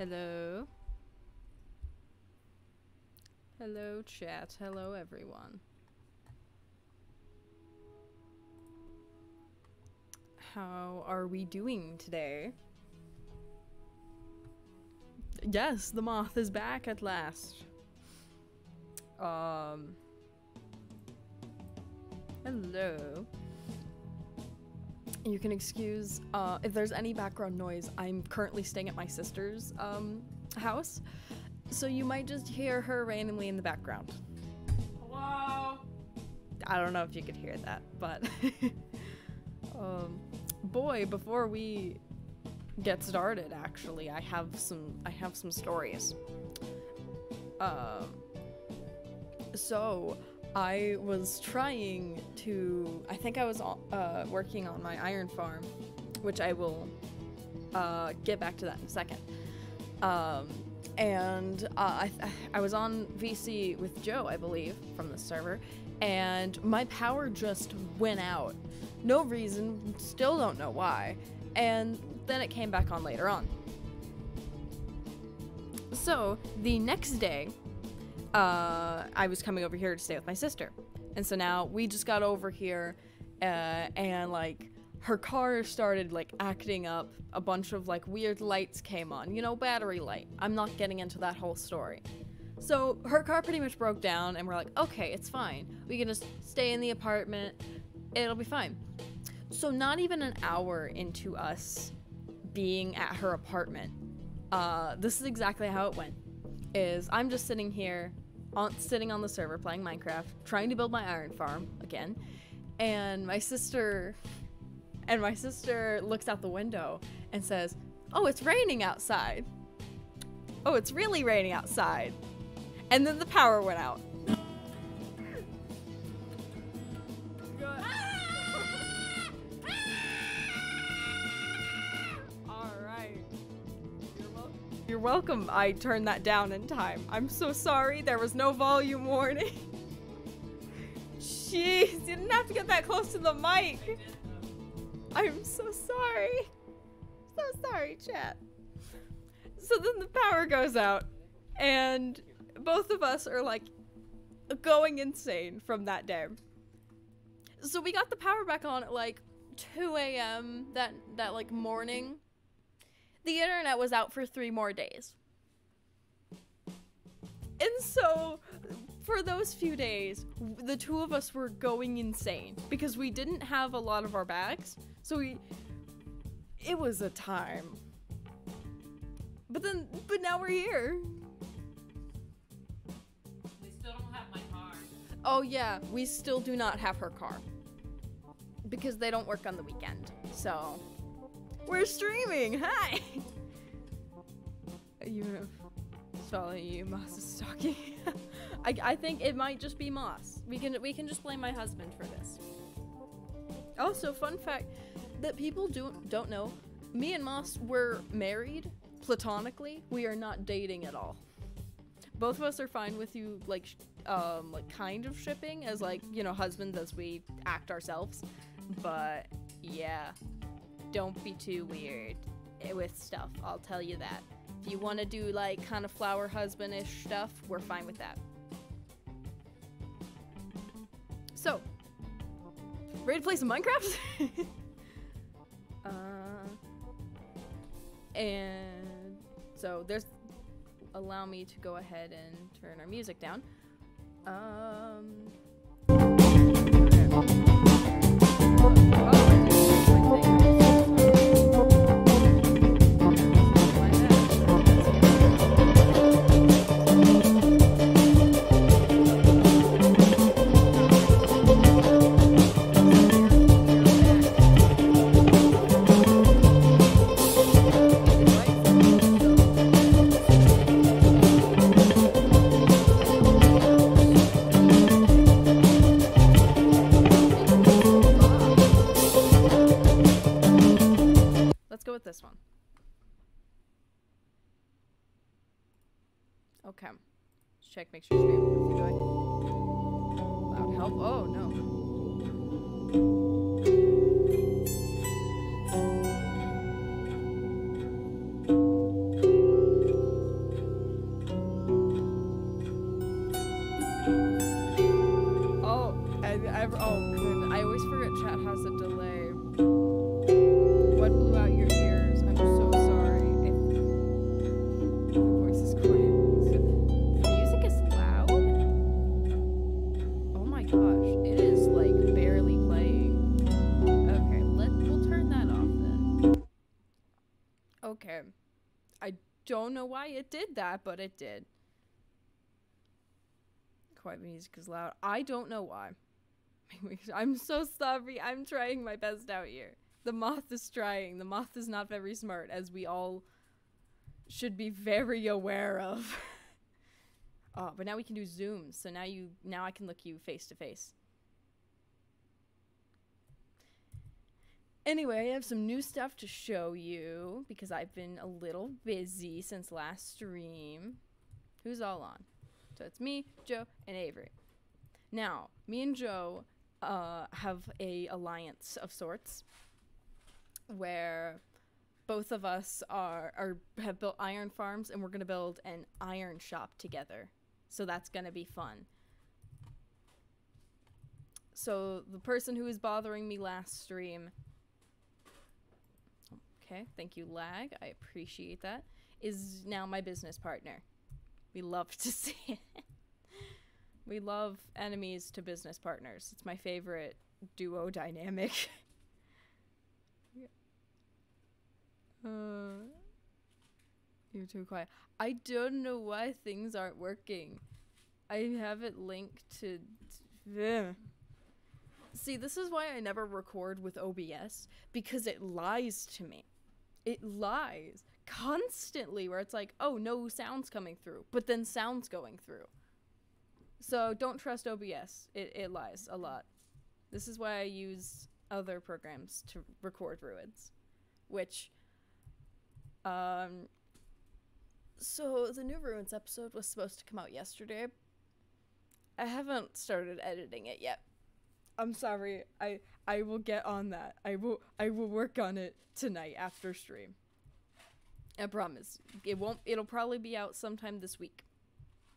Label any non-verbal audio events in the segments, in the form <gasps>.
Hello. Hello, chat. Hello, everyone. How are we doing today? Yes, the moth is back at last. Um. Hello. You can excuse uh, if there's any background noise. I'm currently staying at my sister's um, house, so you might just hear her randomly in the background. Hello. I don't know if you could hear that, but <laughs> um, boy, before we get started, actually, I have some I have some stories. Um, so I was trying to. I think I was uh, working on my iron farm, which I will uh, get back to that in a second. Um, and uh, I, I was on VC with Joe, I believe, from the server, and my power just went out. No reason, still don't know why. And then it came back on later on. So the next day, uh, I was coming over here to stay with my sister. And so now we just got over here uh, and like her car started like acting up. A bunch of like weird lights came on, you know, battery light. I'm not getting into that whole story. So her car pretty much broke down, and we're like, okay, it's fine. We can just stay in the apartment, it'll be fine. So, not even an hour into us being at her apartment, uh, this is exactly how it went. Is I'm just sitting here, on, sitting on the server playing Minecraft, trying to build my iron farm again, and my sister, and my sister looks out the window and says, "Oh, it's raining outside." Oh, it's really raining outside. And then the power went out. You're welcome. I turned that down in time. I'm so sorry. There was no volume warning. Jeez, you didn't have to get that close to the mic. I'm so sorry. So sorry, chat. So then the power goes out, and both of us are like going insane from that day. So we got the power back on at like 2 a.m. that that like morning. The internet was out for three more days. And so for those few days, the two of us were going insane because we didn't have a lot of our bags. So we it was a time. But then but now we're here. We still don't have my car. Oh yeah, we still do not have her car. Because they don't work on the weekend. So we're streaming. Hi. <laughs> You have Solly, you Moss is stalking. <laughs> I, I think it might just be Moss. We can we can just blame my husband for this. Also, fun fact that people do don't know, me and Moss were married platonically. We are not dating at all both of us are fine with you like um like kind of shipping as like you know husbands as we act ourselves but yeah don't be too weird with stuff i'll tell you that if you want to do like kind of flower husbandish stuff we're fine with that so ready to play some minecraft <laughs> uh and so there's allow me to go ahead and turn our music down. Um. Let's Let's check, don't know why it did that, but it did. Quiet music is loud. I don't know why. <laughs> I'm so sorry. I'm trying my best out here. The moth is trying. The moth is not very smart, as we all should be very aware of. oh, <laughs> but now we can do zooms. So now you now I can look you face to face. Anyway, I have some new stuff to show you because I've been a little busy since last stream. Who's all on? So it's me, Joe, and Avery. Now, me and Joe uh, have a alliance of sorts where both of us are, are have built iron farms and we're gonna build an iron shop together. So that's gonna be fun. So the person who was bothering me last stream Okay, thank you, Lag. I appreciate that. Is now my business partner. We love to <laughs> see it. we love enemies to business partners. It's my favorite duo dynamic. <laughs> uh, you're too quiet. I don't know why things aren't working. I have it linked to. Ugh. See, this is why I never record with OBS because it lies to me it lies constantly where it's like, oh, no sounds coming through, but then sounds going through. So don't trust OBS. It, it lies a lot. This is why I use other programs to record Ruins, which, um, so the new Ruins episode was supposed to come out yesterday. I haven't started editing it yet. I'm sorry. I I will get on that. I will I will work on it tonight after stream. I promise. It won't it'll probably be out sometime this week.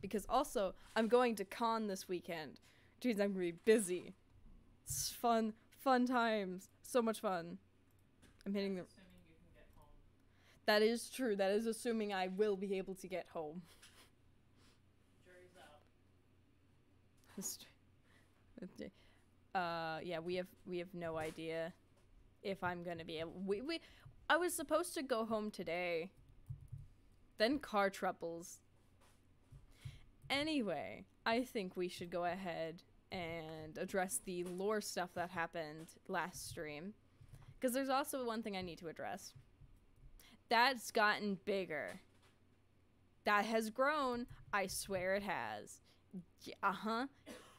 Because also I'm going to con this weekend. Jeez, I'm gonna be busy. It's fun fun times. So much fun. I'm hitting the Assuming you can get home. That is true. That is assuming I will be able to get home. Jury's out. Uh yeah we have we have no idea if i'm gonna be able we, we i was supposed to go home today then car troubles. Anyway i think we should go ahead and address the lore stuff that happened last stream because there's also one thing i need to address. That's gotten bigger. That has grown. I swear it has. Uh-huh.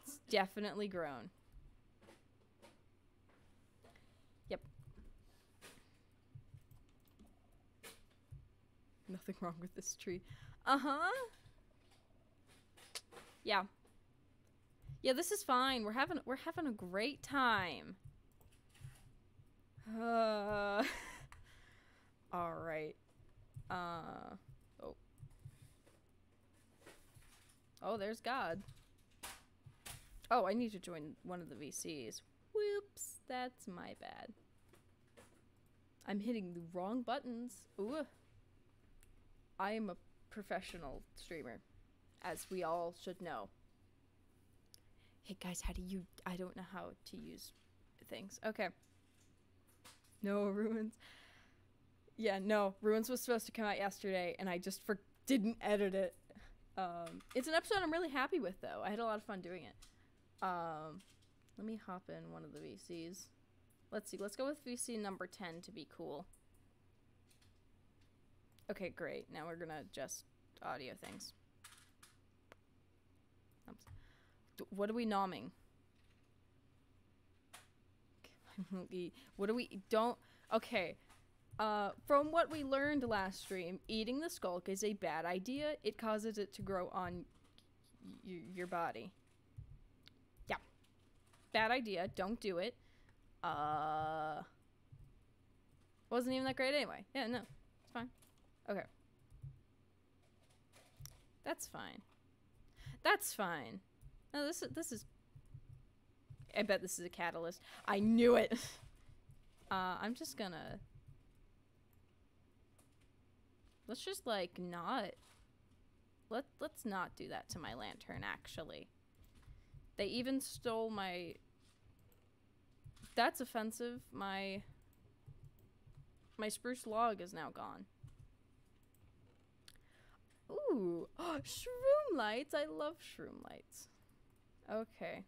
It's definitely grown Nothing wrong with this tree. Uh huh. Yeah. Yeah, this is fine. We're having we're having a great time. Uh. <laughs> All right. Uh. Oh. Oh, there's God. Oh, I need to join one of the VCs. Whoops, that's my bad. I'm hitting the wrong buttons. Ooh. I am a professional streamer, as we all should know. Hey guys, how do you? I don't know how to use things. Okay. No <laughs> ruins. Yeah, no ruins was supposed to come out yesterday, and I just for didn't edit it. Um, it's an episode I'm really happy with, though. I had a lot of fun doing it. Um, let me hop in one of the VCs. Let's see. Let's go with VC number ten to be cool. Okay, great. Now we're gonna adjust audio things. Oops. What are we nomming? <laughs> what do we don't okay. Uh from what we learned last stream eating the sculk is a bad idea. It causes it to grow on your body. Yeah. Bad idea. Don't do it. Uh wasn't even that great anyway. Yeah no. It's fine Okay. That's fine. That's fine. No, this is this is. I bet this is a catalyst. I knew it. <laughs> Uh, I'm just gonna. Let's just like not. Let Let's not do that to my lantern. Actually, they even stole my. That's offensive. My. My spruce log is now gone. Ooh, <gasps> shroom lights. I love shroom lights. Okay.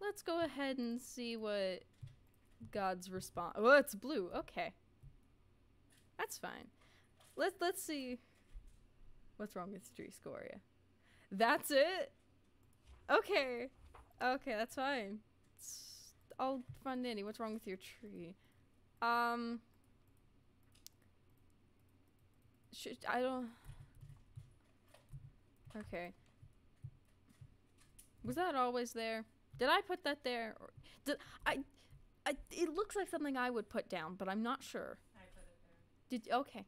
Let's go ahead and see what God's response. Oh, it's blue. Okay. That's fine. Let's let's see what's wrong with tree scoria. That's it. Okay. Okay, that's fine. It's all fun dandy. What's wrong with your tree? Um. Should I don't. Okay. Was that always there? Did I put that there? Or did I? I. It looks like something I would put down, but I'm not sure. I put it there. Did okay.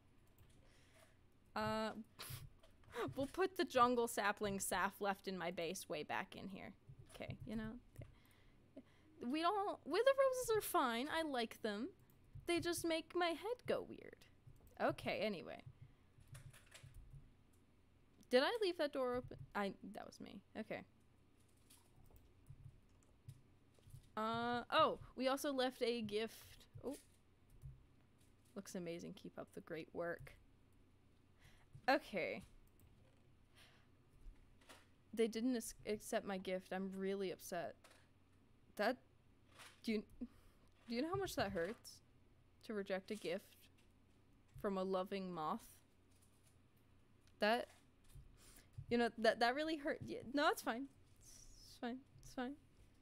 Uh, <laughs> we'll put the jungle sapling sap left in my base way back in here. Okay, you know. We don't. Wither roses are fine. I like them. They just make my head go weird. Okay. Anyway. Did I leave that door open? I. That was me. Okay. Uh oh. We also left a gift. Oh. Looks amazing. Keep up the great work. Okay. They didn't accept my gift. I'm really upset. That do you do you know how much that hurts to reject a gift from a loving moth? That you know that that really hurt. Yeah, no, it's fine. It's fine. It's fine.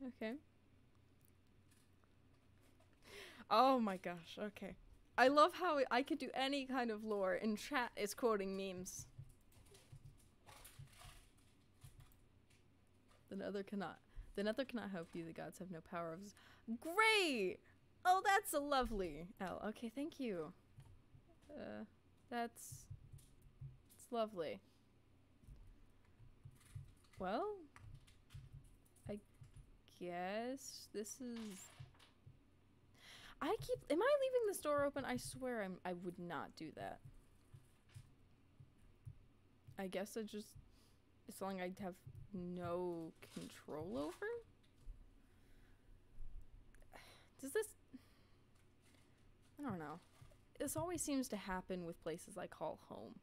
Okay. Oh my gosh. Okay. I love how I could do any kind of lore and chat is quoting memes. The nether cannot. The nether cannot help you. The gods have no power of. Great! Oh, that's a lovely. L. Okay, thank you. Uh, that's. It's lovely. Well, I guess this is. I keep. Am I leaving this door open? I swear I'm. I would not do that. I guess I just. It's something I'd have no control over. Does this? I don't know. This always seems to happen with places I call home.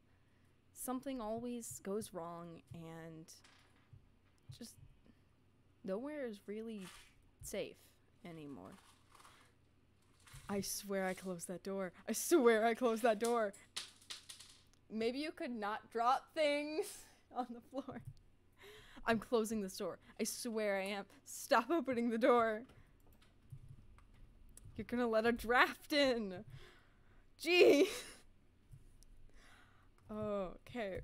Something always goes wrong, and just nowhere is really safe anymore. I swear I closed that door. I swear I closed that door. Maybe you could not drop things <laughs> on the floor. I'm closing this door. I swear I am. Stop opening the door. You're gonna let a draft in. Gee. <laughs> Okay.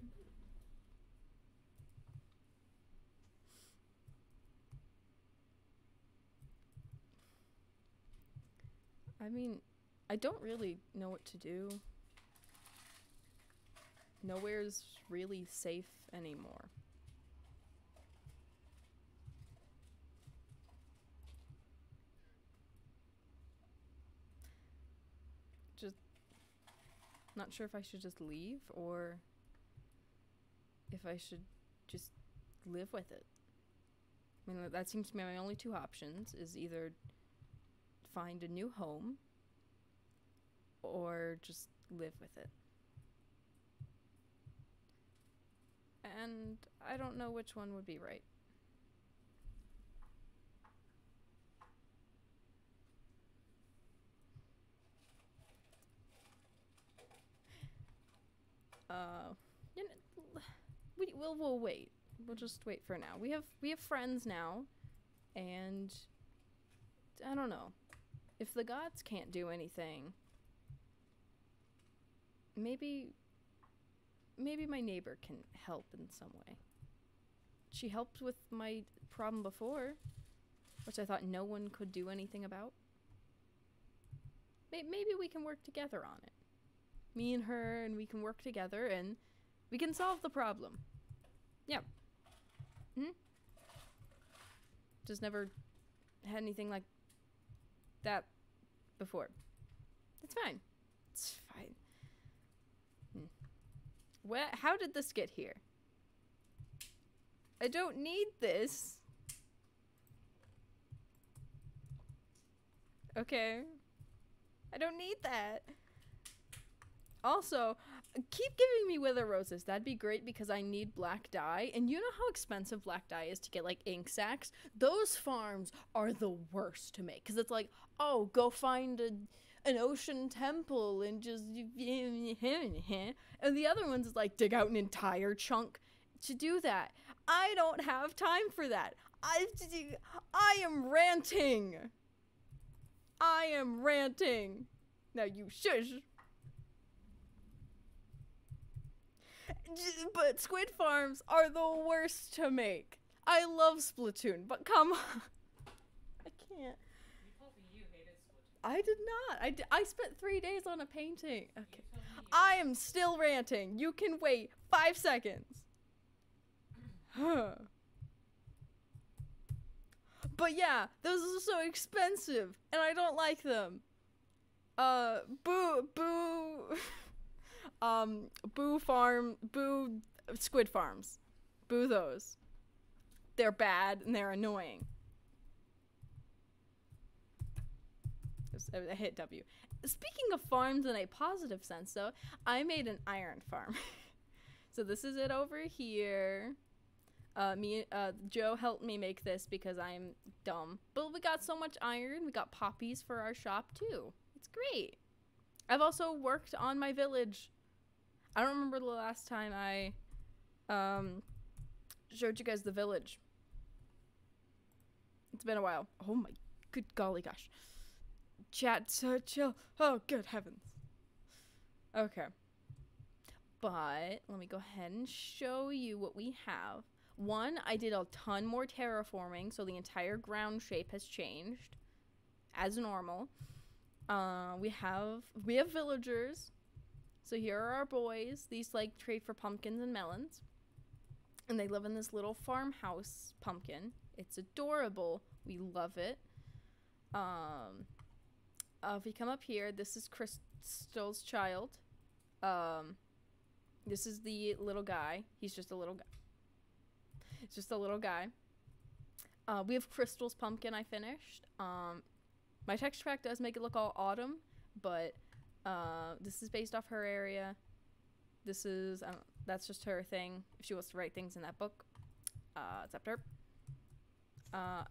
I mean, I don't really know what to do. Nowhere's really safe anymore. Just not sure if I should just leave or if I should just live with it. I mean, that seems to be my only two options is either find a new home or just live with it. And I don't know which one would be right. Uh, you know, we we'll we'll wait. We'll just wait for now. We have we have friends now, and I don't know if the gods can't do anything. Maybe maybe my neighbor can help in some way. She helped with my problem before, which I thought no one could do anything about. May- Maybe we can work together on it. Me and her, and we can work together and we can solve the problem. Yeah. Hmm? Just never had anything like that before. It's fine. It's fine. Hmm. Where, how did this get here? I don't need this. Okay. I don't need that. Also, keep giving me wither roses. That'd be great because I need black dye. And you know how expensive black dye is to get like ink sacs? Those farms are the worst to make because it's like, oh, go find a, an ocean temple and just. <laughs> And the other ones is like, dig out an entire chunk to do that. I don't have time for that. I, I am ranting. I am ranting. Now you shush. <laughs> But squid farms are the worst to make. I love Splatoon, but come on. <laughs> I can't. I did not. I, d- I spent three days on a painting. Okay. I am still ranting. You can wait five seconds. <sighs> but yeah, those are so expensive, and I don't like them. Uh, boo, boo, <laughs> um, boo farm, boo squid farms, boo those. They're bad and they're annoying. I I hit W. Speaking of farms in a positive sense, though, I made an iron farm. <laughs> so this is it over here. Uh, me, uh, Joe helped me make this because I'm dumb. But we got so much iron. We got poppies for our shop too. It's great. I've also worked on my village. I don't remember the last time I um, showed you guys the village. It's been a while. Oh my good golly gosh. Chat so chill. Oh good heavens. Okay. But let me go ahead and show you what we have. One, I did a ton more terraforming, so the entire ground shape has changed as normal. Uh, we have we have villagers. So here are our boys. These like trade for pumpkins and melons. And they live in this little farmhouse pumpkin. It's adorable. We love it. Um uh, if we come up here, this is Crystal's child. Um this is the little guy. He's just a little guy. It's just a little guy. Uh, we have Crystal's pumpkin I finished. Um, my texture pack does make it look all autumn, but uh, this is based off her area. This is don't, that's just her thing. If she wants to write things in that book, uh, it's up to her. Uh.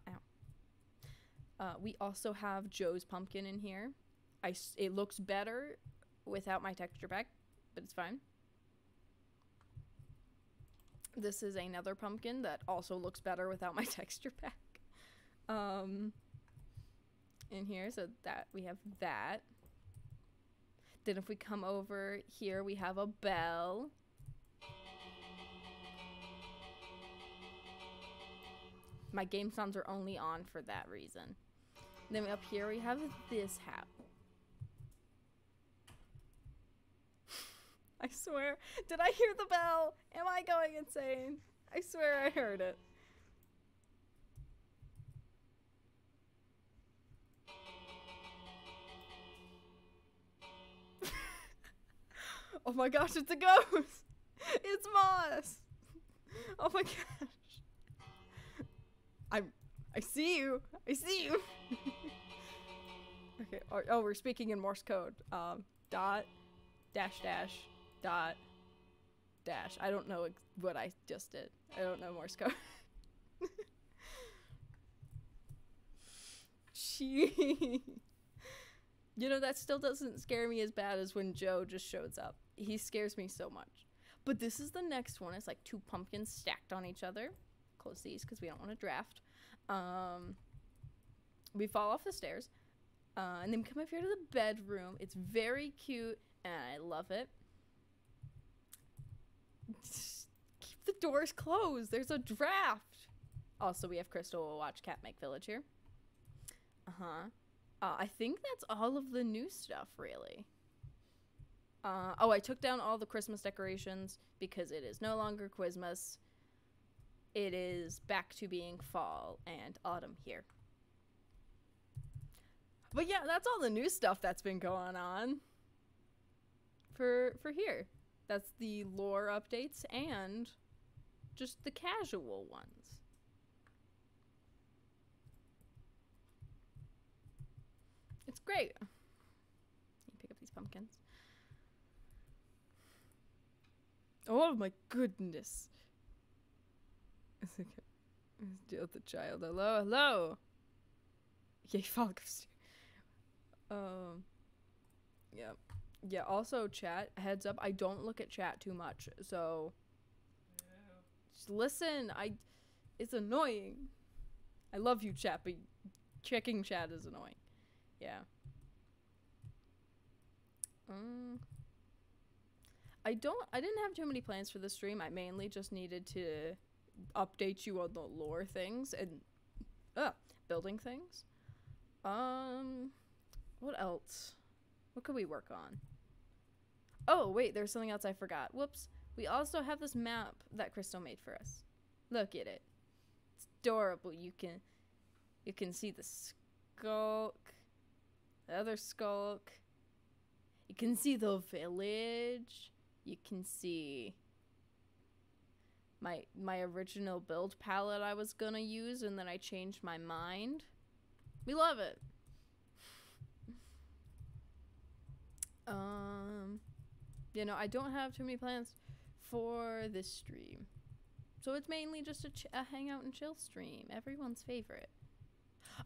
Uh, we also have Joe's pumpkin in here. I it looks better without my texture pack, but it's fine. This is another pumpkin that also looks better without my <laughs> texture pack. Um, in here, so that we have that. Then if we come over here, we have a bell. My game sounds are only on for that reason. Then up here we have this hat. <laughs> I swear. Did I hear the bell? Am I going insane? I swear I heard it. Oh my gosh, it's a ghost! <laughs> It's Moss! <laughs> Oh my gosh. I'm I see you. I see you. <laughs> okay. Oh, oh, we're speaking in Morse code. Um, dot, dash, dash, dot, dash. I don't know what I just did. I don't know Morse code. She. You know, that still doesn't scare me as bad as when Joe just shows up. He scares me so much. But this is the next one. It's like two pumpkins stacked on each other. Close these because we don't want to draft. Um, we fall off the stairs. Uh, and then come up here to the bedroom. It's very cute and I love it. Just <laughs> keep the doors closed. There's a draft. Also, we have Crystal will watch Cat Make Village here. Uh-huh. Uh, I think that's all of the new stuff, really. Uh, oh, I took down all the Christmas decorations because it is no longer Christmas. It is back to being fall and autumn here. But yeah, that's all the new stuff that's been going on for for here. That's the lore updates and just the casual ones. It's great. Let me pick up these pumpkins. Oh my goodness. Deal with the child. Hello, hello. Yay, Falkster. Um, yeah. Yeah, also, chat, heads up, I don't look at chat too much, so just listen. I, it's annoying. I love you, chat, but checking chat is annoying. Yeah. Um, I don't. I didn't have too many plans for the stream. I mainly just needed to update you on the lore things and uh, building things. Um, what else? What could we work on? Oh wait, there's something else I forgot. Whoops. We also have this map that Crystal made for us. Look at it. It's adorable. You can you can see the sculk, the other sculk. You can see the village. You can see my my original build palette I was gonna use and then I changed my mind. We love it. <laughs> um you know, I don't have too many plans for this stream. So it's mainly just a, a hangout and chill stream, everyone's favorite.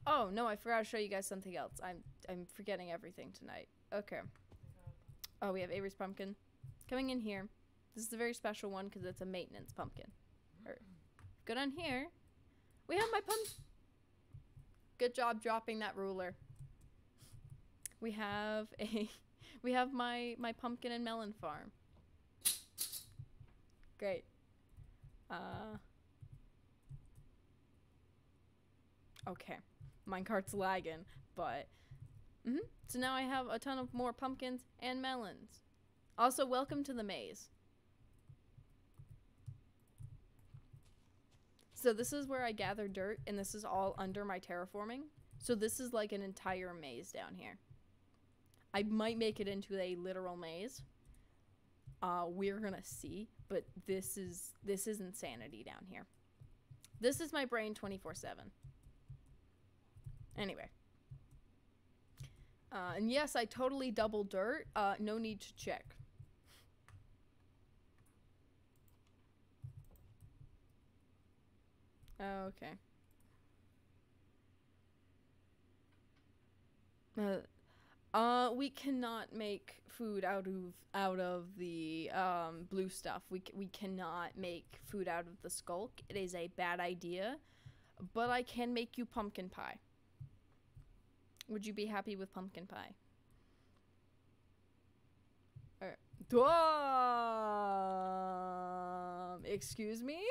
Oh, no, I forgot to show you guys something else. I'm I'm forgetting everything tonight. Okay. Oh, we have Avery's pumpkin coming in here. This is a very special one because it's a maintenance pumpkin. Or, good on here. We have my pump. Good job dropping that ruler. We have a, <laughs> we have my my pumpkin and melon farm. Great. Uh. Okay, minecart's lagging, but. hmm So now I have a ton of more pumpkins and melons. Also, welcome to the maze. So this is where I gather dirt, and this is all under my terraforming. So this is like an entire maze down here. I might make it into a literal maze. Uh, we're gonna see, but this is this is insanity down here. This is my brain 24/7. Anyway. Uh, and yes, I totally double dirt. Uh, no need to check. Oh, okay. Uh, uh, we cannot make food out of out of the um, blue stuff. We we cannot make food out of the sculk. It is a bad idea. But I can make you pumpkin pie. Would you be happy with pumpkin pie? Or, um, excuse me?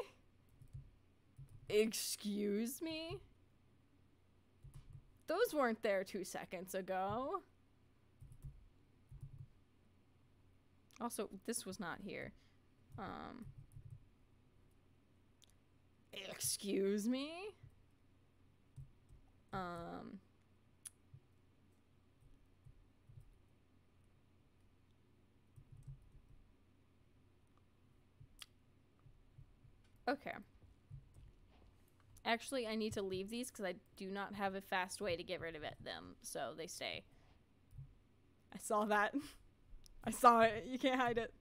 Excuse me? Those weren't there two seconds ago. Also, this was not here. Um, excuse me? Um, okay. Actually, I need to leave these because I do not have a fast way to get rid of it, them, so they stay. I saw that. <laughs> I saw it. You can't hide it.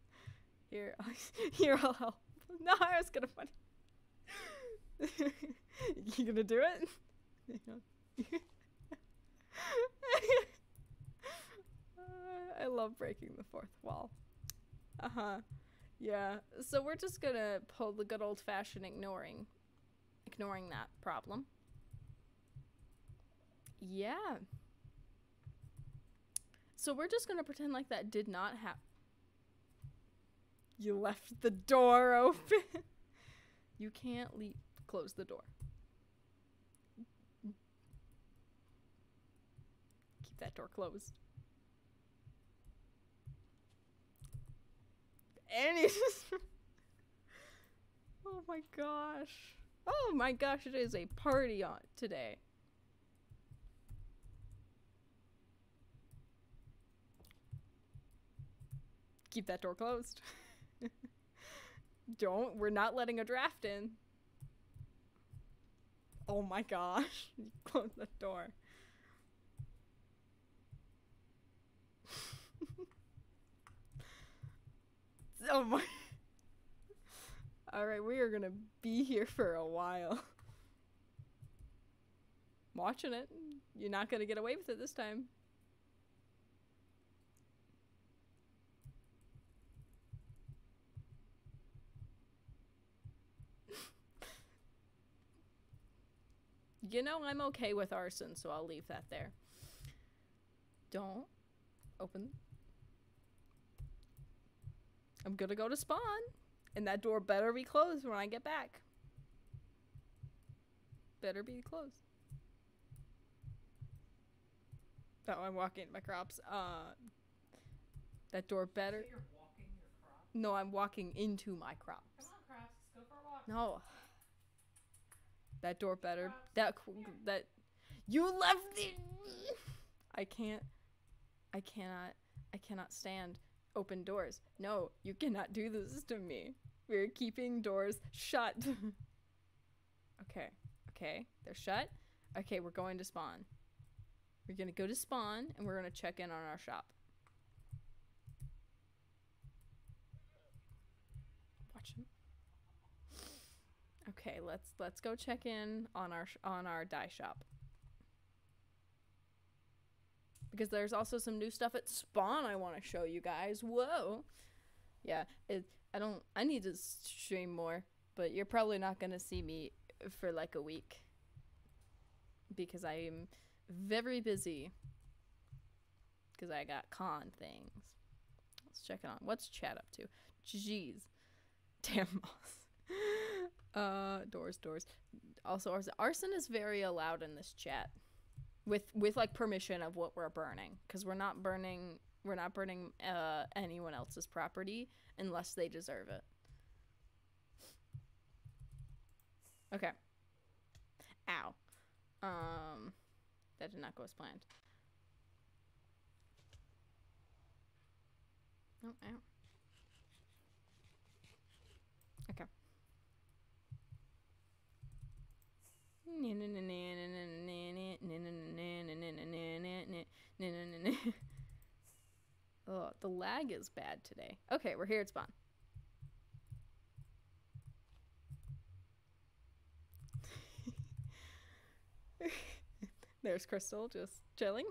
Here, <laughs> here, I'll help. <laughs> No, I was gonna find. you gonna do it? I love breaking the fourth wall. Uh huh. Yeah. So we're just gonna pull the good old fashioned ignoring ignoring that problem. Yeah. So we're just gonna pretend like that did not happen. You left the door open. <laughs> you can't leave. Close the door. Keep that door closed. And he's <laughs> just. oh my gosh. Oh my gosh, it is a party on today. Keep that door closed. <laughs> Don't, we're not letting a draft in. Oh my gosh. <laughs> Close the door. <laughs> oh my. All right, we are gonna be here for a while. <laughs> Watching it. You're not gonna get away with it this time. <laughs> you know, I'm okay with arson, so I'll leave that there. Don't open. I'm gonna go to spawn. And that door better be closed when I get back. Better be closed. Oh, I'm walking into my crops. Uh, that door better. You're walking your crop. No, I'm walking into my crops. Come on, let's go for a walk. No. That door better. Crops, That qu- that. You left it. I can't. I cannot. I cannot stand open doors. No, you cannot do this to me. We're keeping doors shut. <laughs> okay. Okay. They're shut. Okay, we're going to spawn. We're gonna go to spawn and we're gonna check in on our shop. Watch him. Okay, let's let's go check in on our on our dye shop. Because there's also some new stuff at Spawn I want to show you guys. Whoa. Yeah, it I don't I need to stream more, but you're probably not going to see me for like a week because I am very busy because I got con things. Let's check it on. What's chat up to? Jeez. <laughs> Damn moss. <laughs> uh, doors, doors. Also, arson. Arson is very allowed in this chat, with with like permission of what we're burning, because we're not burning we're not burning uh anyone else's property unless they deserve it. Okay. Ow. Um, that did not go as planned. Oh, ow. Okay. <laughs> Oh, the lag is bad today. Okay, we're here at spawn. <laughs> There's Crystal just chilling.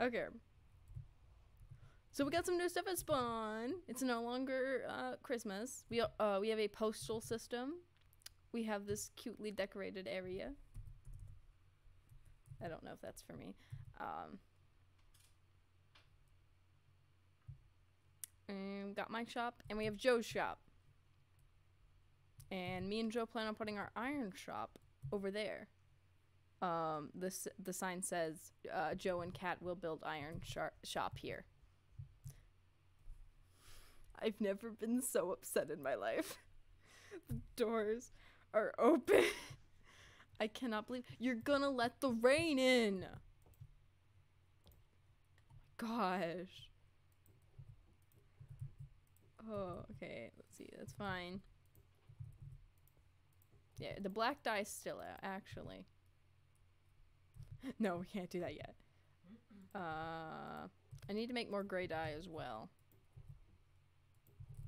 okay. So we got some new stuff at Spawn. It's no longer uh, Christmas. We uh we have a postal system. We have this cutely decorated area. I don't know if that's for me. Um, and got my shop, and we have Joe's shop. And me and Joe plan on putting our iron shop over there. Um, this the sign says uh, Joe and Kat will build iron shop here. I've never been so upset in my life. <laughs> the doors are open. <laughs> I cannot believe you're gonna let the rain in. Gosh. Oh, okay. Let's see. That's fine. Yeah, the black dye's still out, actually. <laughs> no, we can't do that yet. Uh, I need to make more gray dye as well.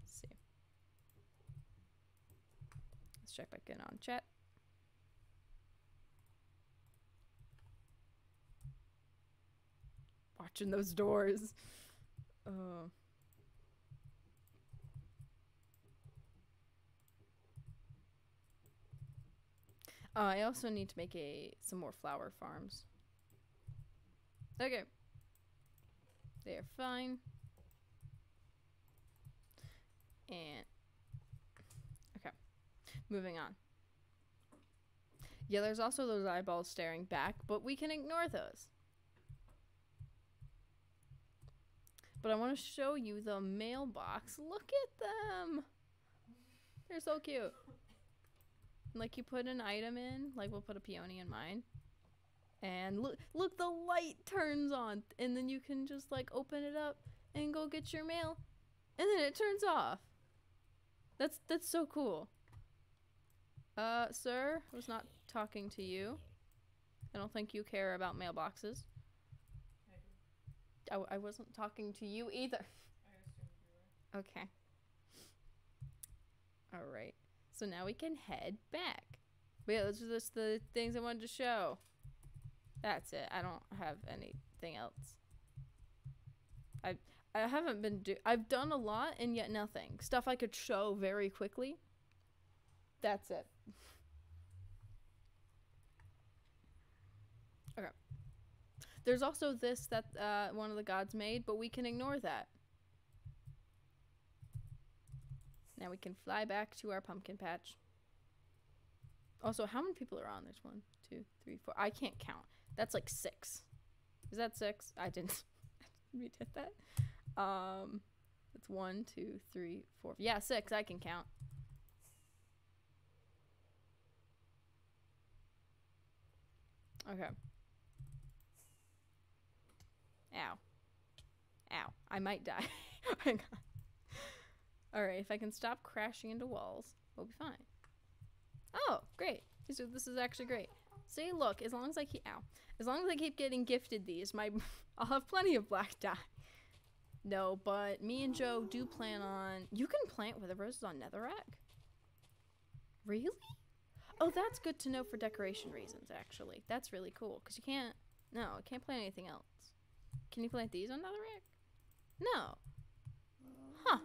Let's see. Let's check back in on chat. Watching those doors. Uh. Uh, I also need to make a some more flower farms. Okay. They are fine. And. Moving on. Yeah, there's also those eyeballs staring back, but we can ignore those. But I want to show you the mailbox. Look at them. They're so cute. Like you put an item in, like we'll put a peony in mine. And look look the light turns on and then you can just like open it up and go get your mail and then it turns off. That's that's so cool. Uh sir, I was not talking to you. I don't think you care about mailboxes. I. I, wasn't talking to you either. You. <laughs> Okay. All right. So now we can head back. But yeah, those are just the things I wanted to show. That's it. I don't have anything else. I I haven't been do I've done a lot and yet nothing. Stuff I could show very quickly. That's it. okay. There's also this that uh, one of the gods made, but we can ignore that. Now we can fly back to our pumpkin patch. Also, how many people are on? There's one, two, three, four. I can't count. That's like six. Is that six? I didn't. <laughs> we did that. Um, it's one, two, three, four. Yeah, six. I can count. Okay. Ow. Ow. I might die. <laughs> Oh on. Alright, if I can stop crashing into walls, we'll be fine. Oh, great. This is, this is actually great. See, look, as long as I keep ow, as long as I keep getting gifted these, my <laughs> I'll have plenty of black dye. No, but me and Joe do plan on. You can plant wither roses on Netherrack. Really? Oh, that's good to know for decoration reasons. Actually, that's really cool because you can't. No, I can't plant anything else. Can you plant these on another rack? No. Huh.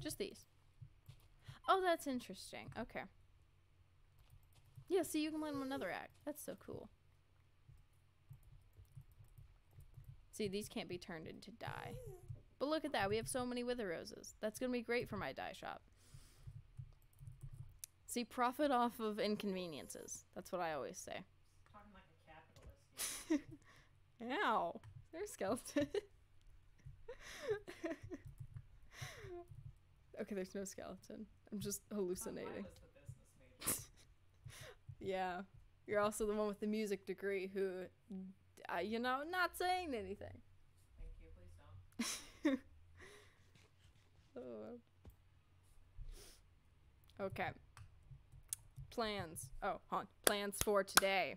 Just these. Oh, that's interesting. Okay. Yeah, see, you can plant them on Netherrack. That's so cool. See, these can't be turned into dye. But look at that. We have so many wither roses. That's going to be great for my dye shop. See, profit off of inconveniences. That's what I always say. Talking like a capitalist. <laughs> Ow. There's skeleton. okay, there's no skeleton. I'm just hallucinating. was the business major. <laughs> Yeah. You're also the one with the music degree who, uh, you know, not saying anything. Thank you. Please don't. <laughs> Oh. Okay. Plans. Oh, hold on. Plans for today.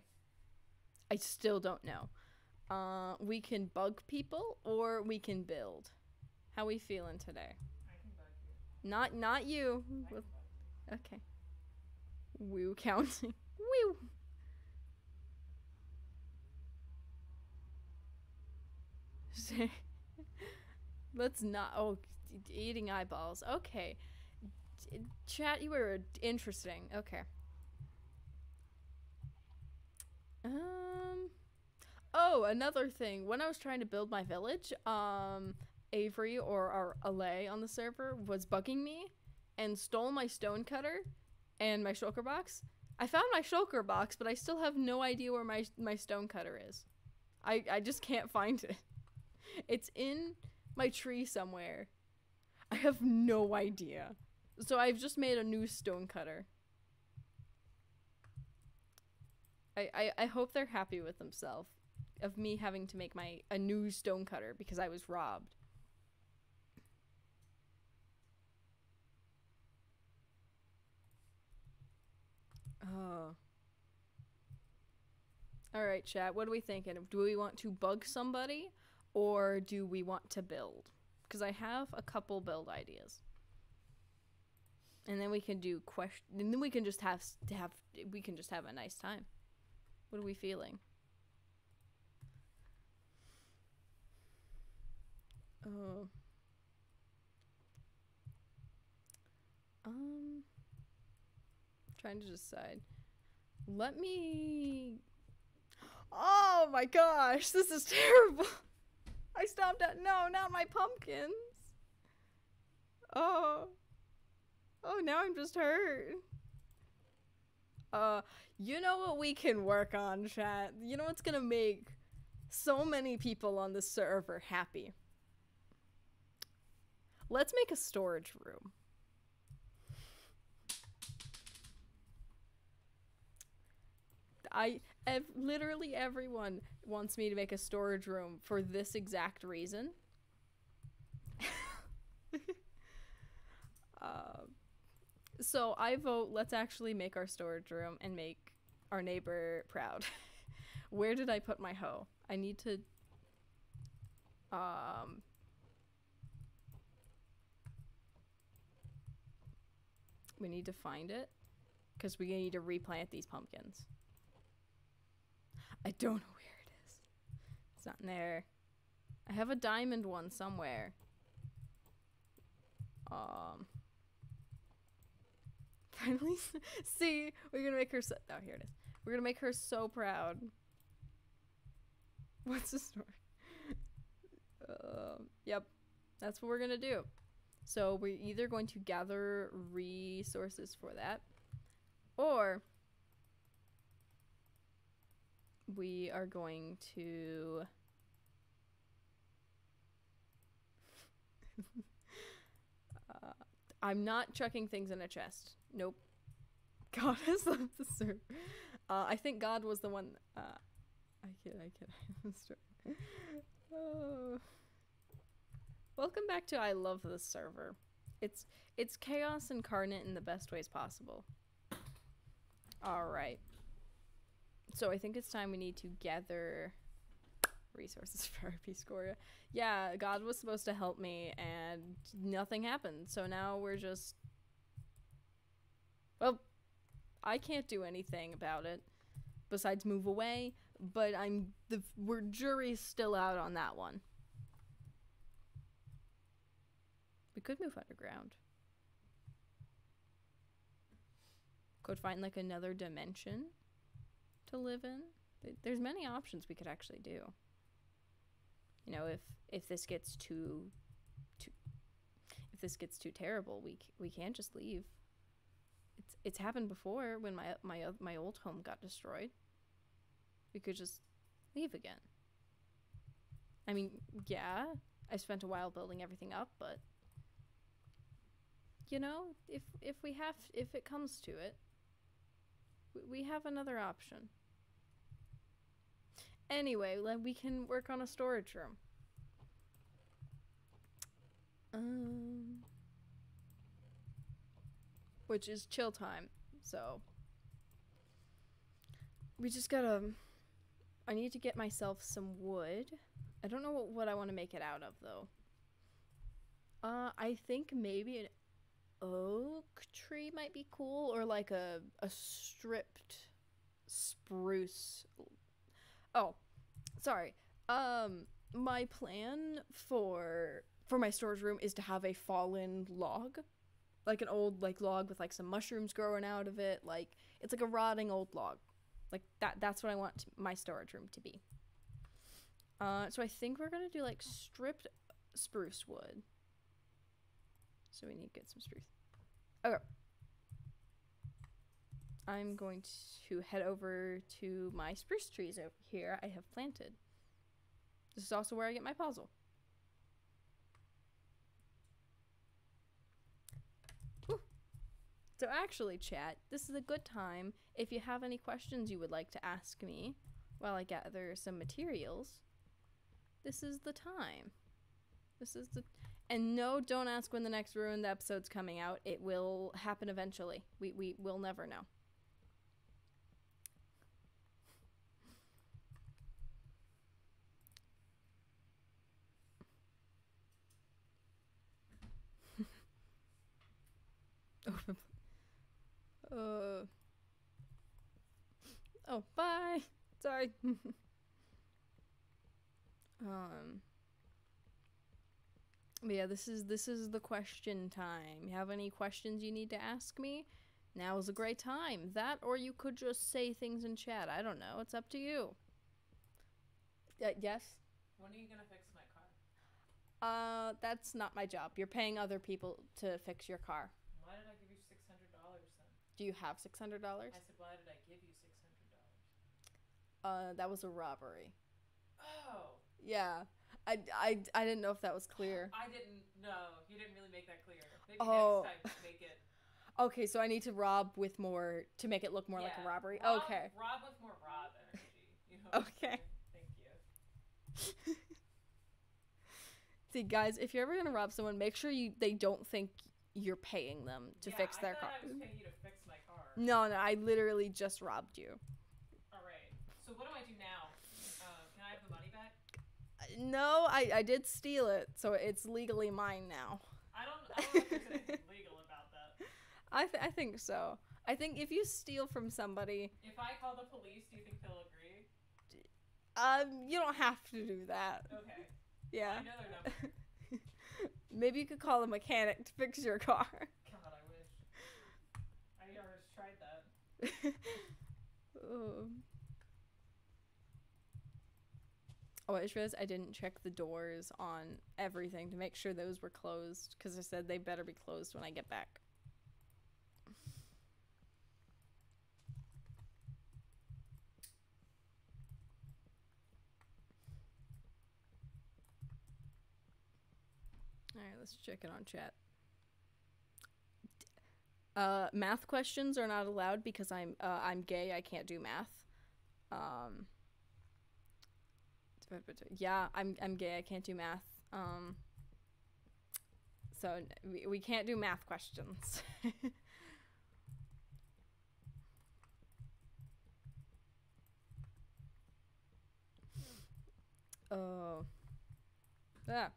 I still don't know. Uh, we can bug people or we can build. How we feeling today? I can bug you. Not not you. I can With- bug Okay. Woo counting. <laughs> Woo. <laughs> Let's not. Oh, d- eating eyeballs. Okay. Chat, you were interesting. Okay. Um. Oh, another thing. When I was trying to build my village, um, Avery or our Allay on the server was bugging me and stole my stone cutter and my shulker box. I found my shulker box, but I still have no idea where my my stone cutter is. I I just can't find it. <laughs> It's in my tree somewhere. I have no idea. So I've just made a new stone cutter. I, I, I hope they're happy with themselves of me having to make my a new stone cutter because I was robbed. Oh. All right, chat. What are we thinking? Do we want to bug somebody or do we want to build? Because I have a couple build ideas. And then we can do question. And then we can just have to have we can just have a nice time. What are we feeling? Oh. Um. Trying to decide. Let me. Oh my gosh, this is <laughs> terrible. I stopped at no, not my pumpkins. Oh. Oh, now I'm just hurt. Uh, you know what we can work on, chat? You know what's gonna make so many people on the server happy? Let's make a storage room. I ev- literally everyone wants me to make a storage room for this exact reason. uh, <laughs> so I vote let's actually make our storage room and make our neighbor proud. <laughs> Where did I put my hoe? I need to um We need to find it because we need to replant these pumpkins. I don't know where it is. It's not in there. I have a diamond one somewhere. Um. <laughs> Finally, see, we're gonna make her so. Oh, here it is. We're gonna make her so proud. <laughs> What's the story? <laughs> Um, yep, that's what we're gonna do. So we're either going to gather resources for that, or we are going to. <laughs> uh, I'm not chucking things in a chest. Nope. <laughs> God has <laughs> left the server. Uh, I think God was the one. Uh, I kid, I sorry. Oh. Welcome back to I love this server. It's it's chaos incarnate in the best ways possible. All right. So I think it's time we need to gather resources <laughs> for RP Scoria. Yeah, God was supposed to help me and nothing happened. So now we're just Well, I can't do anything about it besides move away, but I'm the we're jury's still out on that one. We could move underground. Could find like another dimension to live in. There's many options we could actually do. You know, if if this gets too too if this gets too terrible, we we can't just leave. It's it's happened before when my my my old home got destroyed. We could just leave again. I mean, yeah, I spent a while building everything up, but you know, if if we have if it comes to it, we have another option. Anyway, we can work on a storage room. Um, which is chill time. So we just gotta. I need to get myself some wood. I don't know what, what I want to make it out of though. Uh, I think maybe an oak tree might be cool, or like a a stripped spruce. Oh, sorry. Um, my plan for for my storage room is to have a fallen log, like an old like log with like some mushrooms growing out of it. Like it's like a rotting old log, like that. That's what I want t- my storage room to be. Uh, so I think we're gonna do like stripped spruce wood. So we need to get some spruce. Okay. I'm going to head over to my spruce trees over here I have planted. This is also where I get my puzzle. Whew. So actually, chat, this is a good time if you have any questions you would like to ask me while I gather some materials. This is the time. This is the and no, don't ask when the next ruined episode's coming out. It will happen eventually. We we will never know. Uh. <laughs> Oh, bye. <laughs> Sorry. <laughs> um. Yeah, this is this is the question time. You have any questions you need to ask me? Now is a great time. That or you could just say things in chat. I don't know. It's up to you. Uh, yes. When are you gonna fix my car? Uh, that's not my job. You're paying other people to fix your car. Why did I give you six hundred dollars then? Do you have six hundred dollars? I said, why did I give you six hundred dollars? Uh, that was a robbery. Oh, Yeah. I, I, I didn't know if that was clear. I didn't. know. you didn't really make that clear. Maybe Oh. next time make it. Okay, so I need to rob with more to make it look more like a robbery. Rob- Okay. Rob with more Rob energy. You know. Okay. Thank you. <laughs> See, guys, if you're ever gonna rob someone, make sure you they don't think you're paying them to Yeah, fix their car. I was paying you to fix my car. No, no, I literally just robbed you. All right. So what do I do now? Uh, can I have the money back? Uh, No, I, I did steal it, so it's legally mine now. I don't. I don't know if there's anything <laughs> legal about that. I th- I think so. I think if you steal from somebody, If I call the police, do you think they'll agree? um, you don't have to do that. Okay. Yeah. I know their number. <laughs> Maybe you could call a mechanic to fix your car. God, I wish. I already tried that. <laughs> Um. Oh, I just realized I didn't check the doors on everything to make sure those were closed because I said they better be closed when I get back. All right, let's check it on chat. Uh, math questions are not allowed because I'm uh, I'm gay. I can't do math. Um, yeah, I'm I'm gay. I can't do math. Um, so we, we can't do math questions. <laughs> oh. Ah.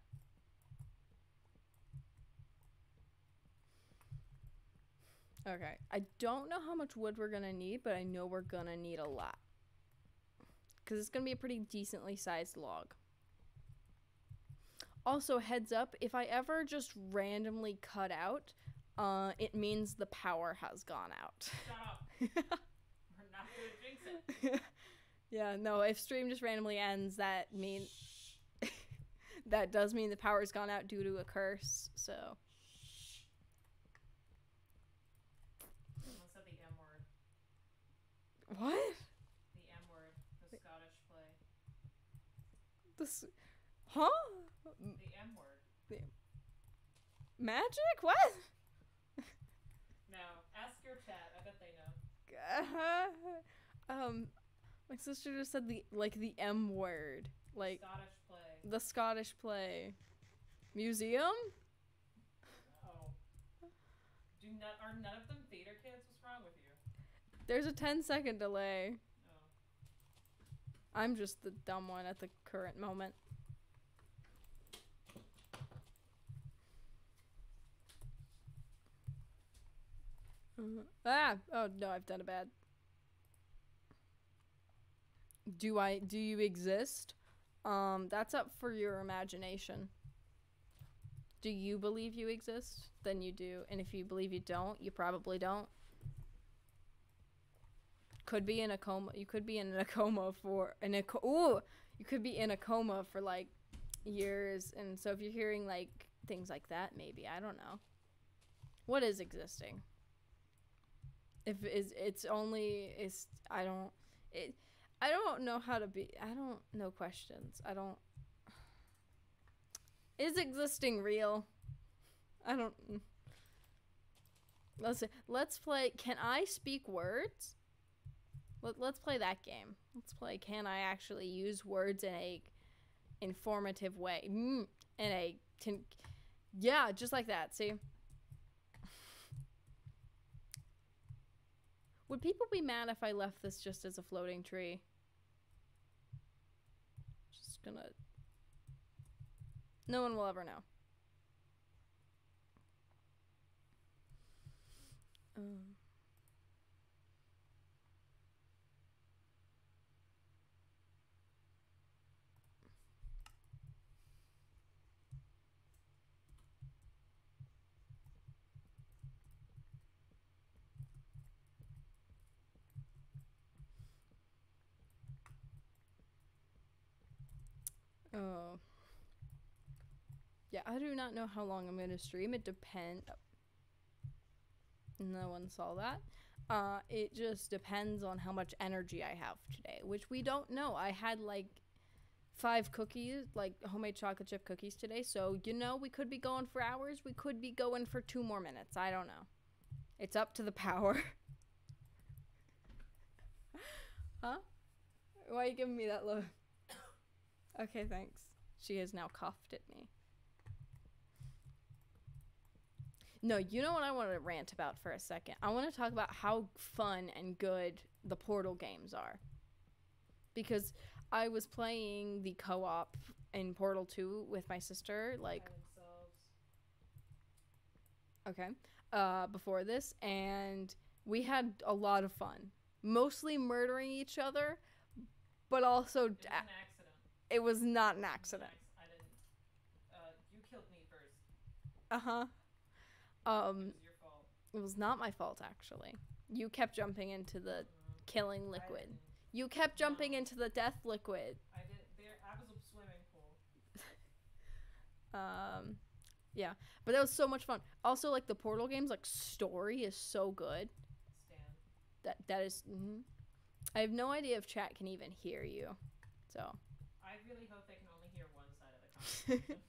Okay. I don't know how much wood we're gonna need, but I know we're gonna need a lot. Because it's gonna be a pretty decently sized log. Also, heads up, if I ever just randomly cut out, uh, it means the power has gone out. Shut up. We're not gonna jinx it. yeah, no, if stream just randomly ends, that mean <laughs> that does mean the power's gone out due to a curse, so Almost said the M word. what? The M word. The Scottish play. This Huh? The M word. Magic? What? <laughs> No. Ask your chat. I bet they know. <laughs> um my sister just said the like the M word. Like Scottish play. the Scottish play. Museum? Oh. Do not are none of them theater kids? What's wrong with you? There's a 10 second delay. I'm just the dumb one at the current moment. Ah! Oh no, I've done a bad. Do I do you exist? Um that's up for your imagination. Do you believe you exist? Then you do. And if you believe you don't, you probably don't. Could be in a coma. You could be in a <laughs> coma for in a co- ooh, you could be in a coma for like years and so if you're hearing like things like that, maybe, I don't know. What is existing? If is it's only is I don't it I don't know how to be I don't know questions. I don't Is existing real? I don't mm. Let's let's play can I speak words? Let, let's play that game. Let's play can I actually use words in a informative way? Mm, in a tin- yeah, just like that. See? Would people be mad if I left this just as a floating tree? Just gonna. No one will ever know. Um. Oh. Yeah, I do not know how long I'm going to stream. It depends. No one saw that. Uh, it just depends on how much energy I have today, which we don't know. I had like five cookies, like homemade chocolate chip cookies today. So, you know, we could be going for hours. We could be going for two more minutes. I don't know. It's up to the power. <laughs> huh? Why are you giving me that look? Okay, thanks. She has now coughed at me. No, you know what I want to rant about for a second? I want to talk about how fun and good the Portal games are. Because I was playing the co op in Portal 2 with my sister, like Okay. uh, before this, and we had a lot of fun. Mostly murdering each other, but also It was d- an accident. it was not an It was accident. acc- I didn't. Uh, you killed me first. Uh huh. It Um, was your fault. it was not my fault actually. You kept jumping into the Mhm. killing liquid. You kept jumping No. into the death liquid. I did. There. I was a swimming pool. <laughs> Um, yeah, but that was so much fun. Also, like the Portal games, like story is so good. Stan. That that is. mhm. I have no idea if chat can even hear you. So. I really hope they can only hear one side of the <laughs> conversation.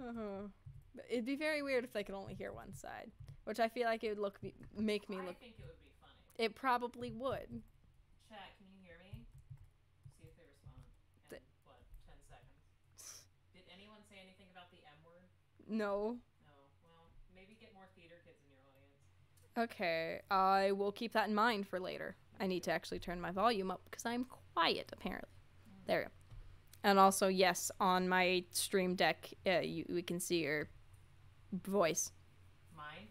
Uh-huh. But It'd be very weird if they could only hear one side, which I feel like it would look me, make me I look. think it would be funny. It probably would. Chat, can you hear me? See if they respond. In, Th- what, 10 seconds? Did anyone say anything about the M word? No. No. Well, maybe get more theater kids in your audience. Okay, I will keep that in mind for later. I need to actually turn my volume up because I'm quiet apparently. There we go. And also, yes, on my stream deck, uh, you, we can see your voice. Mine?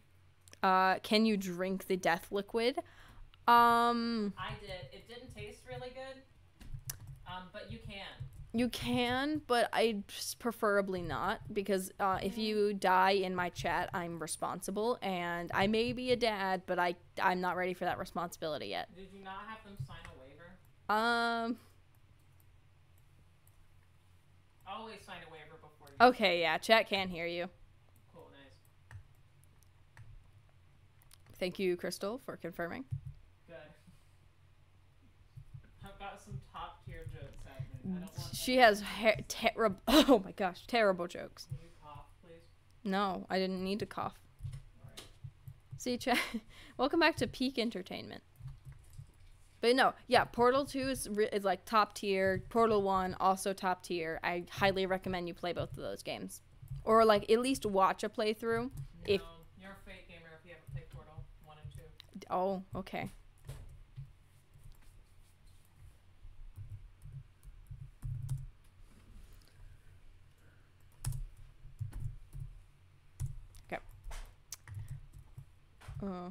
Uh, can you drink the death liquid? Um, I did. It didn't taste really good. Um, but you can. you can, but I preferably not because uh, if you die in my chat, I'm responsible, and I may be a dad, but I I'm not ready for that responsibility yet. Did you not have them sign a waiver? Um. Always sign a waiver before you. Okay, yeah, chat can hear you. Cool, nice. Thank you, Crystal, for confirming. Good. I've got some top tier jokes happening. I don't want She has ha- terrible. <laughs> Oh my gosh, terrible jokes. Can you cough, please? No, I didn't need to cough. Alright. See, chat. <laughs> Welcome back to peak entertainment. But no, yeah, Portal Two is re- is like top tier. Portal One also top tier. I highly recommend you play both of those games, or like at least watch a playthrough. No, If- you're a fake gamer if you haven't played Portal 1 and 2. Oh, okay. Okay. Uh,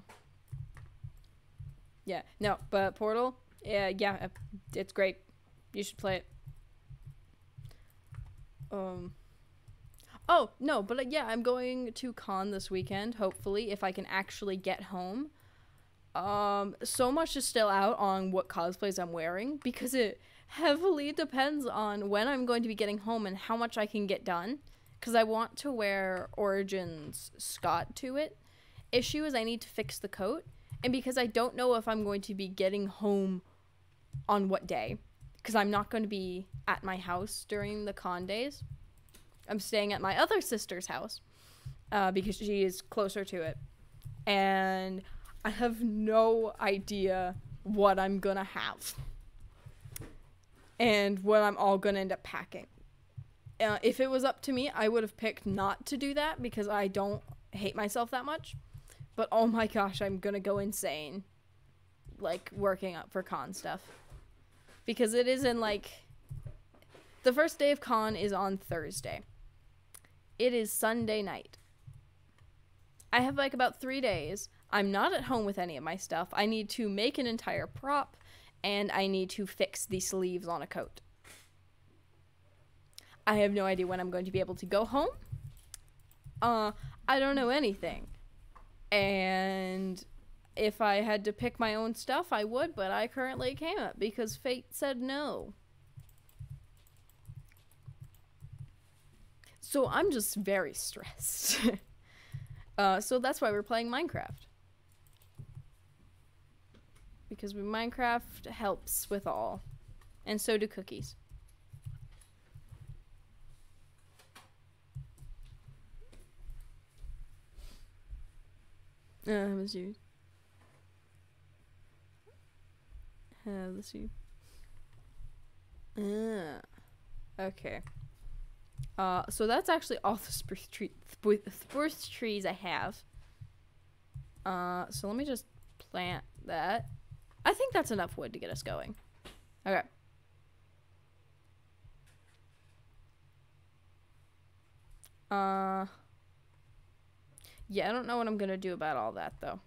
yeah, no, but Portal, yeah, yeah, uh, it's great. You should play it. Um. Oh no, but uh, yeah, I'm going to con this weekend. Hopefully, if I can actually get home. Um, so much is still out on what cosplays I'm wearing because it heavily depends on when I'm going to be getting home and how much I can get done. Because I want to wear Origins Scott to it. Issue is I need to fix the coat, and because I don't know if I'm going to be getting home on what day, because I'm not going to be at my house during the con days. I'm staying at my other sister's house uh, because she is closer to it, and I have no idea what I'm gonna have and what I'm all gonna end up packing. Uh, if it was up to me, I would have picked not to do that because I don't hate myself that much. But oh my gosh, I'm gonna go insane, like working up for con stuff, because it is in like the first day of con is on Thursday. It is Sunday night. I have like about three days. I'm not at home with any of my stuff. I need to make an entire prop and I need to fix the sleeves on a coat. I have no idea when I'm going to be able to go home. Uh, I don't know anything. And if I had to pick my own stuff, I would, but I currently can't because fate said no. So I'm just very stressed. <laughs> uh, so that's why we're playing Minecraft. Because Minecraft helps with all. And so do cookies. Uh, let's see. Uh, let's see. Uh, okay. Uh, so that's actually all the spruce, tree, spruce trees I have. Uh, so let me just plant that. I think that's enough wood to get us going. Okay. Uh. Yeah, I don't know what I'm gonna do about all that though.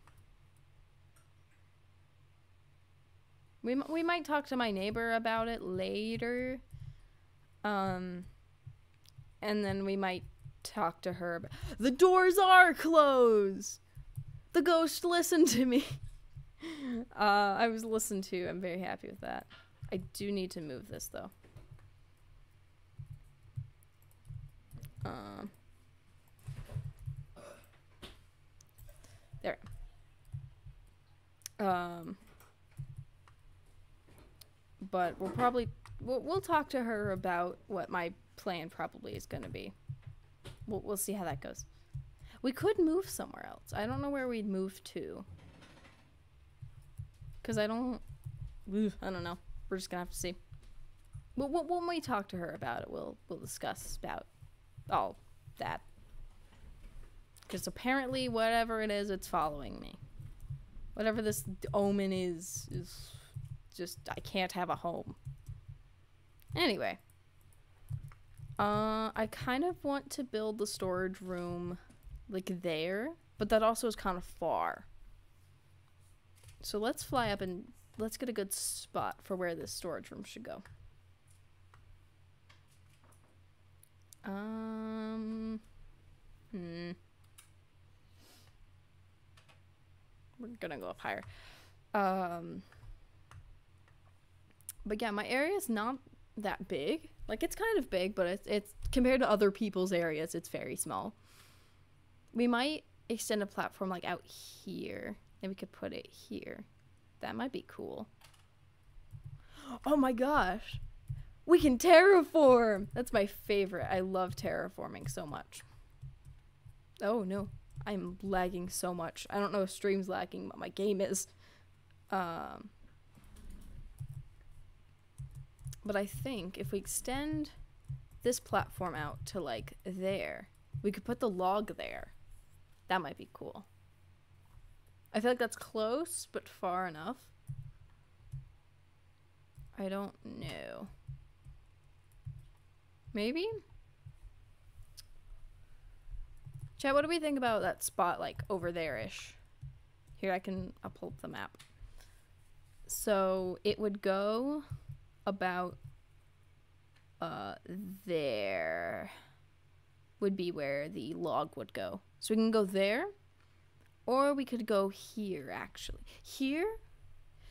We we might talk to my neighbor about it later. Um, and then we might talk to her. About- the doors are closed. The ghost listened to me. <laughs> Uh, I was listened to. I'm very happy with that. I do need to move this though. Um. There. Um. But we'll probably we'll, we'll talk to her about what my plan probably is going to be. We'll we'll see how that goes. We could move somewhere else. I don't know where we'd move to. Cause I don't. Ugh, I don't know. We're just gonna have to see. When when we talk to her about it, we'll we'll discuss about all that. Because apparently, whatever it is, it's following me. Whatever this omen is, is just I can't have a home. Anyway, uh, I kind of want to build the storage room like there, but that also is kind of far. So let's fly up and let's get a good spot for where this storage room should go. Um, hmm. We're gonna go up higher. Um, but yeah, my area is not that big. Like it's kind of big, but it's it's compared to other people's areas, it's very small. We might extend a platform like out here, and we could put it here. That might be cool. Oh my gosh. We can terraform. That's my favorite. I love terraforming so much. Oh no. I'm lagging so much. I don't know if stream's lagging, but my game is. Um But I think if we extend this platform out to like there, we could put the log there. That might be cool. I feel like that's close, but far enough. I don't know. Maybe? Chad, what do we think about that spot, like, over there-ish? Here, I can, I'll pull up the map. So, it would go about, uh, there would be where the log would go. So we can go there, or we could go here, actually. Here,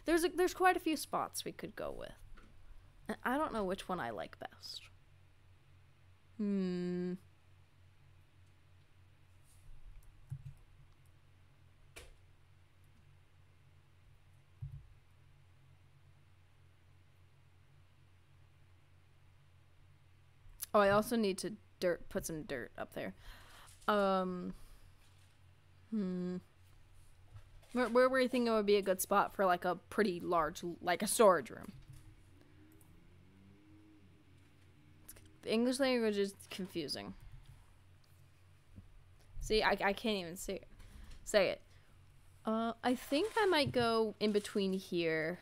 there's, a, there's quite a few spots we could go with. I don't know which one I like best. Hmm. Oh, I also need to dirt put some dirt up there. Um Hmm. Where where were you thinking it would be a good spot for like a pretty large like a storage room? The English language is confusing. See, I, I can't even say it. Say it. Uh, I think I might go in between here.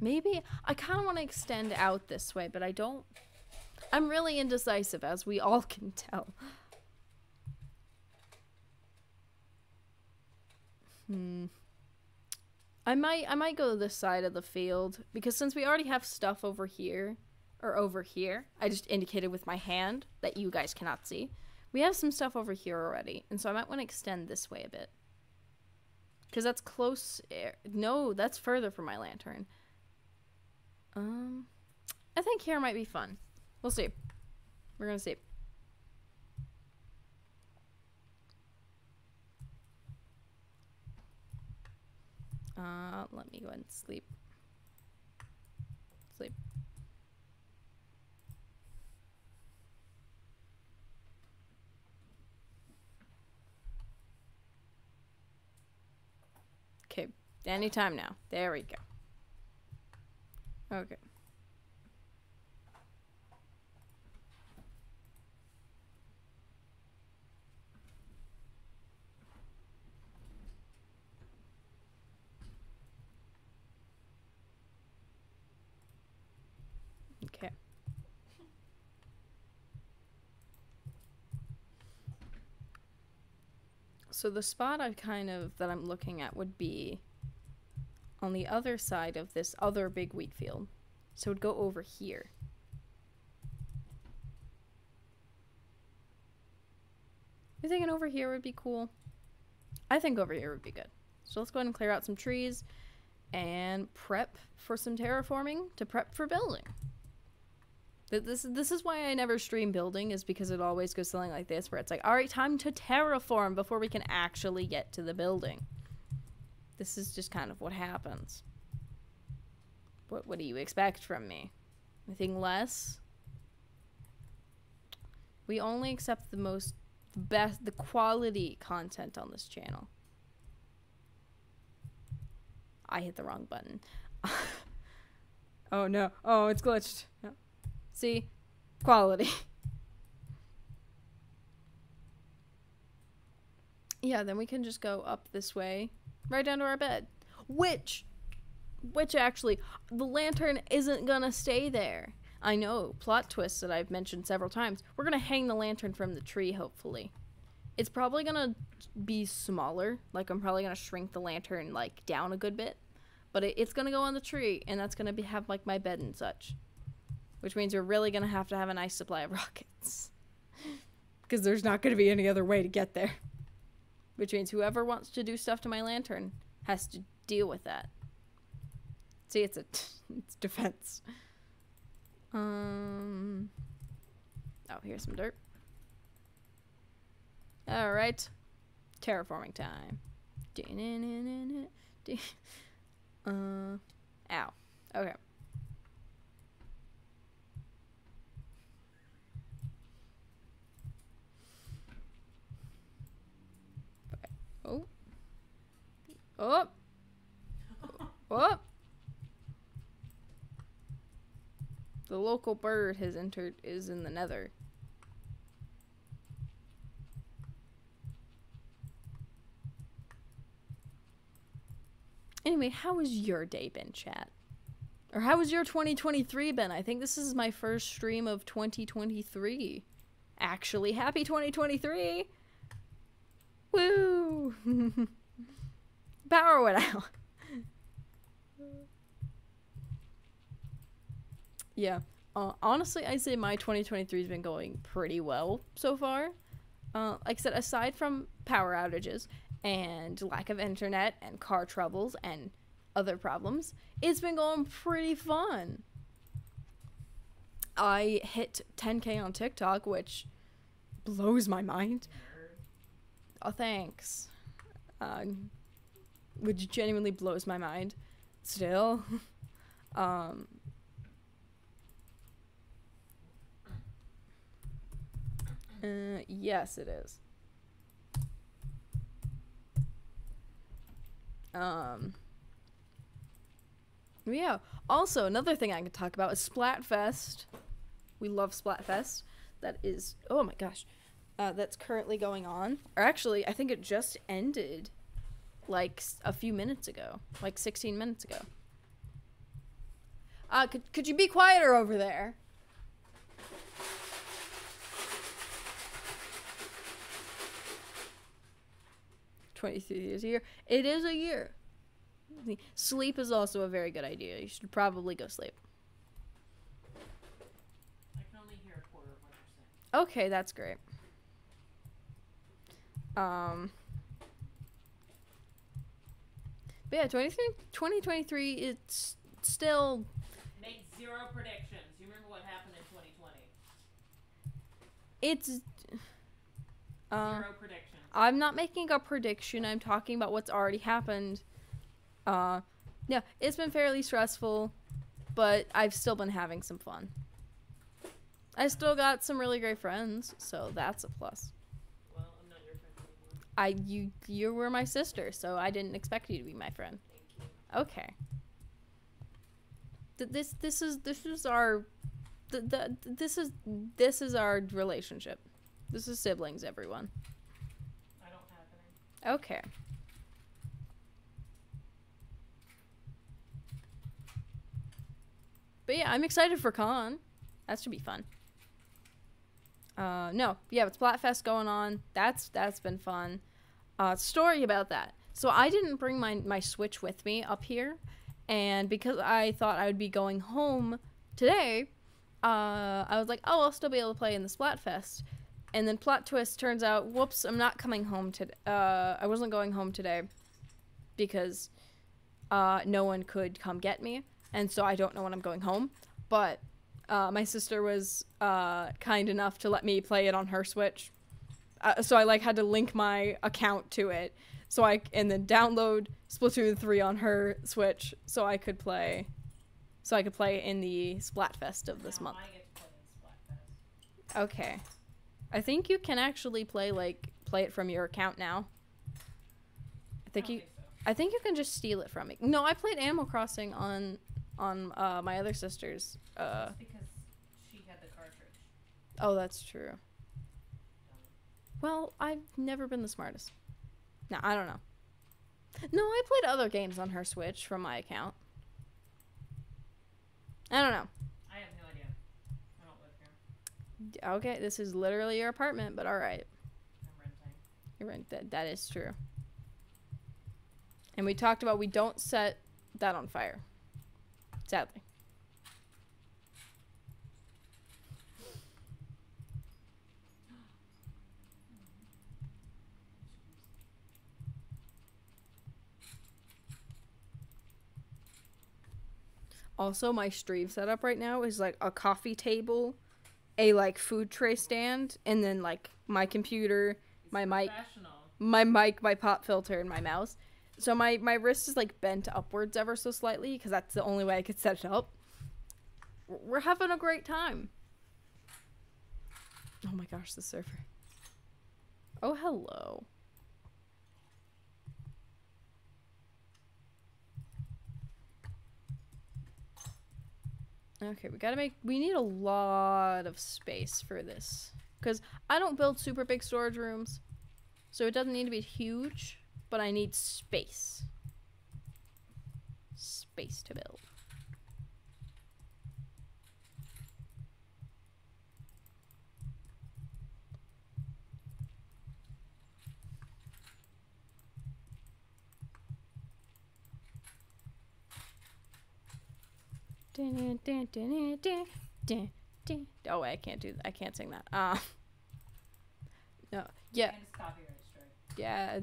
Maybe I kind of want to extend out this way, but I don't. I'm really indecisive, as we all can tell. Hmm. I might I might go this side of the field because since we already have stuff over here or over here, I just indicated with my hand that you guys cannot see. We have some stuff over here already, and so I might want to extend this way a bit. Cuz that's close. No, that's further from my lantern. Um I think here might be fun. We'll see. We're going to see. Uh, let me go and sleep. Sleep. Okay, anytime now. There we go. Okay. So the spot I kind of that I'm looking at would be on the other side of this other big wheat field. So it would go over here. You thinking over here would be cool? I think over here would be good. So let's go ahead and clear out some trees and prep for some terraforming to prep for building. Th- This is this is why I never stream building is because it always goes something like this where it's like, all right, time to terraform before we can actually get to the building. This is just kind of what happens. What what do you expect from me? Anything less? We only accept the most the best the quality content on this channel. I hit the wrong button. <laughs> oh no. Oh, it's glitched. See? Quality. yeah, then we can just go up this way, right down to our bed. Which, which actually, the lantern isn't gonna stay there. I know, plot twists that I've mentioned several times. We're gonna hang the lantern from the tree, hopefully. It's probably gonna be smaller. Like, I'm probably gonna shrink the lantern, like, down a good bit. But it, it's gonna go on the tree, and that's gonna be, have, like, my bed and such which means we're really going to have to have a nice supply of <laughs> rockets. Because there's not going to be any other way to get there. Which means whoever wants to do stuff to my lantern has to deal with that. See, it's a <laughs> it's defense. Um. Oh, here's some dirt. All right, terraforming time. <laughs> Uh, ow. Okay. Oh. Oh. Oh. The local bird has entered is in the nether. Anyway, how has your day been, chat? Or how has your 2023 been? I think this is my first stream of 2023. Actually, happy 2023! Woo! <laughs> Power went out. yeah. Uh, honestly, I'd say my 2023 has been going pretty well so far. Uh, like I said, aside from power outages and lack of internet and car troubles and other problems, it's been going pretty fun. I hit 10k on TikTok, which blows my mind. Oh, thanks. Uh, which genuinely blows my mind. Still. <laughs> um, uh, yes, it is. Um, yeah. Also, another thing I could talk about is Splatfest. We love Splatfest. That is, oh my gosh uh, that's currently going on. Or actually, I think it just ended like a few minutes ago, like 16 minutes ago. Uh, could, could you be quieter over there? Twenty-three years a year. It is a year. Sleep is also a very good idea. You should probably go sleep. I can only hear a quarter of what you're saying. Okay, that's great. Um, but yeah, 23, 2023, it's still, Make zero predictions. You remember what happened in 2020? it's, uh, Zero predictions. I'm not making a prediction. I'm talking about what's already happened. Uh, yeah, it's been fairly stressful, but I've still been having some fun. I still got some really great friends, so that's a plus. Well, I'm not your friend anymore. I you you were my sister, so I didn't expect you to be my friend. Okay. Th- This this is this is our th- th- this is this is our relationship. This is siblings, everyone. I don't have any. Okay. But yeah, I'm excited for con. That should be fun. Uh, no, yeah, it's Splatfest going on, that's that's been fun. Uh, story about that. So I didn't bring my my Switch with me up here, and because I thought I would be going home today, uh, I was like, oh, I'll still be able to play in the Splatfest. And then plot twist turns out, whoops, I'm not coming home today. Uh, I wasn't going home today because uh, no one could come get me, and so I don't know when I'm going home. But uh, my sister was uh, kind enough to let me play it on her Switch, uh, so I like had to link my account to it, so I and then download Splatoon 3 on her Switch, so I could play, so I could play in the Splatfest of this Now month. I get to play in Splatfest. Okay, I think you can actually play like play it from your account now. I think I you. think so. I think you can just steal it from me. No, I played Animal Crossing on on uh, my other sister's. Uh, because she had the cartridge. oh, that's true. Well, I've never been the smartest. No, I don't know. No, I played other games on her Switch from my account. I don't know. I have no idea. I don't live here. Okay, this is literally your apartment, but all right. I'm renting. You're right. That that is true. And we talked about we don't set that on fire. Sadly. Also, my stream setup right now is like a coffee table, a like food tray stand, and then like my computer, my mic, my mic, my pop filter, and my mouse. So my my wrist is like bent upwards ever so slightly because that's the only way I could set it up. We're having a great time. Oh my gosh, the server. Oh hello. Okay, we gotta make. We need a lot of space for this because I don't build super big storage rooms. So it doesn't need to be huge, but I need space. Space to build. Oh wait, I can't do. That. I can't sing that. Uh, <laughs> no. Yeah. And it's copyright strike. Yeah,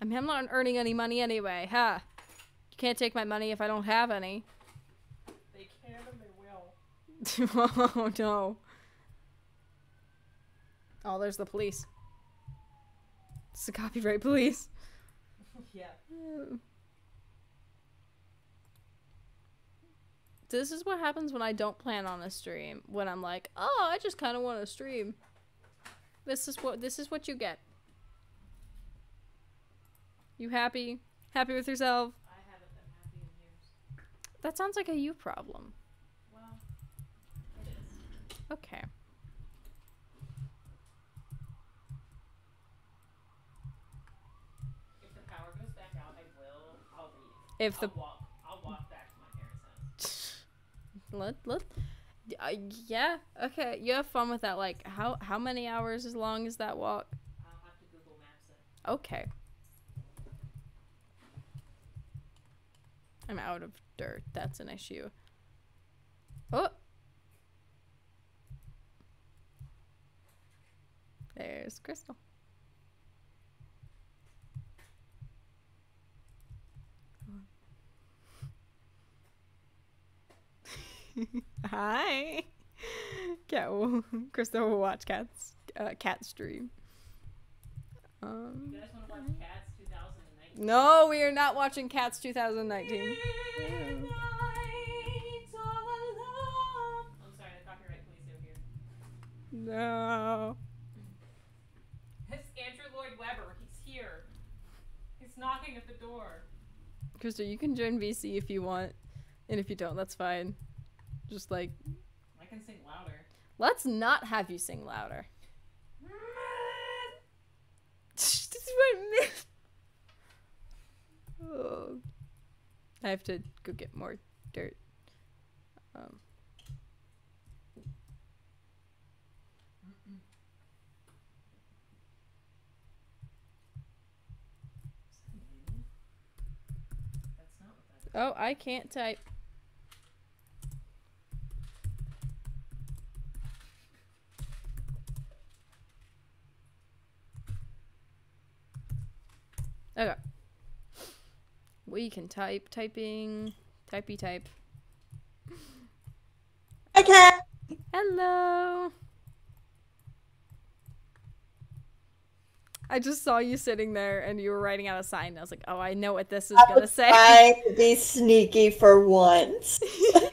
I mean, I'm not earning any money anyway, huh? You can't take my money if I don't have any. They can and they will. <laughs> oh no. Oh, there's the police. It's the copyright police. <laughs> yeah. This is what happens when I don't plan on a stream. When I'm like, oh, I just kind of want to stream. This is what this is what you get. You happy? Happy with yourself? I haven't been happy in years. That sounds like a you problem. Well, it is. Okay. If the power goes back out, I will. I'll leave. If the I'll walk. I'll walk back to my parents' house. Let let uh, yeah okay you have fun with that like how how many hours as long as that walk? I'll have to Google Maps it. okay. I'm out of dirt that's an issue. Oh. There's crystal <laughs> Hi. Cat will, Krista will watch cats uh, cat stream. Um, You guys want to watch Cats 2019? no, we are not watching Cats 2019. I'm sorry, the copyright police are here. No. It's Andrew Lloyd Webber. He's here. He's knocking at the door. Krista, you can join VC if you want, and if you don't, that's fine just like. I can sing louder. Let's not have you sing louder. <laughs> this is what oh. I have to go get more dirt. Um. Oh, I can't type. Okay. We can type. Typing. Typey type. Okay. Hello. I just saw you sitting there and you were writing out a sign. And I was like, oh, I know what this is gonna was say. I to be sneaky for once. <laughs> I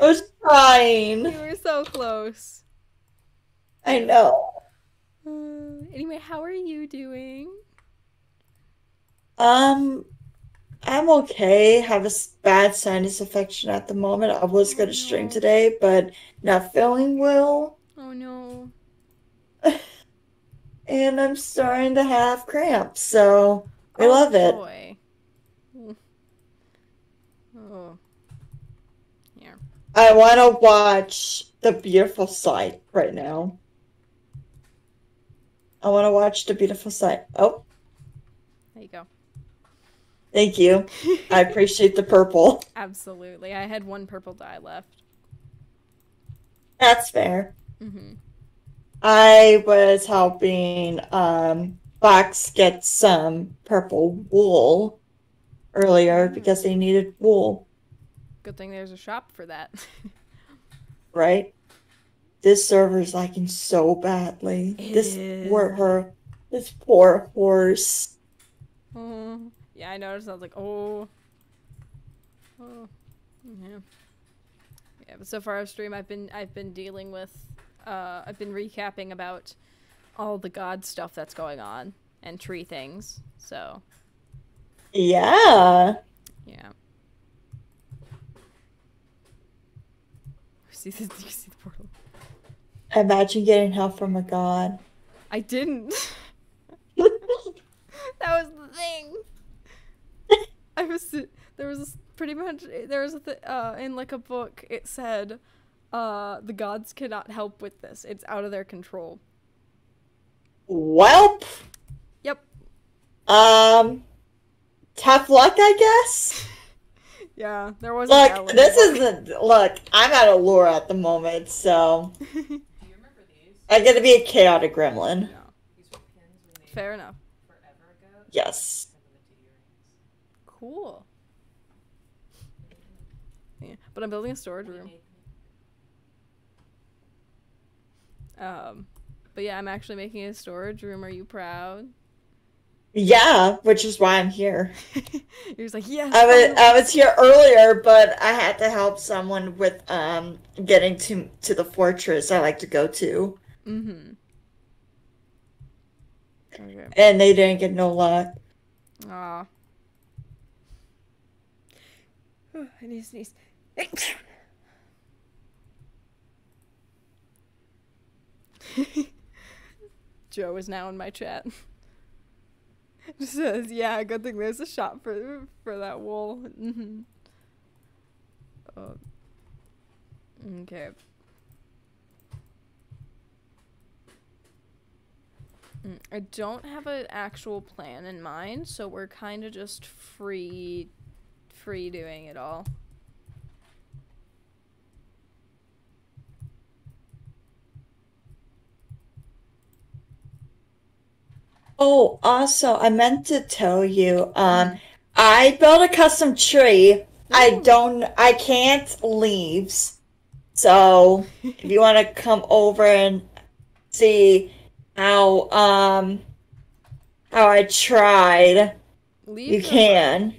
was trying. you were so close. I know. Uh, anyway, how are you doing? Um, I'm okay. Have a bad sinus infection at the moment. I was gonna stream no. today, but not feeling well, Oh no. <laughs> and I'm starting to have cramps. So I Oh, love it. Boy. Oh. Here. I want to watch the beautiful sight right now. I want to watch the beautiful sight. Oh, There you go. Thank you. I appreciate the purple. <laughs> Absolutely. I had one purple dye left. That's fair. Mm-hmm. I was helping um Fox get some purple wool earlier because they needed wool, Good thing there's a shop for that. <laughs> right? This server's lacking so badly. It this is. poor her, this poor horse. oh. Yeah, I noticed. I was like, oh. Oh. Yeah. Yeah, but so far off stream, I've been I've been dealing with, uh, I've been recapping about all the god stuff that's going on and tree things. So Yeah. yeah. <laughs> See the, you see the portal? Imagine getting help from a god. I didn't. <laughs> <laughs> that was the thing. I was there was this, pretty much there was a th- uh in like a book it said uh the gods cannot help with this. It's out of their control. Welp. Yep. Um, tough luck, I guess. <laughs> Yeah, there was a Look, this isn't. Look, I'm out of lore at the moment, so <laughs> Do you remember these? I'm gonna be a chaotic gremlin. no. These were pins we made Fair enough. Yes. Implemented earrings. Cool. Yeah, but I'm building a storage room. Um, but yeah, I'm actually making a storage room. Are you proud? Yeah, which is why I'm here. <laughs> You're just like, "Yeah." I was. I was here earlier, but I had to help someone with um getting to to the fortress I like to go to, Mm-hmm. Okay. and they didn't get no luck. Aw. <sighs> I need to sneeze. <laughs> Joe is now in my chat. <laughs> Just says, "Yeah, good thing there's a shop for for that wool." hmm Oh. Okay. Mm, I don't have an actual plan in mind, so we're kind of just free free doing it all. Oh, also, I meant to tell you, um, I built a custom tree. I don't, I can't leaves. So, if you want to come over and see how, um, how I tried, Leaves you can.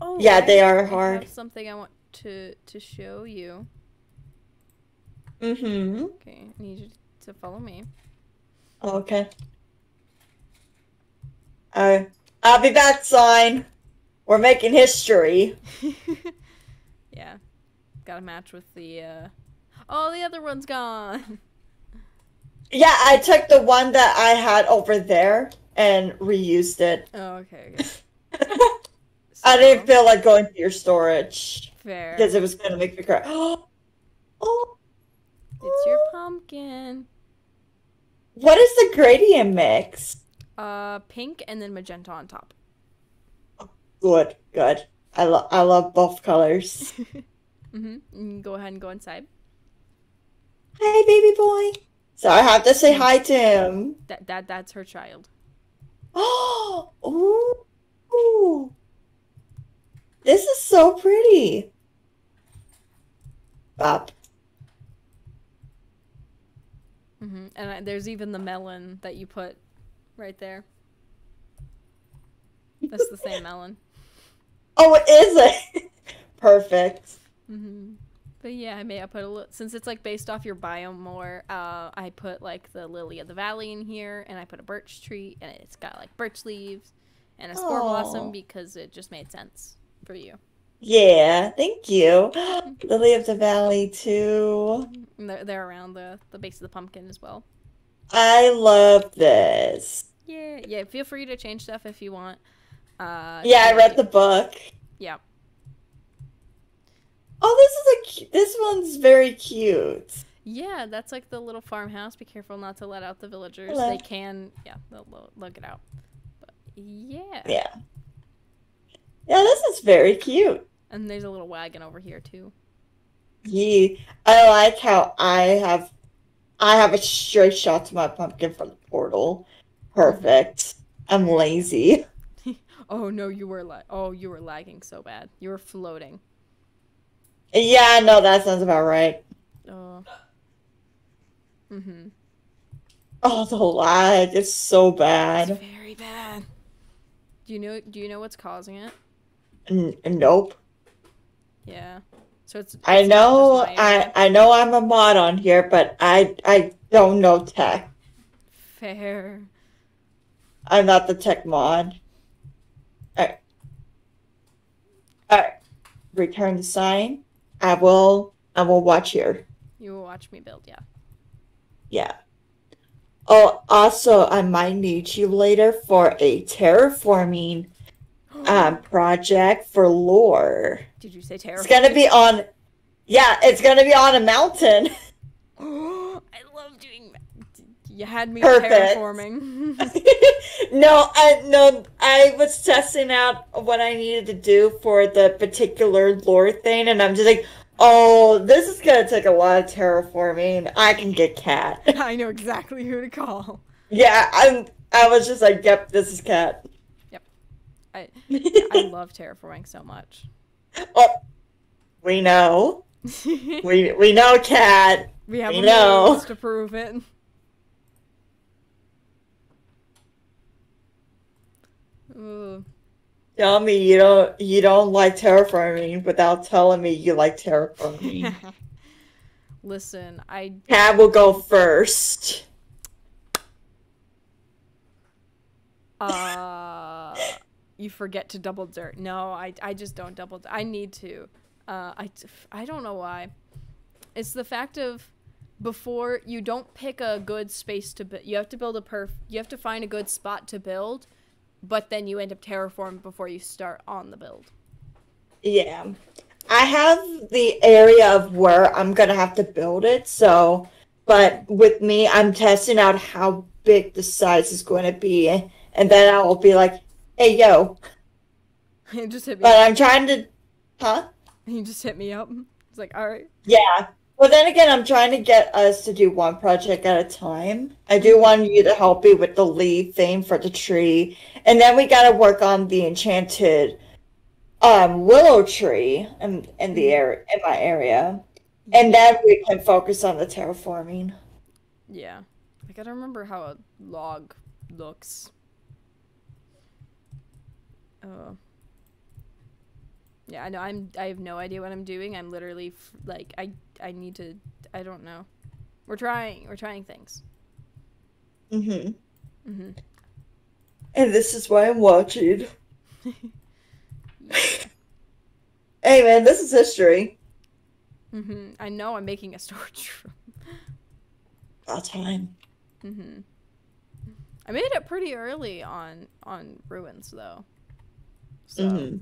Oh, Yeah, they are I hard. have something I want to to show you. Mm-hmm. Okay, I need you to follow me. Okay. Uh, I'll be back, sign. We're making history. <laughs> yeah, got to match with the. uh Oh, the other one's gone. Yeah, I took the one that I had over there and reused it. Oh, okay. okay. <laughs> I didn't feel like going to your storage fair. because it was gonna make me cry. <gasps> Oh, It's your pumpkin. what is the gradient mix? Uh, pink and then magenta on top. Good, good. I love I love both colors. <laughs> Mm-hmm. Go ahead and go inside. Hi, baby boy. So I have to say hi to him. That that that's her child. <gasps> Oh, ooh, this is so pretty. Bop. Mm-hmm. And I, there's even the melon that you put right there. That's the same melon. Oh, it is it? <laughs> Perfect. Mm-hmm. But yeah, I may I put a little since it's like based off your biome more. Uh, I put like the lily of the valley in here, and I put a birch tree, and it's got like birch leaves and a spore blossom because it just made sense for you. Yeah, thank you. <gasps> <gasps> Lily of the Valley too. They're, they're around the the base of the pumpkin as well. I love this. Yeah, yeah. Feel free to change stuff if you want. Uh, Yeah, I read the book. Yeah. Oh, this is a this one's very cute. Yeah, that's like the little farmhouse. Be careful not to let out the villagers. Hello. They can, yeah, they'll lo- look it out. But yeah. Yeah. Yeah, this is very cute. And there's a little wagon over here too. Yeah, I like how I have I have a straight shot to my pumpkin from the portal. Perfect. I'm lazy. <laughs> Oh no, you were la- oh you were lagging so bad. You were floating. Yeah, no, that sounds about right. Oh. Mhm. Oh, the lag is so It's bad. very bad. Do you know? Do you know what's causing it? N- nope. Yeah. So it's. I it's not know I. I know I'm a mod on here, but I I don't know tech. Fair. I'm not the tech mod. Alright. Alright. Return the sign. I will I will watch here. You will watch me build. Yeah. Yeah. Oh, also, I might need you later for a terraforming um project for lore. Did you say It's gonna be on. Yeah, it's gonna be on a mountain. <laughs> <gasps> I love doing. that. You had me Perfect. terraforming. <laughs> <laughs> no, I no, I was testing out what I needed to do for the particular lore thing, and I'm just like, oh, this is gonna take a lot of terraforming. I can get cat. I know exactly who to call. yeah, I'm. I was just like, yep, this is cat. I <laughs> I love terraforming so much. oh, we know. <laughs> We we know cat. we have we know. to prove it. Ooh. Tell me you don't you don't like terraforming without telling me you like terraforming. <laughs> Listen, I Cat will go first. uh you forget to double dirt. No, I I just don't double I need to. Uh I I don't know why. It's the fact of before you don't pick a good space to build. You have to build a perf you have to find a good spot to build, but then you end up terraform before you start on the build. Yeah. I have the area of where I'm gonna have to build it, so but with me I'm testing out how big the size is going to be and then I will be like, hey yo. <laughs> Just hit me But up. I'm trying to huh? He just hit me up. It's like, all right. Yeah. Well then again I'm trying to get us to do one project at a time. I do want you to help me with the leaf thing for the tree. And then we gotta work on the enchanted um willow tree in, in the area in my area. And then we can focus on the terraforming. Yeah. I gotta remember how a log looks. Oh. Yeah, I know. I'm. I have no idea what I'm doing. I'm literally like I. I need to. I don't know. We're trying. We're trying things. hmm hmm And this is why I'm watching. <laughs> Hey man, this is history. hmm I know. I'm making a storage <laughs> room. About time. hmm I made it pretty early on on ruins though. So. Mhm.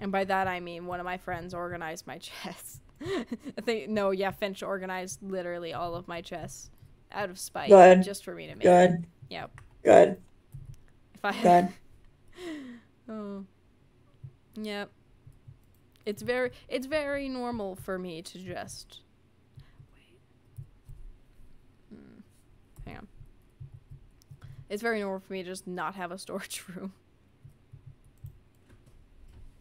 And by that I mean one of my friends organized my <laughs> chests. I think no, yeah, Finch organized literally all of my chests out of spite, Good. just for me to make. Good. Yep. Good. If I Good. <laughs> oh, yep. It's very it's very normal for me to just wait. Hmm. Hang on. It's very normal for me to just not have a storage <laughs> room.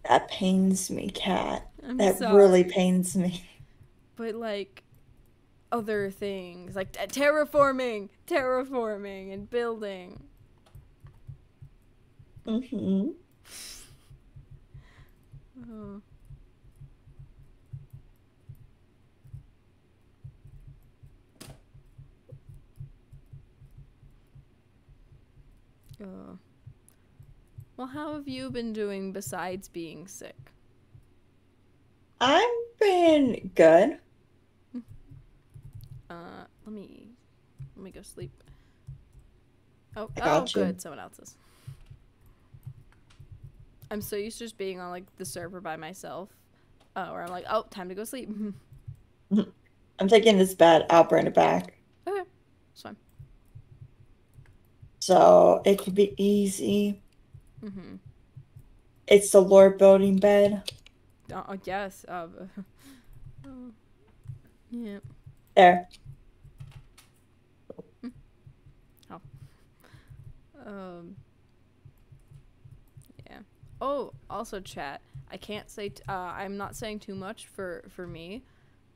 That pains me, Cat. I'm That sorry. really pains me. but like other things like terraforming, terraforming and building. hmm Oh. Uh, well, how have you been doing besides being sick? I've been good. Uh, let me let me go sleep. Oh, oh, you. good. Someone else's. I'm so used to just being on like the server by myself, uh, where I'm like, oh, time to go sleep. <laughs> I'm taking this bed. I'll bring it back. okay, it's fine. So it could be easy. Mm-hmm. It's the Lord building bed. Oh, oh, yes. Uh, <laughs> uh, yeah. There. Um. Yeah. Oh, also chat. I can't say. T- uh, I'm not saying too much for for me,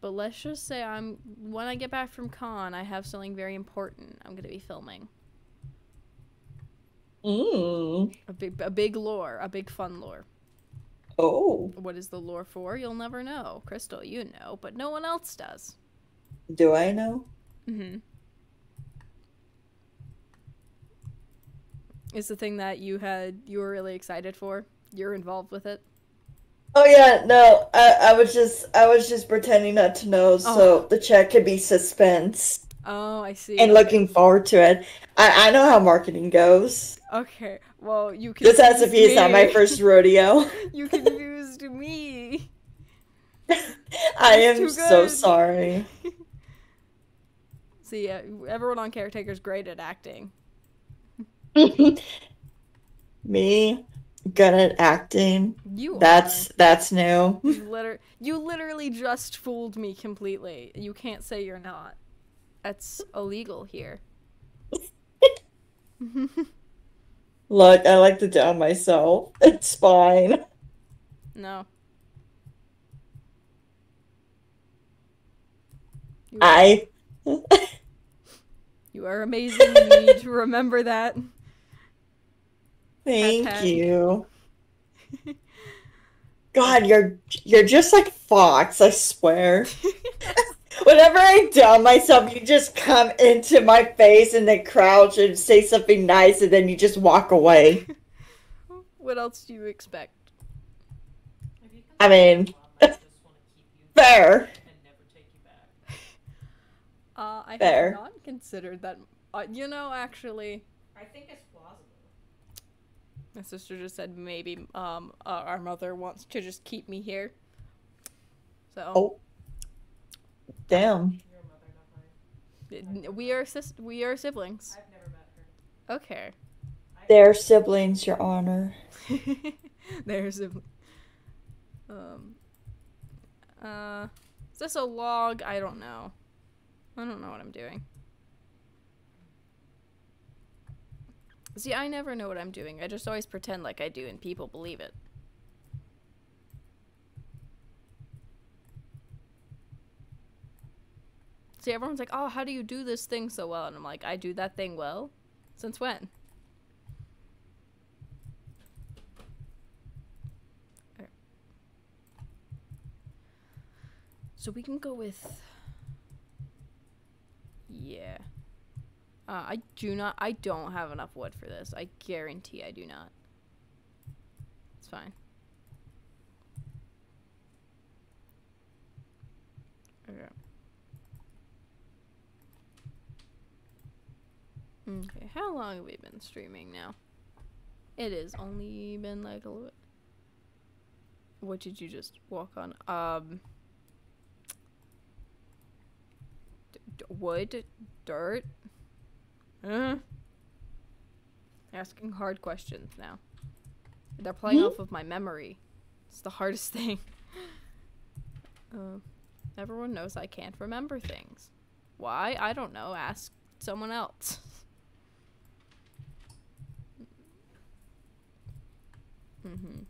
but let's just say I'm when I get back from con, I have something very important. I'm gonna be filming Mm. a big a big lore, a big fun lore. Oh. What is the lore for? You'll never know. Crystal, you know, but no one else does. Do I know? Mm-hmm. It's the thing that you had you were really excited for. You're involved with it. Oh yeah, no. I, I was just I was just pretending not to know so Oh. the chat could be suspense Oh, I see. and looking forward to it. I, I know how marketing goes. Okay, well, you Just as if confused it's not my first rodeo. <laughs> You confused me. <laughs> I am so sorry. <laughs> See, uh, everyone on Caretaker's great at acting. Me, good at acting. You That's are. that's new. You, liter- you literally just fooled me completely. You can't say you're not. That's illegal here. Look, I like to down myself. <laughs> It's fine. no. You are, I <laughs> you are amazing. You need to remember that. thank pat. you. <laughs> God, you're you're just like Fox, I swear. Whenever I down myself, you just come into my face and then crouch and say something nice and then you just walk away. <laughs> what else do you expect? If you can I mean, I just want to keep you fair. and never take you back. Uh, I Fair. have not considered that. Uh, you know, actually, I think it's plausible. my sister just said maybe um uh, our mother wants to just keep me here. So Oh. Damn. Your mother, not mine. we are sis- we are siblings. I've never met her. Okay. They're siblings, your honor. <laughs> There's a. Um. Uh, is this a log? I don't know. I don't know what I'm doing. See, I never know what I'm doing. I just always pretend like I do, and people believe it. See, everyone's like, "Oh, how do you do this thing so well?" And I'm like, "I do that thing well. Since when?" So we can go with. Yeah. Uh, I do not. I don't have enough wood for this. I guarantee I do not. It's fine. Okay. Okay. How long have we been streaming now? It has only been like a little. bit. What did you just walk on? Um. D- d- wood, dirt. Huh? Asking hard questions now. They're playing Hmm? off of my memory. It's the hardest <laughs> thing. Uh, everyone knows I can't remember things. Why? I don't know. Ask someone else. <laughs> mm-hmm.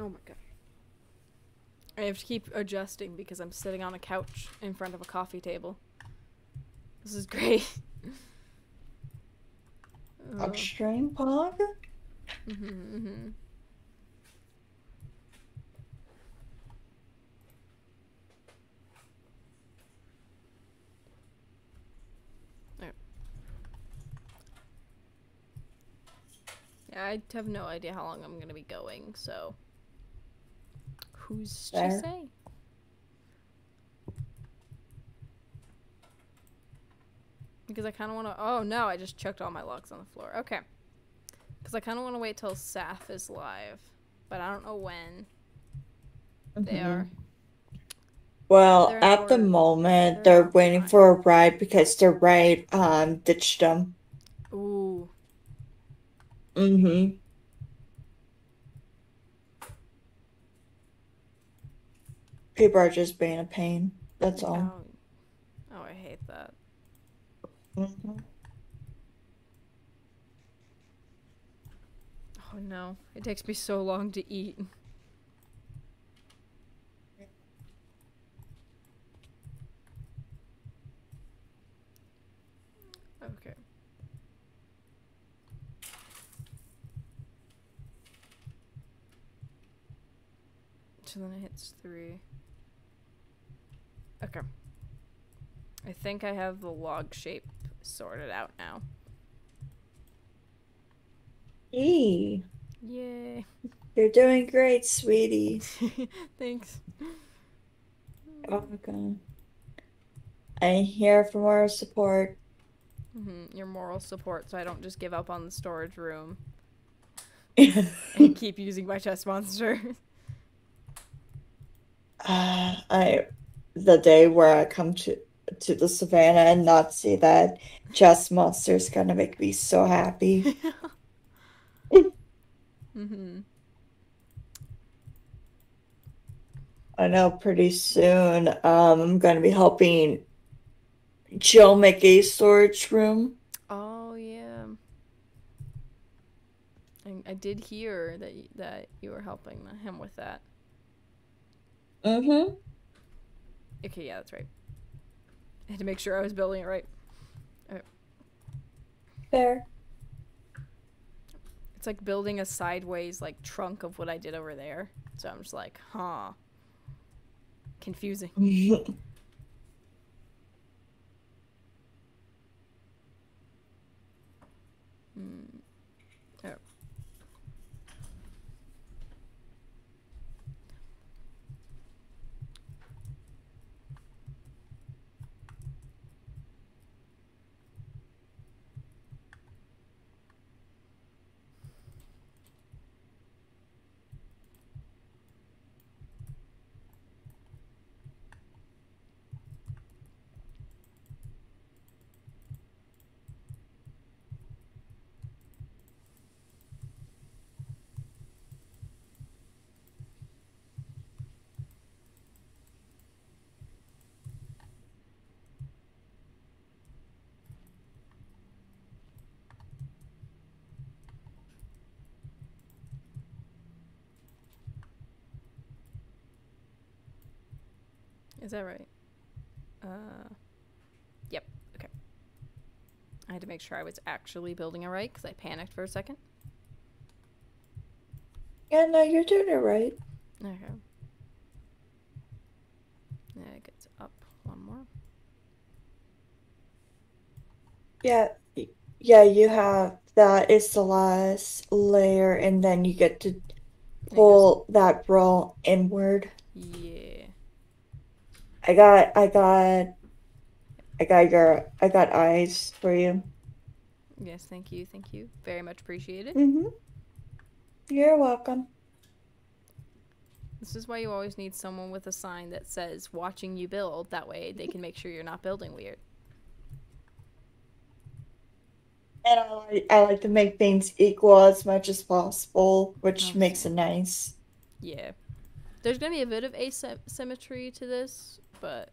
Oh my god. I have to keep adjusting because I'm sitting on a couch in front of a coffee table. This is great. <laughs> Uh, Upstream pog? mhm, mhm. I have no idea how long I'm gonna be going, so who's to say? Because I kind of want to. Oh no! I just chucked all my logs on the floor. Okay. Because I kind of want to wait till Saf is live, but I don't know when they Mhm. are. Well, They're at the our- moment, they're they're waiting for a ride because their ride um ditched them. Ooh. Mm-hmm. People are just being a pain. That's all. Oh. oh, I hate that. Mhm. Oh no! It takes me so long to eat. Okay. So then it hits three. Okay. I think I have the log shape sorted out now. Yee. Yay. You're doing great, sweetie. <laughs> Thanks. Okay. I'm here for more support. hmm Your moral support so I don't just give up on the storage room <laughs> and keep using my chest monster. <laughs> Uh, I the day where I come to to the savannah and not see that chess monster is gonna make me so happy. <laughs> hmm I know pretty soon um I'm gonna be helping Jill make a storage room. Oh yeah. I, I did hear that that you were helping him with that. Mm-hmm. Okay, yeah, that's right. I had to make sure I was building it right. Fair. It's like building a sideways like trunk of what I did over there. So I'm just like, huh. Confusing. <laughs> Hmm. Oh. Is that right? Uh, yep. Okay. I had to make sure I was actually building it right because I panicked for a second. Yeah, no, you're doing it right. Okay. Yeah, it gets up one more. Yeah, yeah, you have that is the last layer, and then you get to pull that roll inward. Yeah. I got, I got, I got your, I got eyes for you. Yes, thank you, thank you. Very much appreciated. Mm-hmm. You're welcome. This is why you always need someone with a sign that says watching you build. That way they can make sure you're not building weird. And I like, I like to make things equal as much as possible, which makes it nice. Yeah. There's gonna be a bit of asymmetry to this, but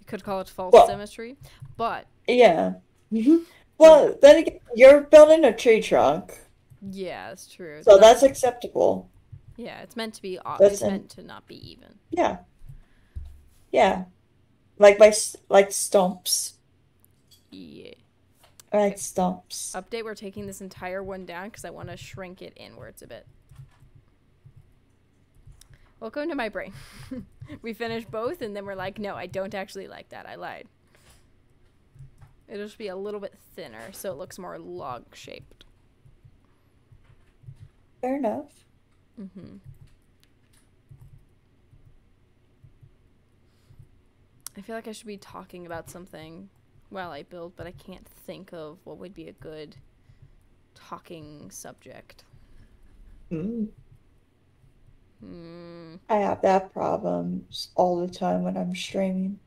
you could call it false Well- symmetry. But Yeah. Mm-hmm. Well, then again, you're building a tree trunk, yeah, it's true. so that's acceptable. yeah, it's meant to be. o- That's It's an- meant to not be even. Yeah. Yeah. Like my like stumps. Yeah. Like stumps. Update: We're taking this entire one down because I want to shrink it inwards a bit. Welcome to my brain. <laughs> we finished both, and then we're like, no, I don't actually like that. I lied. It'll just be a little bit thinner, so it looks more log shaped. Fair enough. Mm-hmm. I feel like I should be talking about something while I build, but I can't think of what would be a good talking subject. Mm. Hmm. I have that problem all the time when I'm streaming.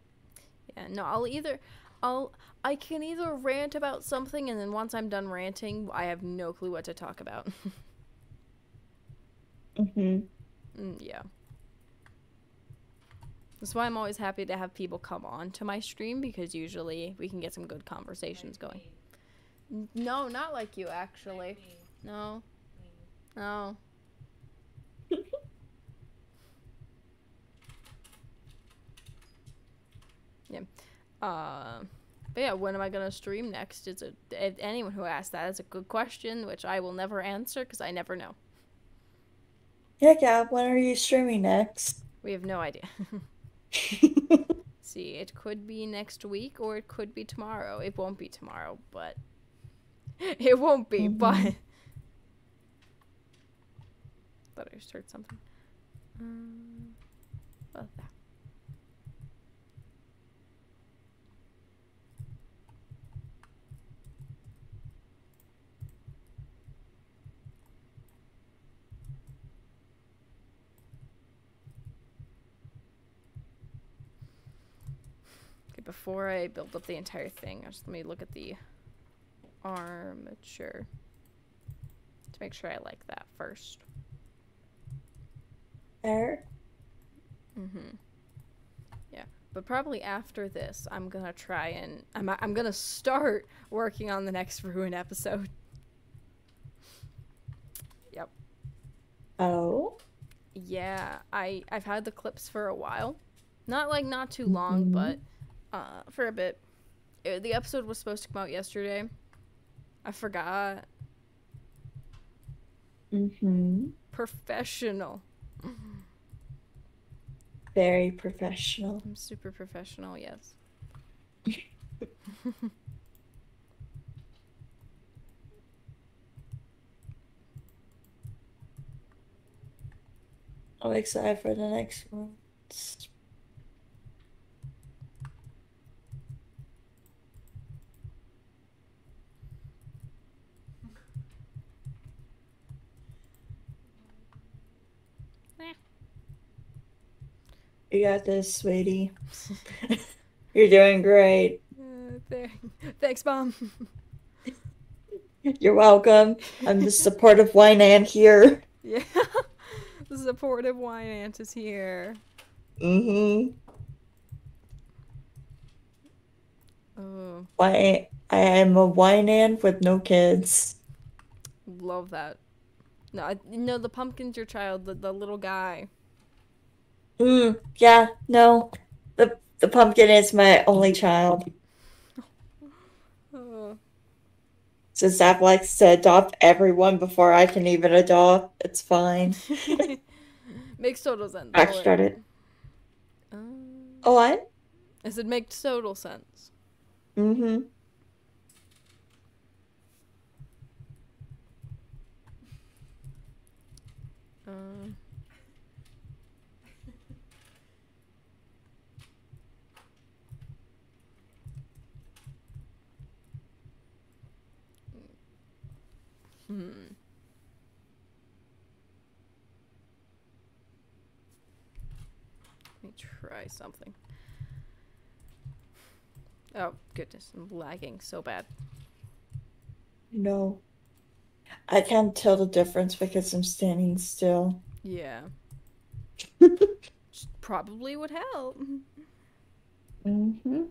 Yeah, no, I'll either I'll I can either rant about something and then once I'm done ranting, I have no clue what to talk about. <laughs> hmm Mm, yeah. That's why I'm always happy to have people come on to my stream because usually we can get some good conversations going. N- No, not like you actually. No. No. Yeah. Uh, but yeah, when am I gonna stream next? Is if anyone who asked that is a good question, which I will never answer because I never know. Yeah, Gab, when are you streaming next? We have no idea. <laughs> <laughs> See, it could be next week or it could be tomorrow. It won't be tomorrow, but <laughs> it won't be. Mhm. But thought I just heard something. Um, what that? Before I build up the entire thing, just let me look at the armature to make sure I like that first. There. Mm-hmm. Yeah, but probably after this, I'm gonna try and I'm I'm gonna start working on the next Ruin episode. Yep. Oh. Yeah, I I've had the clips for a while, not like not too long, Mhm. but uh, for a bit. Uh, the episode was supposed to come out yesterday. I forgot. Mm-hmm. Professional. Very professional. I'm super professional. Yes. <laughs> I'm excited for the next one. Eh. You got this, sweetie. <laughs> You're doing great. Uh, there. Thanks, mom. You're welcome. I'm the supportive wine aunt here. yeah. <laughs> the supportive wine aunt is here. Mm-hmm. Oh, Why I am a wine aunt with no kids. love that. No, I, no, the pumpkin's your child, the, the little guy. Mm, yeah, no. The the pumpkin is my only child. Oh. <laughs> Since Zap likes to adopt everyone before I can even adopt, it's fine. <laughs> makes total sense. Back started. Um, Oh, what? I said makes total sense. Mm-hmm. Um, hmm. Let me try something. Oh, goodness, I'm lagging so bad. No. I can't tell the difference because I'm standing still. Yeah. <laughs> Probably would help. Mm-hmm.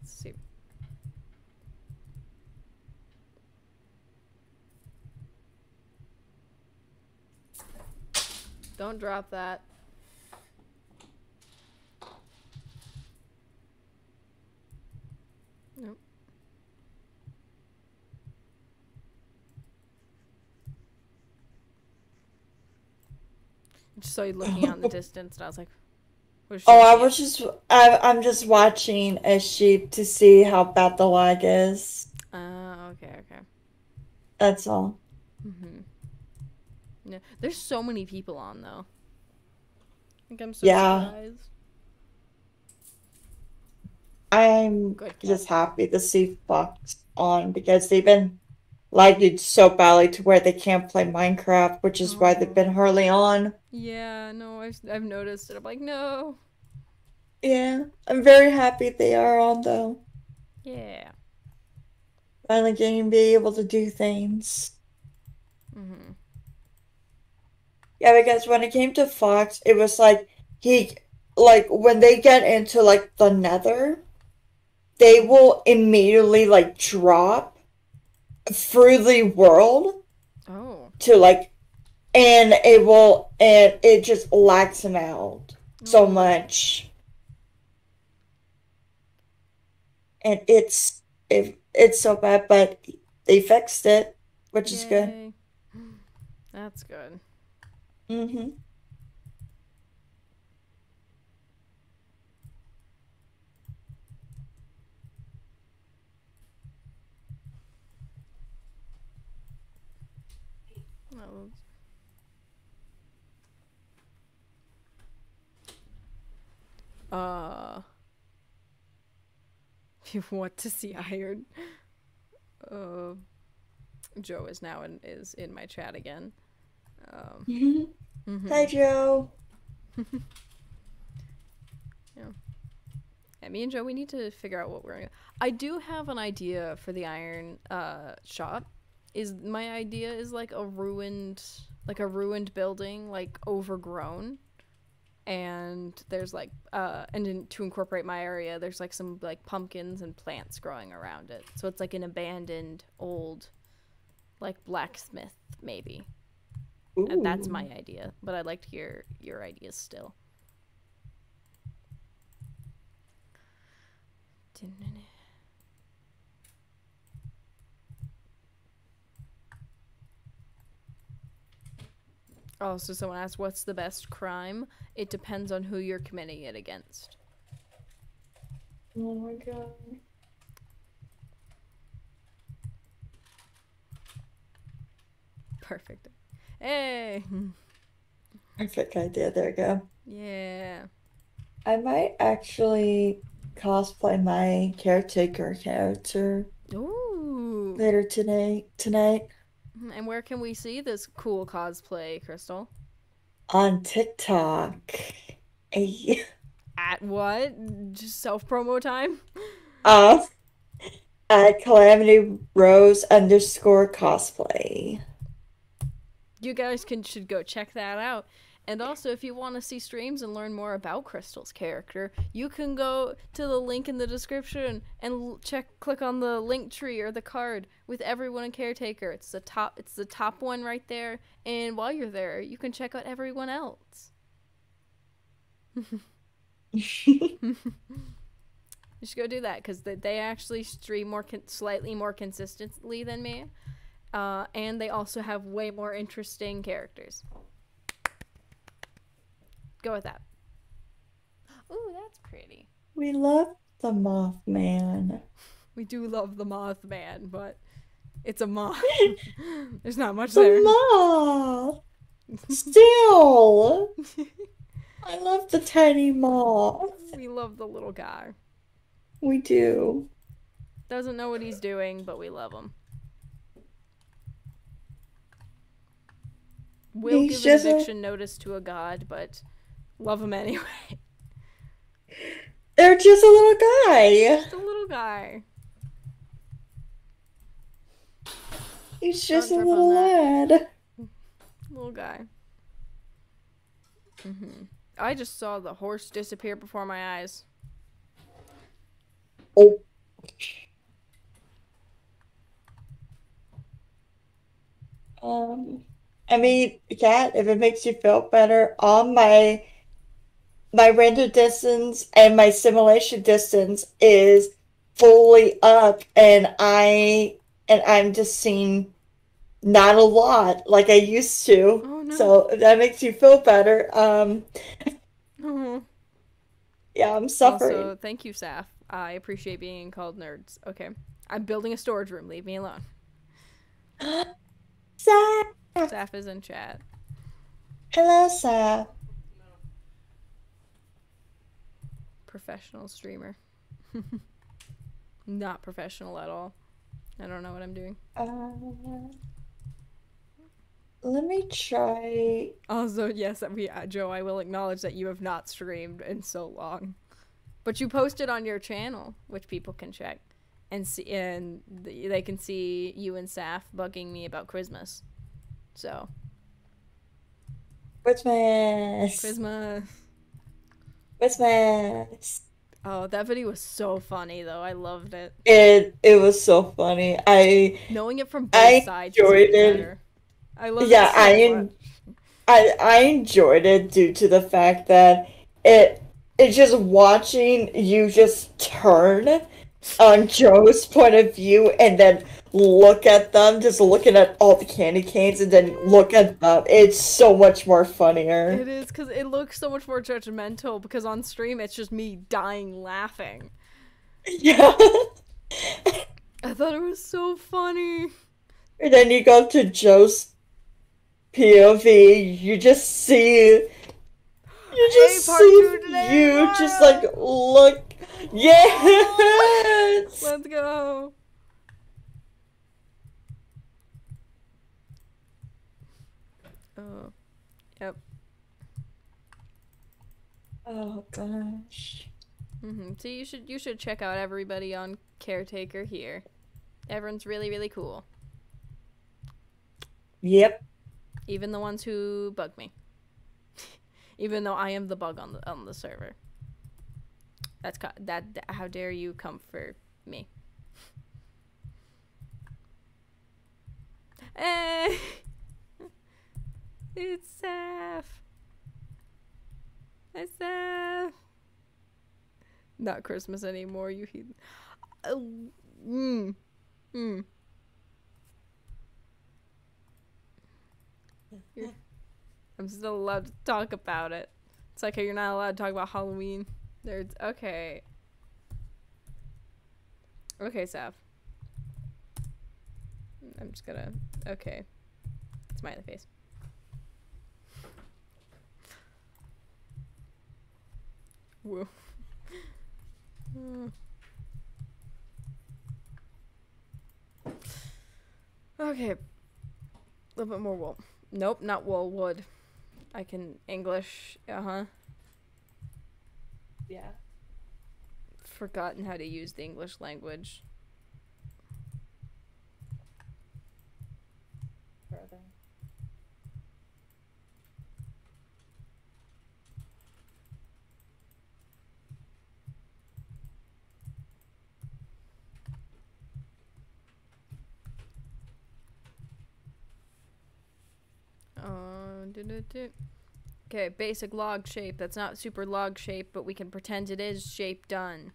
Let's see. Don't drop that. Nope. Just saw you looking out in the <laughs> distance, and I was like, what is she Oh, I was just I I'm just watching a sheep to see how bad the lag is. Uh, okay, okay. That's all. Mm-hmm. Yeah, there's so many people on though. I think I'm so Yeah. surprised. I'm Good just happy to see Fox on because they've been lagging so badly to where they can't play Minecraft, which is why they've Oh. been hardly on. Yeah, no, I've I've noticed it. I'm like, no. Yeah, I'm very happy they are on though. Yeah. Finally getting to be able to do things. Mm-hmm. Yeah, because when it came to Fox, it was like he like when they get into like the Nether, they will immediately like drop through the world Oh. to like and it will and it just lags him out so Mm. much. And it's it, it's so bad, but they fixed it, which is good. That's good. Hmm That was- Uh, <laughs> you want to see iron, uh, Joe is now in is in my chat again. Um, mhm. <laughs> Hi, Joe. <laughs> Yeah, me and Joe, we need to figure out what we're gonna. I do have an idea for the iron uh shop. Is my idea is like a ruined, like a ruined building, like overgrown, and there's like uh and in, to incorporate my area, there's like some like pumpkins and plants growing around it. So it's like an abandoned old, like blacksmith maybe. And that's my idea, but I'd like to hear your ideas still. <laughs> Oh, so someone asked, what's the best crime? It depends on who you're committing it against. Oh my god. Perfect. Hey! Perfect idea. There we go. Yeah. I might actually cosplay my caretaker character Ooh. later today tonight And where can we see this cool cosplay, Crystal? on TikTok. Ay. At what? Just self promo time? Uh, at Calamity Rose underscore cosplay. You guys can should go check that out. And also, if you want to see streams and learn more about Crystal's character, you can go to the link in the description and check, click on the link tree or the card with everyone in Caretaker. It's the top, it's the top one right there. And while you're there, you can check out everyone else. <laughs> <laughs> You should go do that because they, they actually stream more slightly more consistently than me, uh, and they also have way more interesting characters. Go with that. Ooh, that's pretty. We love the Mothman. <laughs> We do love the Mothman, but it's a moth. <laughs> <laughs> There's not much The there. moth. Still. I love the tiny moth. we love the little guy. We do. Doesn't know what he's doing, but we love him. Will He's give an a- eviction notice to a god, but love him <laughs> anyway. They're just a little guy. Just a little guy. He's just a Don't little lad. Little guy. hmm I just saw the horse disappear before my eyes. Oh. Um, I mean, Kat, if it makes you feel better, all my my render distance and my simulation distance is fully up, and I and I'm just seeing not a lot like I used to. Oh no. So that makes you feel better. Um, Oh. yeah, I'm suffering. Also, thank you, Saf. I appreciate being called nerds. Okay. I'm building a storage room. Leave me alone. <gasps> Sa- Saf is in chat. Hello, Sa. Professional streamer. <laughs> Not professional at all. I don't know what I'm doing. Uh, let me try. Also, yes, we, uh, Joe, I will acknowledge that you have not streamed in so long, but you posted on your channel, which people can check, and see, and they can see you and Saf bugging me about Christmas. So Christmas. Christmas. Christmas. Oh, that video was so funny though. I loved it. It it was so funny. I Knowing it from both I sides enjoyed it. better. I love Yeah, it so I much. I I enjoyed it due to the fact that it it's just watching you just turn on Joe's point of view and then look at them, just looking at all the candy canes and then look at them. It's so much more funnier. It is because it looks so much more judgmental because on stream it's just me dying laughing. Yeah. <laughs> I thought it was so funny. And then you go to Joe's POV, you just see you just part see today, you just like look <laughs> Yes Let's go. Oh, yep. Oh gosh. hmm So you should you should check out everybody on Caretaker here. Everyone's really really cool. Yep. Even the ones who bug me. <laughs> Even though I am the bug on the on the server. That's co- that, that how dare you come for me. <laughs> Eh. <laughs> It's Saf. It's Saf. Not Christmas anymore, you heathen. Oh, mm. Mm. I'm still allowed to talk about it. It's like you're not allowed to talk about Halloween. There's okay. Okay, Saf. I'm just gonna okay. Smiley face. Woo. Hmm. Okay. A little bit more wool. Nope, not wool, wood. I can English, uh huh. Yeah. Forgotten how to use the English language. Further. Uh, do-do-do. Okay, basic log shape. That's not super log shape, but we can pretend it is shape done.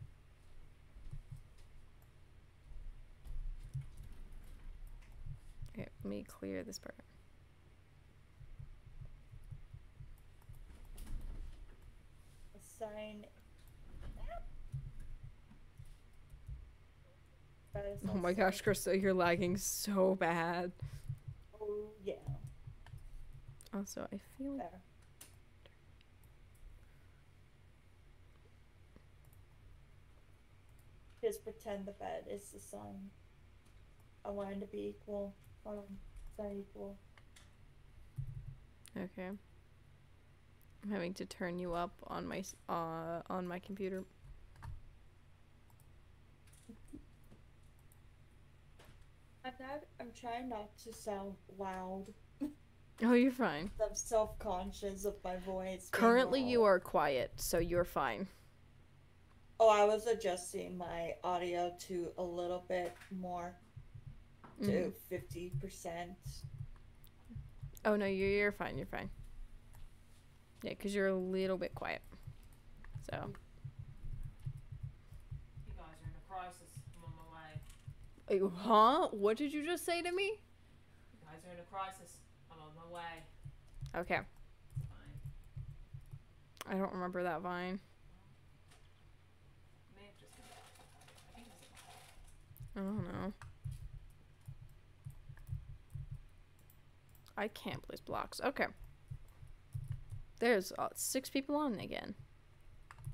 Okay, let me clear this part. Assign. Oh my gosh, Krista, you're lagging so bad. Oh yeah. Also, I feel There. Just pretend the bed is the sun. I want it to be equal. Um, it's not equal. okay. I'm having to turn you up on my uh on my computer. I'm trying not to sound loud. Oh, you're fine. I'm self conscious of my voice. Currently, you are quiet, so you're fine. Oh, I was adjusting my audio to a little bit more to mm-hmm. 50%. Oh no, you're you're fine. You're fine. Yeah, because you're a little bit quiet. So You guys are in a crisis. I'm on my way. Wait, huh? What did you just say to me? You guys are in a crisis. My way. Okay. I don't remember that vine. I may have just been I think it was I don't know. I can't place blocks. Okay. There's uh, six people on again.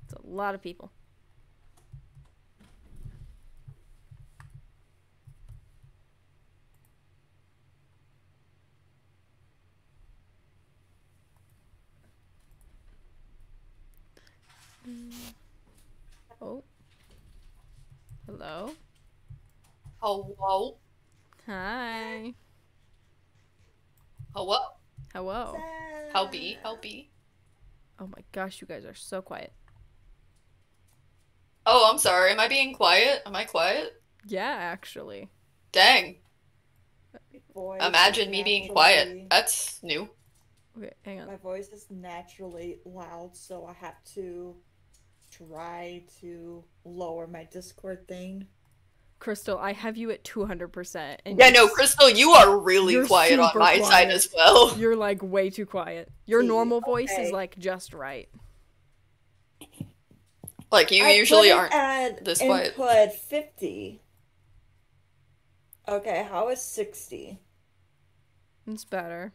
It's a lot of people. Mm. Oh. Hello. Hello? Hi. Hello? Hello. Helpy, helpy. Oh my gosh, you guys are so quiet. Oh, I'm sorry. Am I being quiet? Am I quiet? Yeah, actually. Dang. Voice Imagine me being quiet. That's new. Okay, hang on. My voice is naturally loud, so I have to try to lower my Discord thing. Crystal, I have you at 200%. And Yeah, no, Crystal, you are really quiet on super my side as well. <laughs> You're like way too quiet. Your See, normal voice is like just right. Like, you I usually put aren't. at this quiet. input 50. Okay, how is 60? It's better.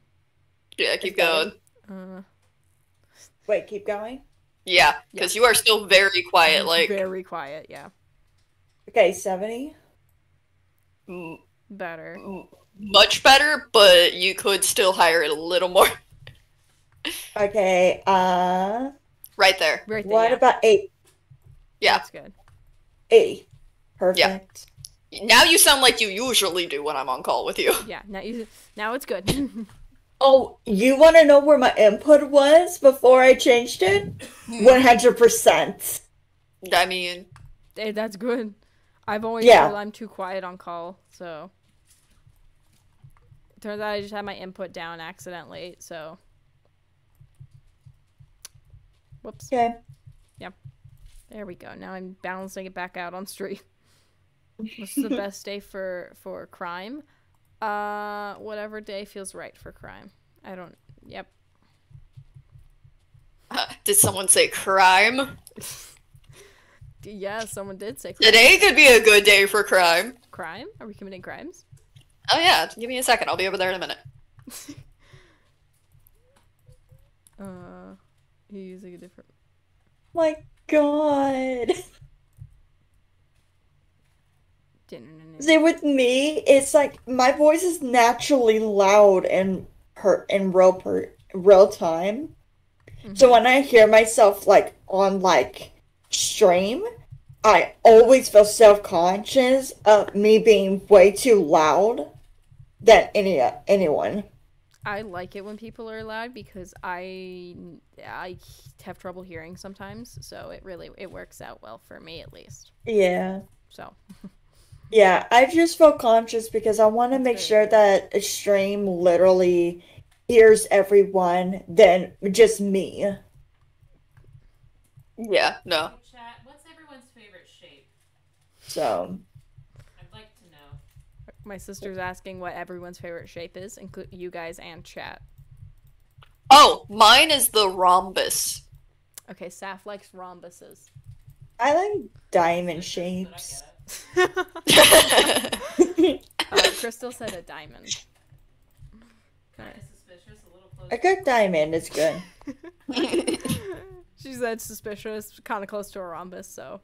Yeah, keep Is that going. Uh, Wait, keep going. Yeah, because you are still very quiet. Like, very quiet, yeah. Okay, 70. m- Better. m- much better, but you could still higher it a little more. Okay, uh, right there. Right there. what yeah. about 8? Yeah. That's good. 80. Perfect. Now you sound like you usually do when I'm on call with you. Yeah, now you now it's good. <laughs> Oh, you want to know where my input was before I changed it? 100%. I mean, hey, that's good. I've always Yeah. felt I'm too quiet on call, so turns out I just had my input down accidentally, so whoops. Okay. Yep. There we go. Now I'm balancing it back out on stream. <laughs> is the best day for for crime? Uh, whatever day feels right for crime. I don't. Yep. uh, <laughs> did someone say crime? Yeah, someone did say crime. Today could be a good day for crime. crime. Are we committing crimes? Oh yeah, give me a second. I'll be over there in a minute. <laughs> Uh, you're using a different. My god. <laughs> See, with me, it's like my voice is naturally loud and per in real per real time. So mm-hmm. when I hear myself like on like stream, I always feel self conscious of me being way too loud than any anyone. I like it when people are loud because I I have trouble hearing sometimes, so it really it works out well for me at least. Yeah. So <laughs> Yeah, I just feel conscious because I want to make That's sure that a stream literally hears everyone than just me. Yeah, no. Chat, what's everyone's favorite shape? So, I'd like to know. my sister's asking what everyone's favorite shape is, include you guys and chat. Oh, mine is the rhombus. Okay, Saf likes rhombuses. I like diamond But I shapes. Get it. Uh, <laughs> Crystal said a diamond. Kind of suspicious, a little close. A good diamond is good. <laughs> she said suspicious, kind of close to a rhombus, so.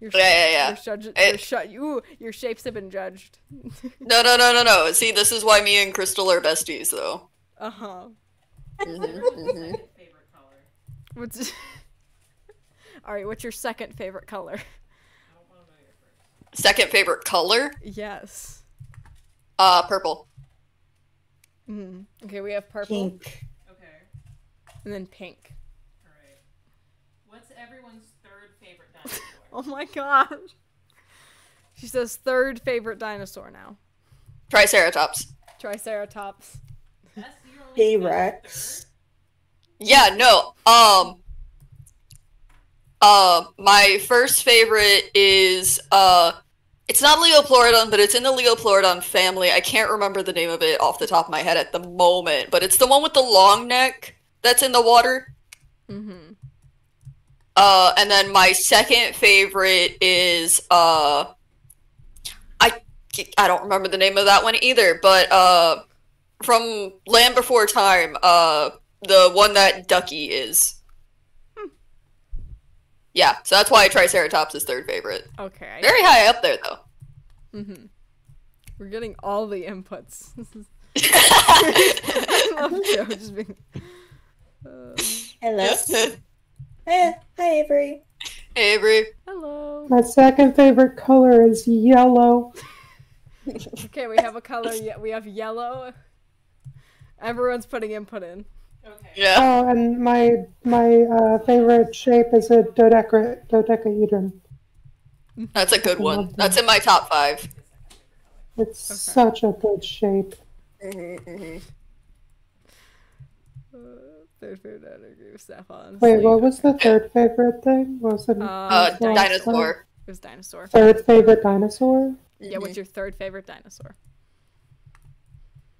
Your Yeah, yeah, yeah. Your, judge- It- your, sh- ooh, your shapes have been judged. <laughs> no, no, no, no, no. See, this is why me and Crystal are besties, though. uh huh. Mm-hmm, What's your mhm. second favorite color? What's. Alright, what's your second favorite color? I don't want to know your first. Second favorite color? Yes. Uh, purple. Mhm. Okay, we have purple Pink. Okay. and then pink. All right. What's everyone's third favorite dinosaur? <laughs> Oh my gosh. She says third favorite dinosaur now. Triceratops. Triceratops. That's your only T-Rex. Yeah, no. Um. Uh, my first favorite is uh, it's not Liopleurodon, but it's in the Liopleurodon family. I can't remember the name of it off the top of my head at the moment, but it's the one with the long neck that's in the water. Mm-hmm. Uh, and then my second favorite is uh, I I don't remember the name of that one either, but uh, from Land Before Time, uh, the one that Ducky is. Yeah, so that's why Triceratops is third favorite. Okay. I- Very high up there though. Mm-hmm. We're getting all the inputs. I love Joe just being. Uh, Hello. <laughs> Eh, hi, Avery. Avery. hello. My second favorite color is yellow. Okay, we have a color. Ye- we have yellow. Everyone's putting input in. Okay. Yeah. Oh, and my my uh, favorite shape is a dodeca dodecahedron. That's a good one. That's in my top five. It's such a good shape. Uh, third favorite I agree with Stefan. Wait, what was the third favorite thing? Was it Uh, Uh, Well, dinosaur. It was dinosaur. third favorite dinosaur? Yeah, what's your third favorite dinosaur?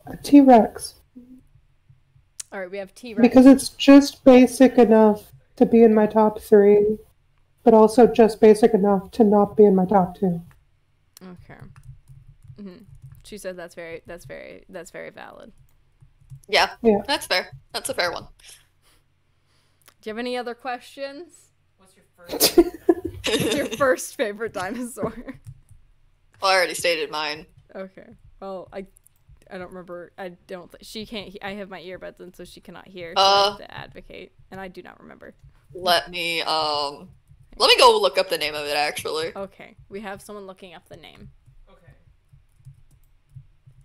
A T Rex. All right, we have T Rex. Because it's just basic enough to be in my top three, but also just basic enough to not be in my top two. Okay. hmm She said that's very that's very that's very valid. Yeah, Yeah. that's fair. That's a fair one. Do you have any other questions? What's your first? <laughs> What's your first favorite dinosaur? Well, I already stated mine. okay. Well, I I don't remember. I don't. Th- she can't. he- I have my earbuds in, so she cannot hear. So I Uh. have to advocate, and I do not remember. Let me um let me go look up the name of it actually. Okay, we have someone looking up the name. Okay.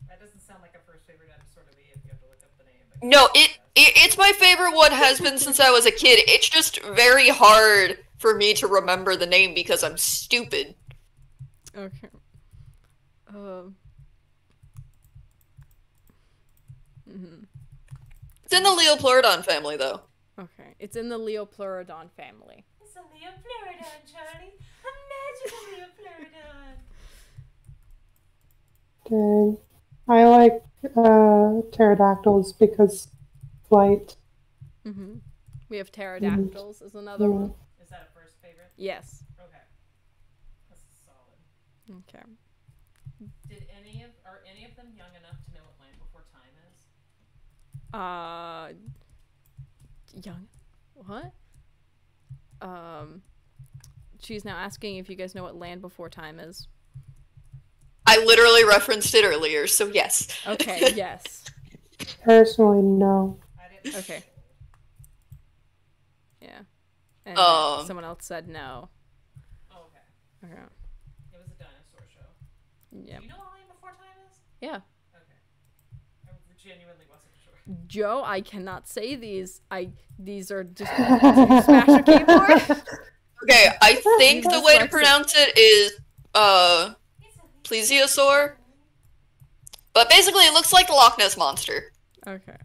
That doesn't sound like a first favorite dinosaur to me if you have to look up the name. but- No, it, it it's my favorite one has been since I was a kid. It's just very hard for me to remember the name because I'm stupid. Okay. Um. Hmm It's in the Liopleurodon family though. Okay, it's in the Liopleurodon family. It's a Liopleurodon, Charlie. A magical Liopleurodon. Dang. I like uh, pterodactyls because flight. hmm We have pterodactyls as another Yeah. one. Is that a first favorite? Yes. Okay. That's solid. Okay. Did any of are any of them young enough to know what Land Before Time is? Uh. Young. What? Um. She's now asking if you guys know what Land Before Time is. I literally referenced it earlier, so yes. Okay. <laughs> yes. Personally, no. I didn't. Okay. Yeah. And Um. someone else said no. Oh, okay. Okay. It was a dinosaur show. Yeah. Do you know what Land Before Time is? Yeah. Okay. I genuinely wasn't sure. Joe, I cannot say these. I these are just <laughs> smash a keyboard. <laughs> Okay, I <laughs> think the way to pronounce it is uh plesiosaur. But basically it looks like the Loch Ness monster. Okay.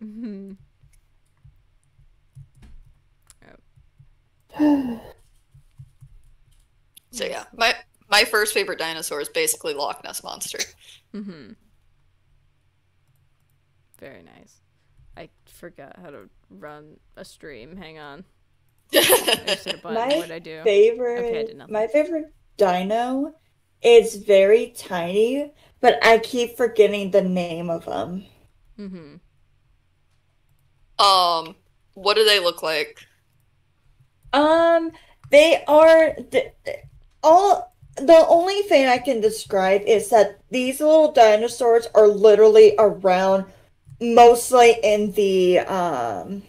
hmm So yeah, my my first favorite dinosaur is basically Loch Ness monster. hmm Very nice. I forgot how to run a stream. Hang on. <laughs> I just hit a button. My What did I do? favorite, Okay, I did nothing. my favorite dino is very tiny, but I keep forgetting the name of them. Mm-hmm. um, what do they look like? Um, they are the, all. The only thing I can describe is that these little dinosaurs are literally around, mostly in the um.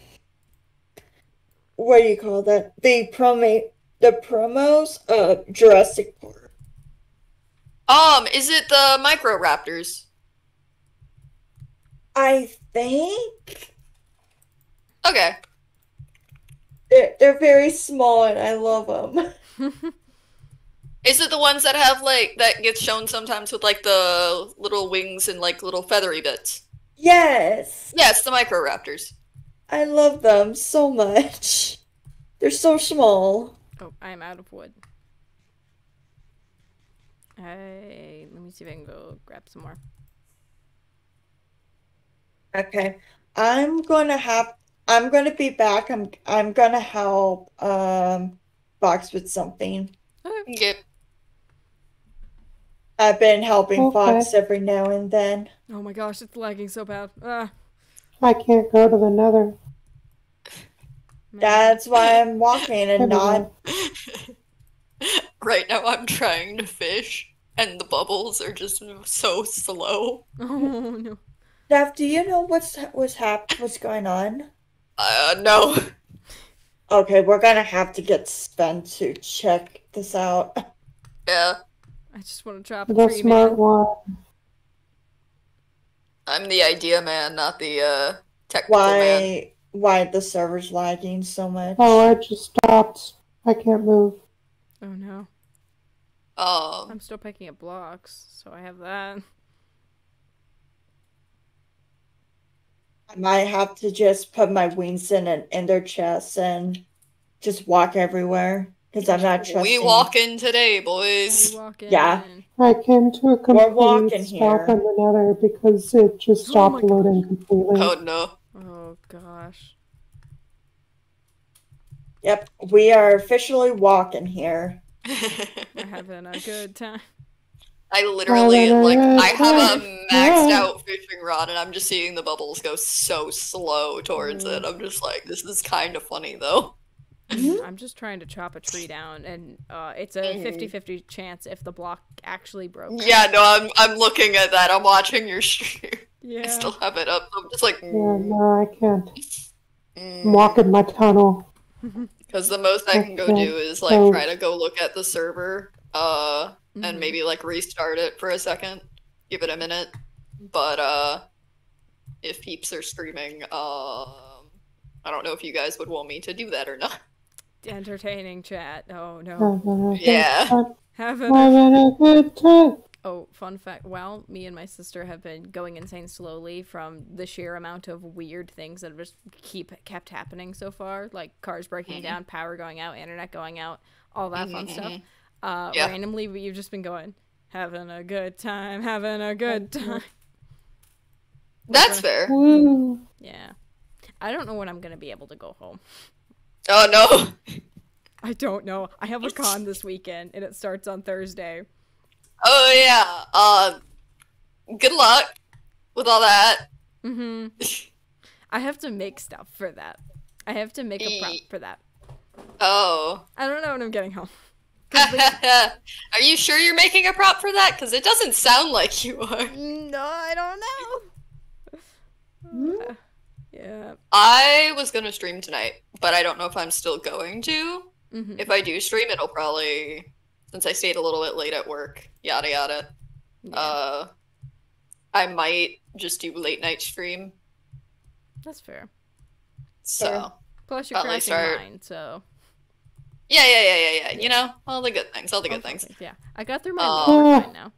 What do you call that? The promo, the promos of Jurassic Park. Um, is it the micro raptors? I think Okay. they're, they're very small and I love them. <laughs> Is it the ones that have like that gets shown sometimes with like the little wings and like little feathery bits? Yes, Yeah, it's the micro raptors. I love them so much. They're so small. Oh, I am out of wood. I let me see if I can go grab some more. Okay. I'm gonna have I'm gonna be back. I'm I'm gonna help um Fox with something. Yep. I've been helping Okay. Fox every now and then. Oh my gosh, it's lagging so bad. Ah, I can't go to the nether. man. That's why I'm walking and not <laughs> right now I'm trying to fish and the bubbles are just so slow. <laughs> Oh no. Steph, do you know what's what's hap what's going on? Uh no. Okay, we're gonna have to get Sven to check this out. Yeah. I just want to chop a The tree, smart man. one. I'm the idea man, not the uh technical man. Why why the server's lagging so much? Oh, I just stopped. I can't move. Oh no. Oh. I'm still picking up blocks, so I have that. I might have to just put my wings in an in chest and just walk everywhere because I'm not trusting. we walk in today, We boys. walk in. Yeah. I came to a complete stop here. in the nether because it just Oh stopped my God. loading completely. Oh no. Oh gosh. Yep, we are officially walking here. <laughs> We're having a good time. I literally like I have a maxed out fishing rod and I'm just seeing the bubbles go so slow towards it. Mm. I'm just like, this is kind of funny though. I'm just trying to chop a tree down, and uh, it's a Mhm. 50 50 chance if the block actually broke. Yeah, no, I'm I'm looking at that. I'm watching your stream. Yeah. I still have it up. I'm just like, Yeah, no, I can't. mm. I'm walking my tunnel. <laughs> Because the most I can go do is like so- try to go look at the server, uh, Mhm. and maybe like restart it for a second, give it a minute. But uh, if peeps are streaming, um, I don't know if you guys would want me to do that or not. Entertaining chat. Oh no. Having a good Yeah. Having a Having a good time. Oh, fun fact. Well, me and my sister have been going insane slowly from the sheer amount of weird things that have just keep kept happening so far, like cars breaking Mhm. down, power going out, internet going out, all that fun Mhm, stuff. Uh, Yeah. randomly, but you've just been going, having a good time, having a good time. That's fair. Yeah. I don't know when I'm gonna be able to go home. Oh no. I don't know. I have a <laughs> con this weekend, and it starts on Thursday. Oh yeah. Uh, good luck with all that. hmm <laughs> I have to make stuff for that. I have to make a prop for that. Oh. I don't know when I'm getting home. <laughs> are you sure you're making a prop for that? Because it doesn't sound like you are. No, I don't know. Yeah. I was gonna stream tonight, but I don't know if I'm still going to. hmm If I do stream, it'll probably since I stayed a little bit late at work. Yada yada. yeah. Uh, I might just do late night stream. That's fair. So Fair. Plus, you're crashing our- mine, so. yeah, yeah, yeah, yeah, yeah. You know, all the good things, all the good all things. Yeah. I got through my Um, fine now.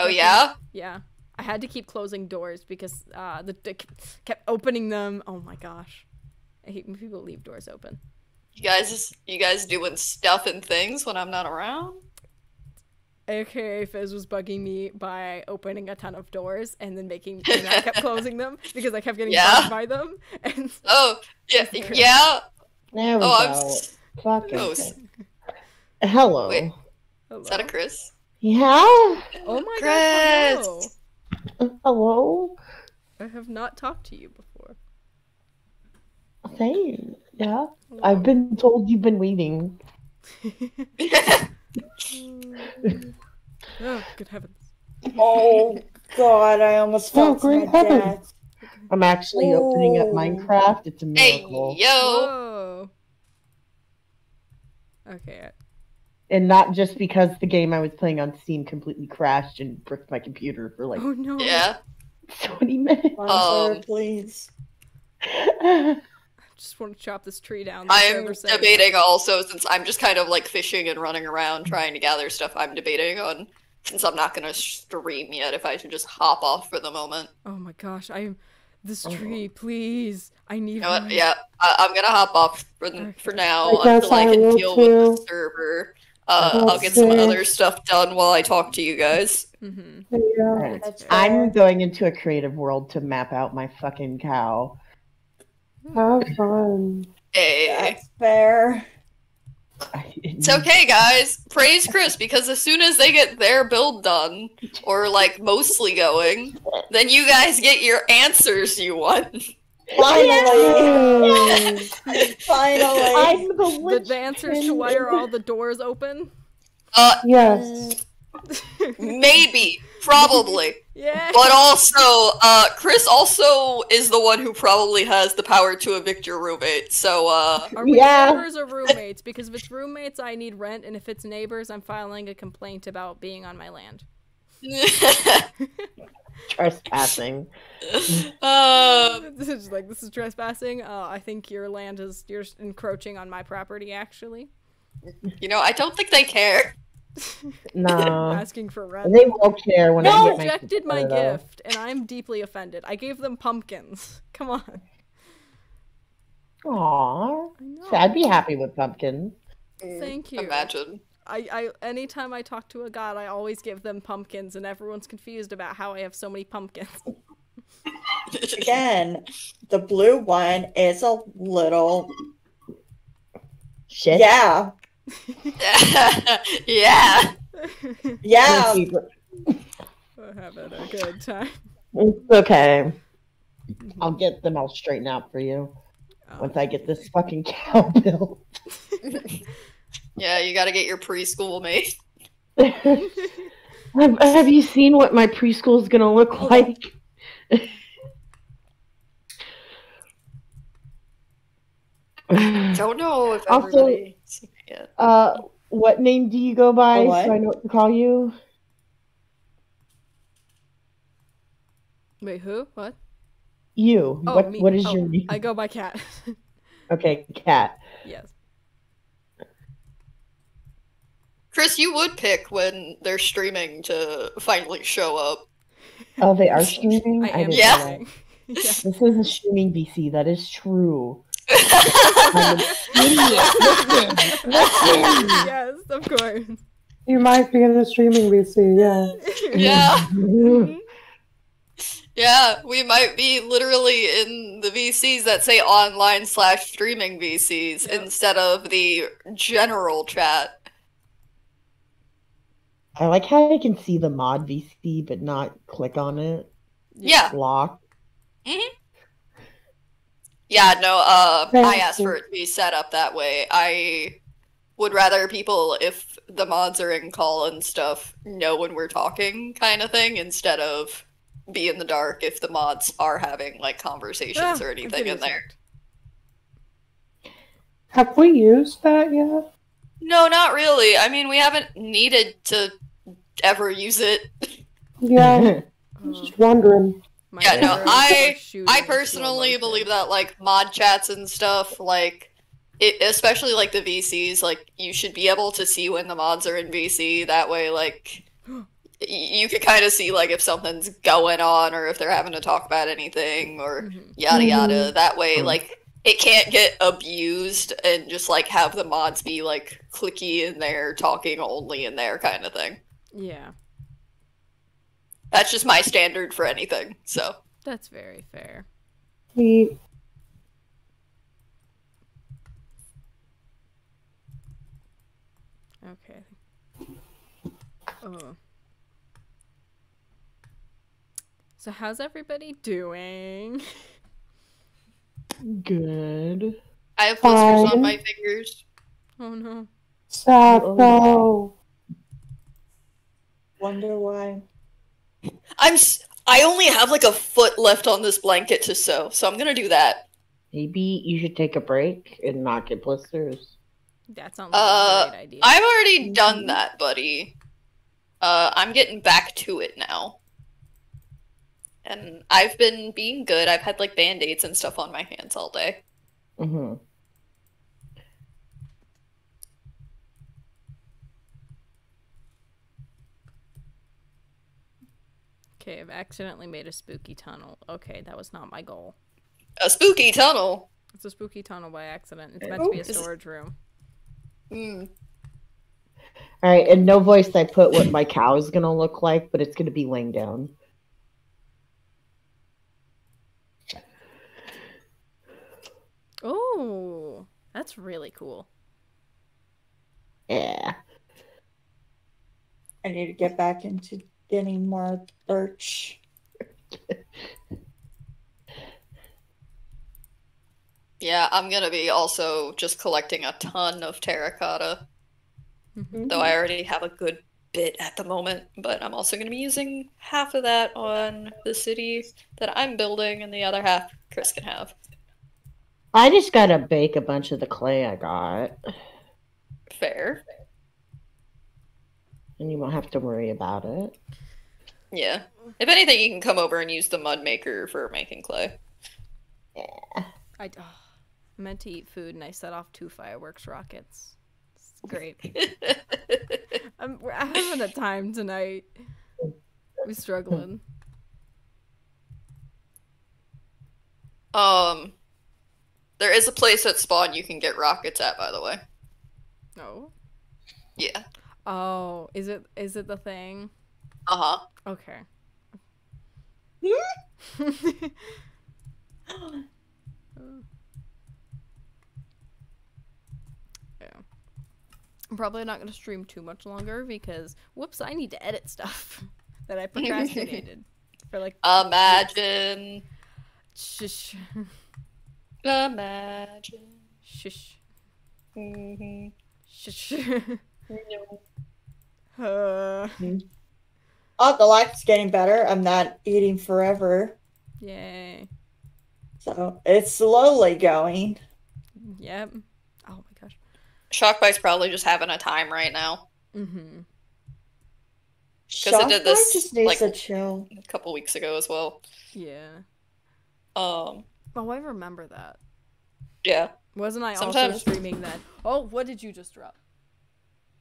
Oh yeah. through- yeah. Yeah. I had to keep closing doors because uh, the, the kept opening them. Oh my gosh. I hate when people leave doors open. You guys, you guys doing stuff and things when I'm not around. AKA Fizz was bugging me by opening a ton of doors and then making <laughs> and I kept closing them because I kept getting Yeah. bugged by them. <laughs> And Oh yeah, yeah. There we Oh, I'm. go. s- Fucking Oh. Hello. Wait. hello. Is that a Chris? Yeah. Oh my Chris! god, hello. <laughs> Hello. I have not talked to you before. Same, Yeah. Hello. I've been told you've been waiting. <laughs> <laughs> oh, good heavens. Oh God, I almost oh, fell Oh, great my heavens. death. I'm actually opening up Oh. Minecraft. It's a miracle. hey, miracle. yo. Whoa. Okay. And not just because the game I was playing on Steam completely crashed and bricked my computer for like Oh no. Yeah. 20 minutes. Oh Um, please. <laughs> I just want to chop this tree down. I'm server said- debating also since I'm just kind of like fishing and running around trying to gather stuff. I'm debating on since I'm not gonna stream yet if I should just hop off for the moment. Oh my gosh, I'm this tree, please. I need You know. Yeah, I- I'm gonna hop off for the- for now I until I I can will deal with the server. Uh, I'll get some other stuff done while I talk to you guys. Mm-hmm. Yeah. Alright. I'm going into a creative world to map out my fucking cow. Have fun. Hey. That's fair. <laughs> It's okay, guys. Praise Chris because as soon as they get their build done, or like mostly going, then you guys get your answers you want. <laughs> Finally. Yay. Finally. I'm the The, witch. the answers to why are all the doors open? Uh, Yes. maybe, probably, <laughs> Yeah. but also, uh, Chris also is the one who probably has the power to evict your roommate. So, uh, Are we Yeah. neighbors or roommates? Because if it's roommates, I need rent, and if it's neighbors, I'm filing a complaint about being on my land. <laughs> Trespassing. uh, <laughs> <laughs> this is like this is trespassing. Uh, I think your land is you're encroaching on my property. Actually, you know, I don't think they care. No. <laughs> asking for rent. They won't care when They I get my rejected my shit gift, and I'm deeply offended. I gave them pumpkins. Come on. Aw. i know i'd be happy with pumpkin. Thank you. Imagine. I, I anytime I talk to a god, I always give them pumpkins, and everyone's confused about how I have so many pumpkins. <laughs> Again, the blue one is a little. Shit. Yeah. <laughs> yeah. Yeah. We're having a good time. It's okay. I'll get them all straightened out for you Oh. once I get this fucking cow <laughs> built. Yeah, you gotta get your preschool mate. <laughs> <laughs> have, have you seen what my preschool is gonna look like? <laughs> Don't know if Also- everybody seen it uh, what name do you go by? A what? So I know what to call you. Wait, who? What? You. Oh, what? me. What is Oh, your name? I go by cat. Okay, cat. yes. Chris, you would pick when they're streaming to finally show up. Oh, they are streaming. I am. Yeah. know yeah. <laughs> This is a streaming VC. That is true. I'm an idiot. Listen, listen. yes, of course. You might be in the streaming VC, yeah. yeah, <laughs> yeah, we might be literally in the VCs that say online slash streaming VCs Yep. instead of the general chat. I like how I can see the mod VC but not click on it. Yeah, Lock. yeah, no, uh, I asked for it to be set up that way. I would rather people, if the mods are in call and stuff, know when we're talking kind of thing instead of be in the dark if the mods are having like conversations Ah, or anything in there. Have we used that yet? No, not really. I mean, we haven't needed to ever use it. Yeah, <laughs> I'm just wondering. my Yeah, no, I- I personally motion. believe that like mod chats and stuff, like it, especially like the VCs, like you should be able to see when the mods are in VC. That way, like <gasps> you could kind of see like if something's going on or if they're having to talk about anything or Mhm. yada yada. Mhm. That way, Mhm. like it can't get abused and just like have the mods be like clicky in there, talking only in there kind of thing. Yeah, That's just my standard for anything. So that's very fair. We Okay. Oh. So how's everybody doing? <laughs> Good. I have blisters on my fingers. Oh no. Sappho. Wonder why. I'm. S- I only have like a foot left on this blanket to sew, so I'm gonna do that. Maybe you should take a break and not get blisters. That sounds like Uh, a great idea. I've already done that, buddy. Uh, I'm getting back to it now. And I've been being good. I've had like band aids and stuff on my hands all day. Mm-hmm. Okay, I've accidentally made a spooky tunnel. Okay, that was not my goal. A spooky tunnel. It's a spooky tunnel by accident. It's meant to be a Ooh, it- storage room. Hmm. All right, and no voice, I put what my cow is gonna look like, but it's gonna be laying down. Oh, that's really cool. Yeah. I need to get back into getting more birch. Yeah, I'm gonna be also just collecting a ton of terracotta. Mhm. Though I already have a good bit at the moment, but I'm also gonna be using half of that on the city that I'm building, and the other half Chris can have. I just gotta bake a bunch of the clay I got, Fair. and you won't have to worry about it. Yeah. If anything, you can come over and use the mud maker for making clay. I, oh, meant to eat food and I set off two fireworks rockets. It's great. <laughs> I'm, we're having a time tonight. We're struggling. Um, there is a place at Spawn you can get rockets at, by the way. No. Yeah. Oh, is it is it the thing? Uh huh. Okay. <laughs> yeah. I'm probably not going to stream too much longer because whoops, I need to edit stuff <laughs> that I <laughs> procrastinated for like Imagine. shush Imagine. shush hmm shush. <laughs> uh, Oh, the life's getting better. I'm not eating forever. yay. So it's slowly going. Yep. Oh my gosh. Shockbite's probably just having a time right now. Mm-hmm. Because it did this, just needs like- to chill. A couple weeks ago as well. Yeah. Um, Oh, I remember that. yeah. Wasn't I also Sometimes- streaming then? Oh, what did you just drop?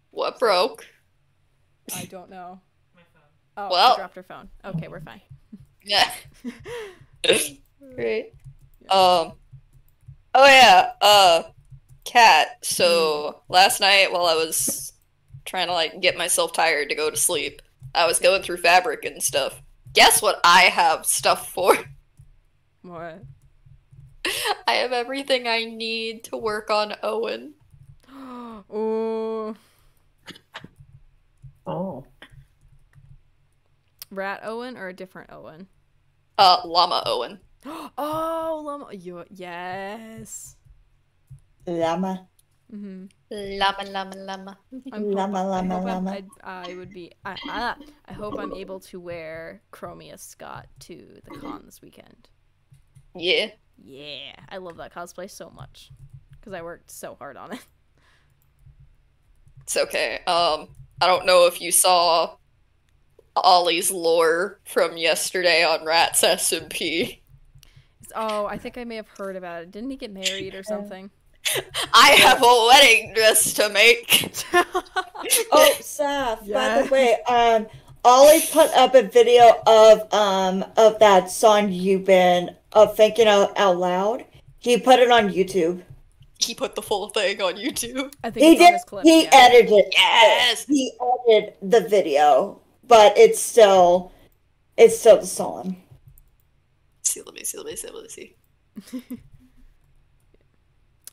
What broke? I don't know. My phone. Oh, Well- she dropped her phone. Okay, we're fine. Yeah. <laughs> Great. Um. Oh yeah. Uh, cat. So last night while I was trying to like get myself tired to go to sleep, I was going through fabric and stuff. Guess what? I have stuff for. What? <laughs> I have everything I need to work on Owen. <gasps> Ooh. Oh. Rat Owen or a different Owen? Uh, Llama Owen. <gasps> Oh, llama. You, yes. Llama. Mm-hmm. Llama, llama, llama. I'm Llama, hope- llama, I'm- llama. I'd- I would be. I, I, I hope I'm able to wear Chromia Scott to the con this weekend. Yeah. Yeah, I love that cosplay so much because I worked so hard on it. It's okay. Um, I don't know if you saw Ollie's lore from yesterday on Rats SMP. It's, oh, I think I may have heard about it. Didn't he get married or something? I have a wedding dress to make. <laughs> Oh, Saf, by the way, um, Ollie put up a video of um of that song you've been of thinking out, out loud. He put it on YouTube. He put the full thing on YouTube. I think He it's on did. clip. he yeah. edited it. Yes. He edited the video, but it's still, it's still the song. See, let me see, let me see, let me see. <laughs>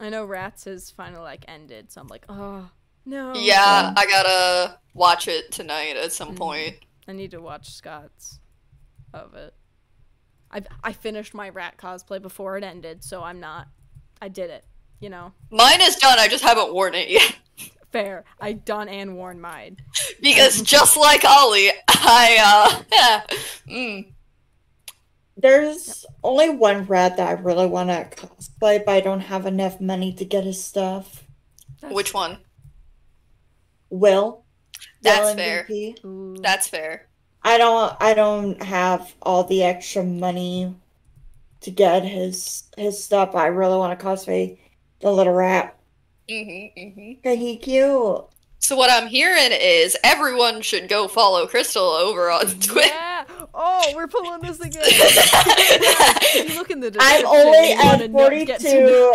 I know Rats has finally like ended, so I'm like, oh no. Yeah, I gotta watch it tonight at some Mhm. point. I need to watch Scott's of it. I I finished my rat cosplay before it ended, so I'm not. I did it. You know, Mine is done. I just haven't worn it yet <laughs> fair. I done and worn mine. because <laughs> just like Ollie, I uh, yeah, mm, There's only one rat that I really want to cosplay, but I don't have enough money to get his stuff. That's Which one? Will. That's Will fair. MVP. That's fair. I don't I don't have all the extra money to get his his stuff. I really want to cosplay the little rat. hmm hmm Okay, he cute. So what I'm hearing is everyone should go follow Crystal over on Twitter. Yeah. <laughs> Oh, we're pulling this again. <laughs> You look in the I'm only at know- get to know- 42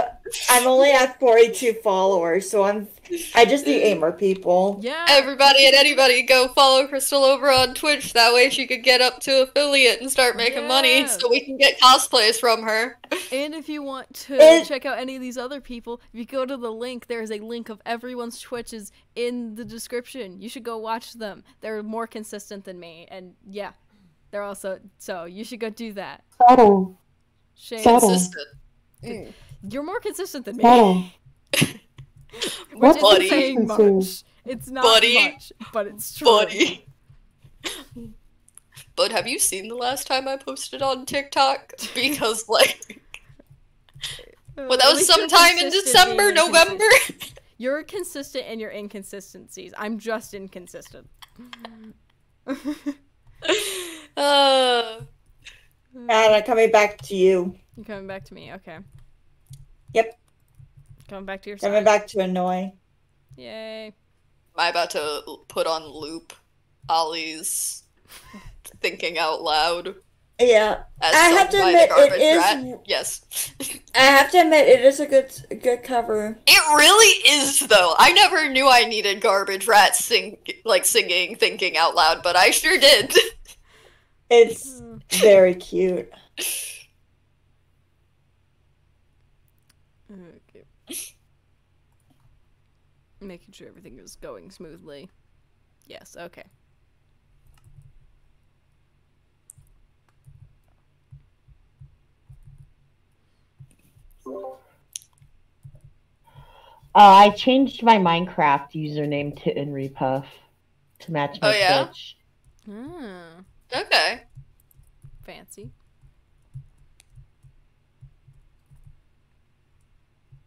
I'm only at 42 followers, so I'm I just need aimer people. Yeah. Everybody and anybody go follow Crystal over on Twitch. That way she could get up to affiliate and start making money so we can get cosplays from her. And if you want to <laughs> It- check out any of these other people, if you go to the link, there is a link of everyone's Twitches in the description. You should go watch them. They're more consistent than me, and yeah, they're also so you should go do that. Subtle. Shane, Subtle. Consistent. Mm. you're more consistent than me, Subtle. <laughs> which What isn't buddy? saying much. It's not Buddy. much, but it's true. Buddy. <laughs> But have you seen the last time I posted on TikTok? Because <laughs> like well that was least you're sometime in December, your November. You're consistent in your inconsistencies. I'm just inconsistent. Uh And I'm coming back to you. You're coming back to me, okay. Yep. Coming back to your Coming side. back to annoy. Yay. am I about to put on loop Ollie's <laughs> thinking out loud Yeah. as I have to admit, the garbage it is- rat? Yes. <laughs> I have to admit it is a good good cover. It really is though. I never knew I needed garbage rat sing like singing thinking out loud, but I sure did. <laughs> It's very cute. Okay. Making sure everything is going smoothly. Yes, okay. Uh, I changed my Minecraft username to Inrepuff to match my Oh, yeah? Twitch. Ah, okay. fancy.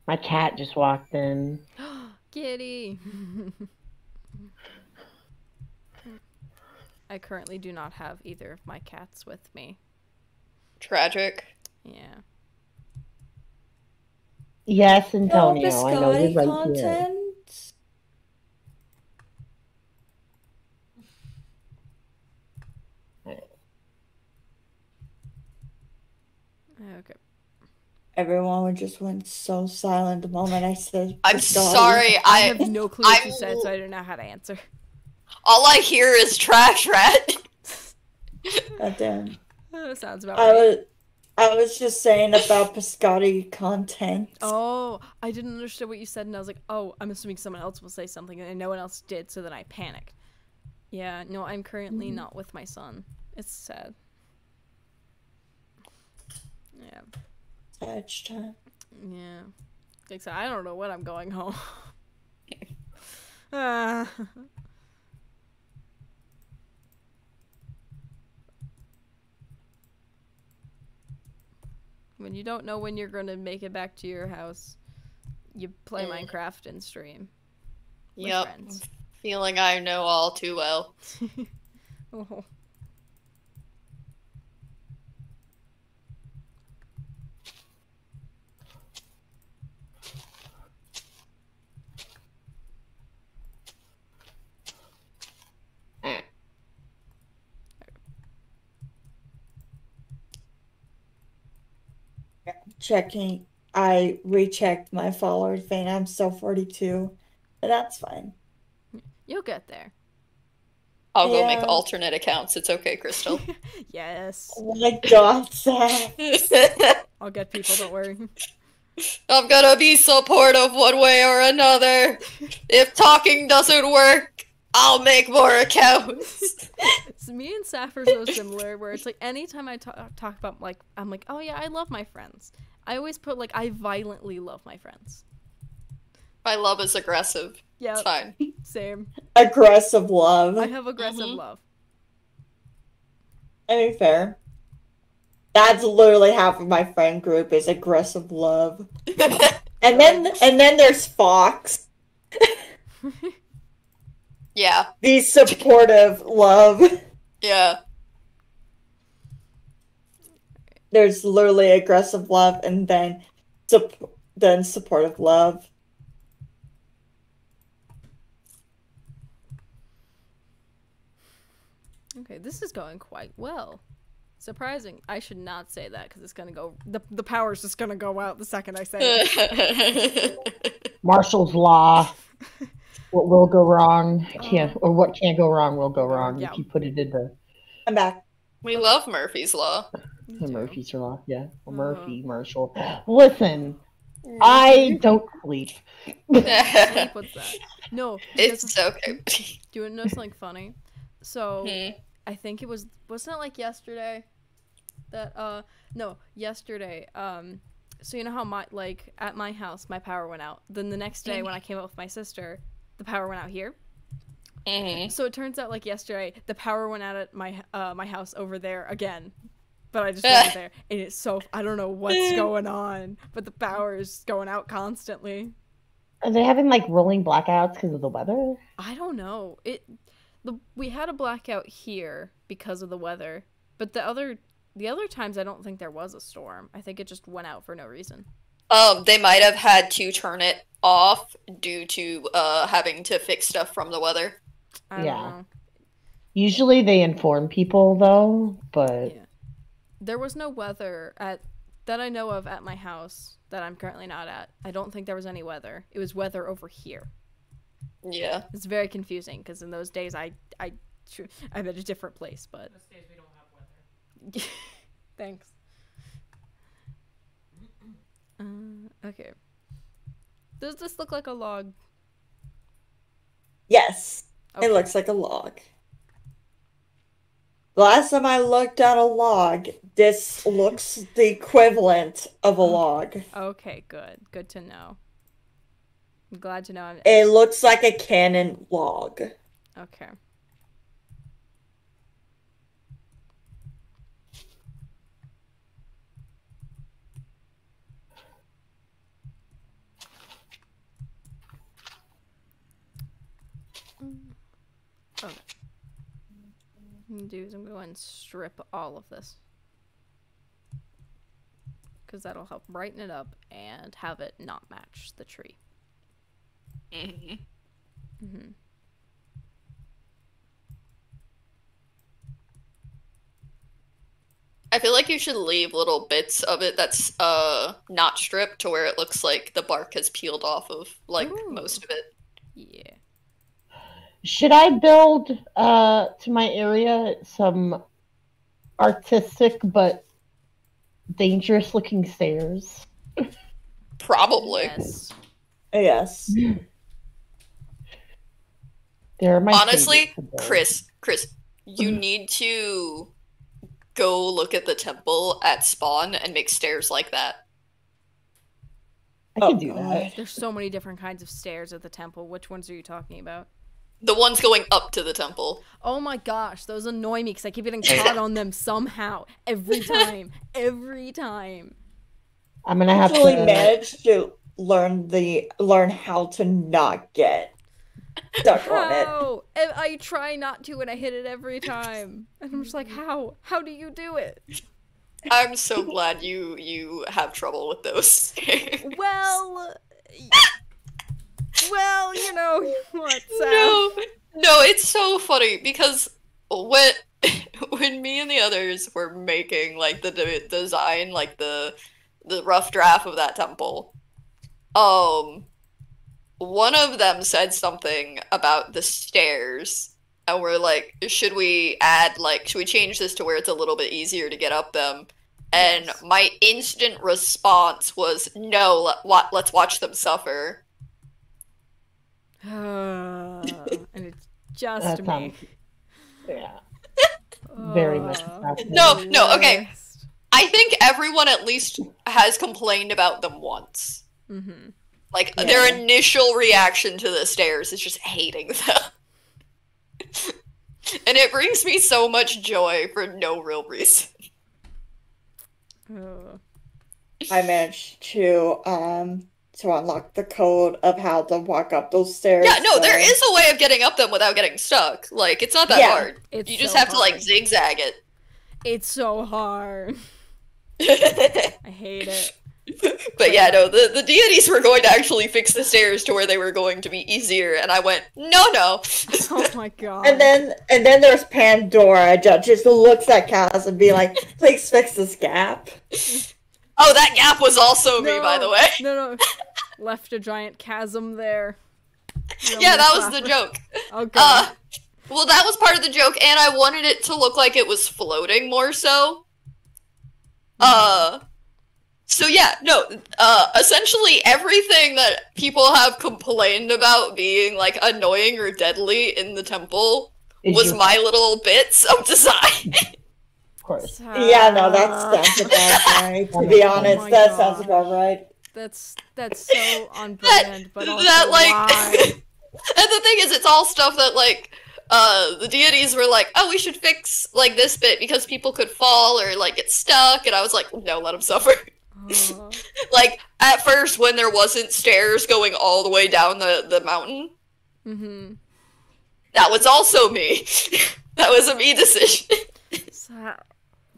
My cat just walked in. <gasps> Kitty. <laughs> I currently do not have either of my cats with me. Tragic. Yeah. Yes, No Antonio. I know biscotti you're right here. content. Okay. Everyone would just went so silent the moment I said. <laughs> I'm biscotti. I sorry. I have no clue what you I'm- said, so I don't know how to answer. all I hear is trash rat. <laughs> God damn. Uh, <laughs> sounds about I right. was, I was just saying about biscotti content. Oh, I didn't understand what you said, and I was like, oh, I'm assuming someone else will say something, and no one else did, so then I panicked. Yeah, no, I'm currently not with my son. It's sad. Yeah, Touch time. yeah. Like I said, I don't know when I'm going home. <laughs> Ah. when you don't know when you're gonna make it back to your house, you play Mm. Minecraft and stream. Yep. friends. Feeling I know all too well. <laughs> Oh. Checking. I rechecked my follower thing. I'm still 42, but that's fine. You'll get there. I'll go make alternate accounts. It's okay, Crystal. <laughs> Yes. Oh my god, Seth. <laughs> I'll get people, don't worry. I'm gonna be supportive one way or another. If talking doesn't work, I'll make more accounts. <laughs> So me and Saf are so similar where it's like anytime I talk, talk about like I'm like, oh yeah, I love my friends. I always put like I violently love my friends. My love is aggressive. Yeah, It's fine. <laughs> same. Aggressive love. I have aggressive Mhm. love. I mean, fair. That's literally half of my friend group is aggressive love. <laughs> And then and then there's Fox. Yeah, the supportive love. yeah. There's literally aggressive love and then sup- then supportive love. Okay, this is going quite well. Surprising. I should not say that because it's gonna go. The the power's just gonna go out the second I say it. <laughs> Marshall's law. <laughs> What will go wrong can't, or what can't go wrong will go wrong Yeah. if you put it into I'm back. we love Murphy's Law. Me. Murphy's law. Yeah, or Uh-huh. Murphy, Marshall. Listen, I don't sleep. <laughs> Sleep, What's that? No, because- it's okay. do you want to know something funny? So Hmm. I think it was wasn't it like yesterday that uh no yesterday um so you know how my like at my house my power went out then the next day when I came up with my sister the power went out here Mhm. so it turns out like yesterday the power went out at my uh my house over there again but I just wasn't <laughs> there and it's so I don't know what's <laughs> going on but the power is going out constantly Are they having like rolling blackouts because of the weather? I don't know. It the we had a blackout here because of the weather, but the other the other times I don't think there was a storm. I think it just went out for no reason. Um, they might have had to turn it off due to uh having to fix stuff from the weather. I Yeah. Usually they inform people though, but Yeah. There was no weather at that I know of at my house that I'm currently not at. I don't think there was any weather. It was weather over here. Yeah. It's very confusing because in those days I I I'm at a different place, but Those days we don't have weather. <laughs> thanks. Uh, okay. Does this look like a log? Yes, Okay. it looks like a log. The last time I looked at a log, this looks the equivalent of a log. Okay, good. Good to know. I'm glad to know. I'm, It looks like a canon log. okay. Do is I'm going to strip all of this. Because that'll help brighten it up and have it not match the tree. <laughs> Mhm. hmm I feel like you should leave little bits of it that's uh not stripped to where it looks like the bark has peeled off of like Ooh. most of it. Yeah. Should I build uh to my area some artistic but dangerous looking stairs? Probably. Yes. Yes. They're my Honestly, favorite to build. Chris, Chris, you need to go look at the temple at spawn and make stairs like that. I Oh, could do that. God. There's so many different kinds of stairs at the temple. Which ones are you talking about? The ones going up to the temple. Oh my gosh, those annoy me because I keep getting <laughs> caught on them somehow. Every time. Every time. I'm gonna have Actually to. managed to learn the learn how to not get stuck on it. How? I, I try not to and I hit it every time. And I'm just like, how? How do you do it? I'm so glad you you have trouble with those. <laughs> Well. <laughs> Well, you know <laughs> what's No, no, it's so funny because when <laughs> when me and the others were making like the de- design, like the the rough draft of that temple, um, one of them said something about the stairs, and we're like, should we add like, should we change this to where it's a little bit easier to get up them? And Yes. my instant response was, no, let, let's watch them suffer. <sighs> and it's just That me. sounds. <laughs> Yeah, very much. No, no, okay. I think everyone at least has complained about them once. Mm-hmm. Like Yeah. their initial reaction to the stairs is just hating them. <laughs> and it brings me so much joy for no real reason. I managed to um to unlock the code of how to walk up those stairs. Yeah, no, there so- is a way of getting up them without getting stuck. Like, it's not that Yeah. hard. It's You just so have to, like, zigzag it. It's so hard. <laughs> I hate it. <laughs> but yeah, no, the, the deities were going to actually fix the stairs to where they were going to be easier, and I went, no, no. <laughs> Oh my god. And then and then there's Pandora that just looks at Cass and be like, please fix this gap. Oh, that gap was also me, by the way. No, no. Left a giant chasm there. Real Yeah, that nice was the joke. <laughs> Okay. Uh, well, that was part of the joke, and I wanted it to look like it was floating more so. Uh, so yeah, no, uh, essentially everything that people have complained about being like annoying or deadly in the temple Is was your- my little bits of <laughs> design. Of course. Yeah, no, that sounds about <laughs> right. To be Oh honest, my that God. sounds about right. That's that's so on <laughs> brand, but also that, like- why? <laughs> And the thing is, it's all stuff that like uh the deities were like, oh, we should fix like this bit because people could fall or like get stuck, and I was like, no, let them suffer. Uh, like at first when there wasn't stairs going all the way down the the mountain, mm-hmm. that was also me. that was a me decision. Sa-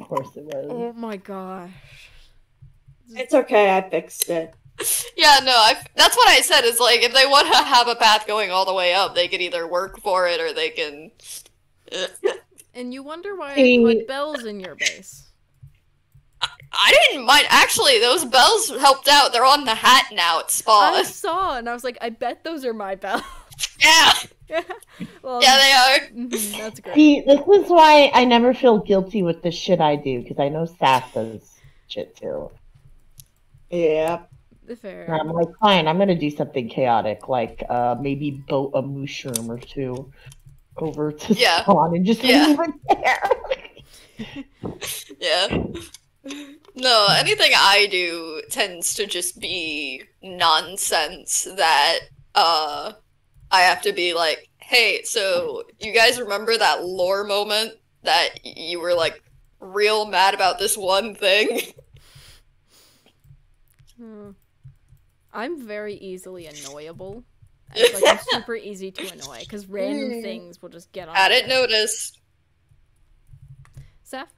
Of course it was. oh my gosh. It's okay, I fixed it. <laughs> yeah, no, I that's what I said. Is like if they want to have a path going all the way up, they can either work for it or they can. <laughs> And you wonder why I put bells in your base. I didn't mind. Actually, those bells helped out. They're on the hat now at I saw, and I was like, I bet those are my bells. Yeah, <laughs> <laughs> well, yeah, they are. mhm, that's great. See, this is why I never feel guilty with the shit I do, because I know Saf does shit too. Yeah. Fair. And I'm like, fine, I'm gonna do something chaotic, like uh maybe boat a mushroom or two over to Yeah. spawn and just Yeah. <laughs> leave it there. Yeah. No, anything I do tends to just be nonsense that uh I have to be like, "Hey, so you guys remember that lore moment that you were like real mad about this one thing?" <laughs> Hmm. I'm very easily annoyable. <laughs> I feel like I'm super easy to annoy because random things will just get on. I didn't notice. noticed. Seth?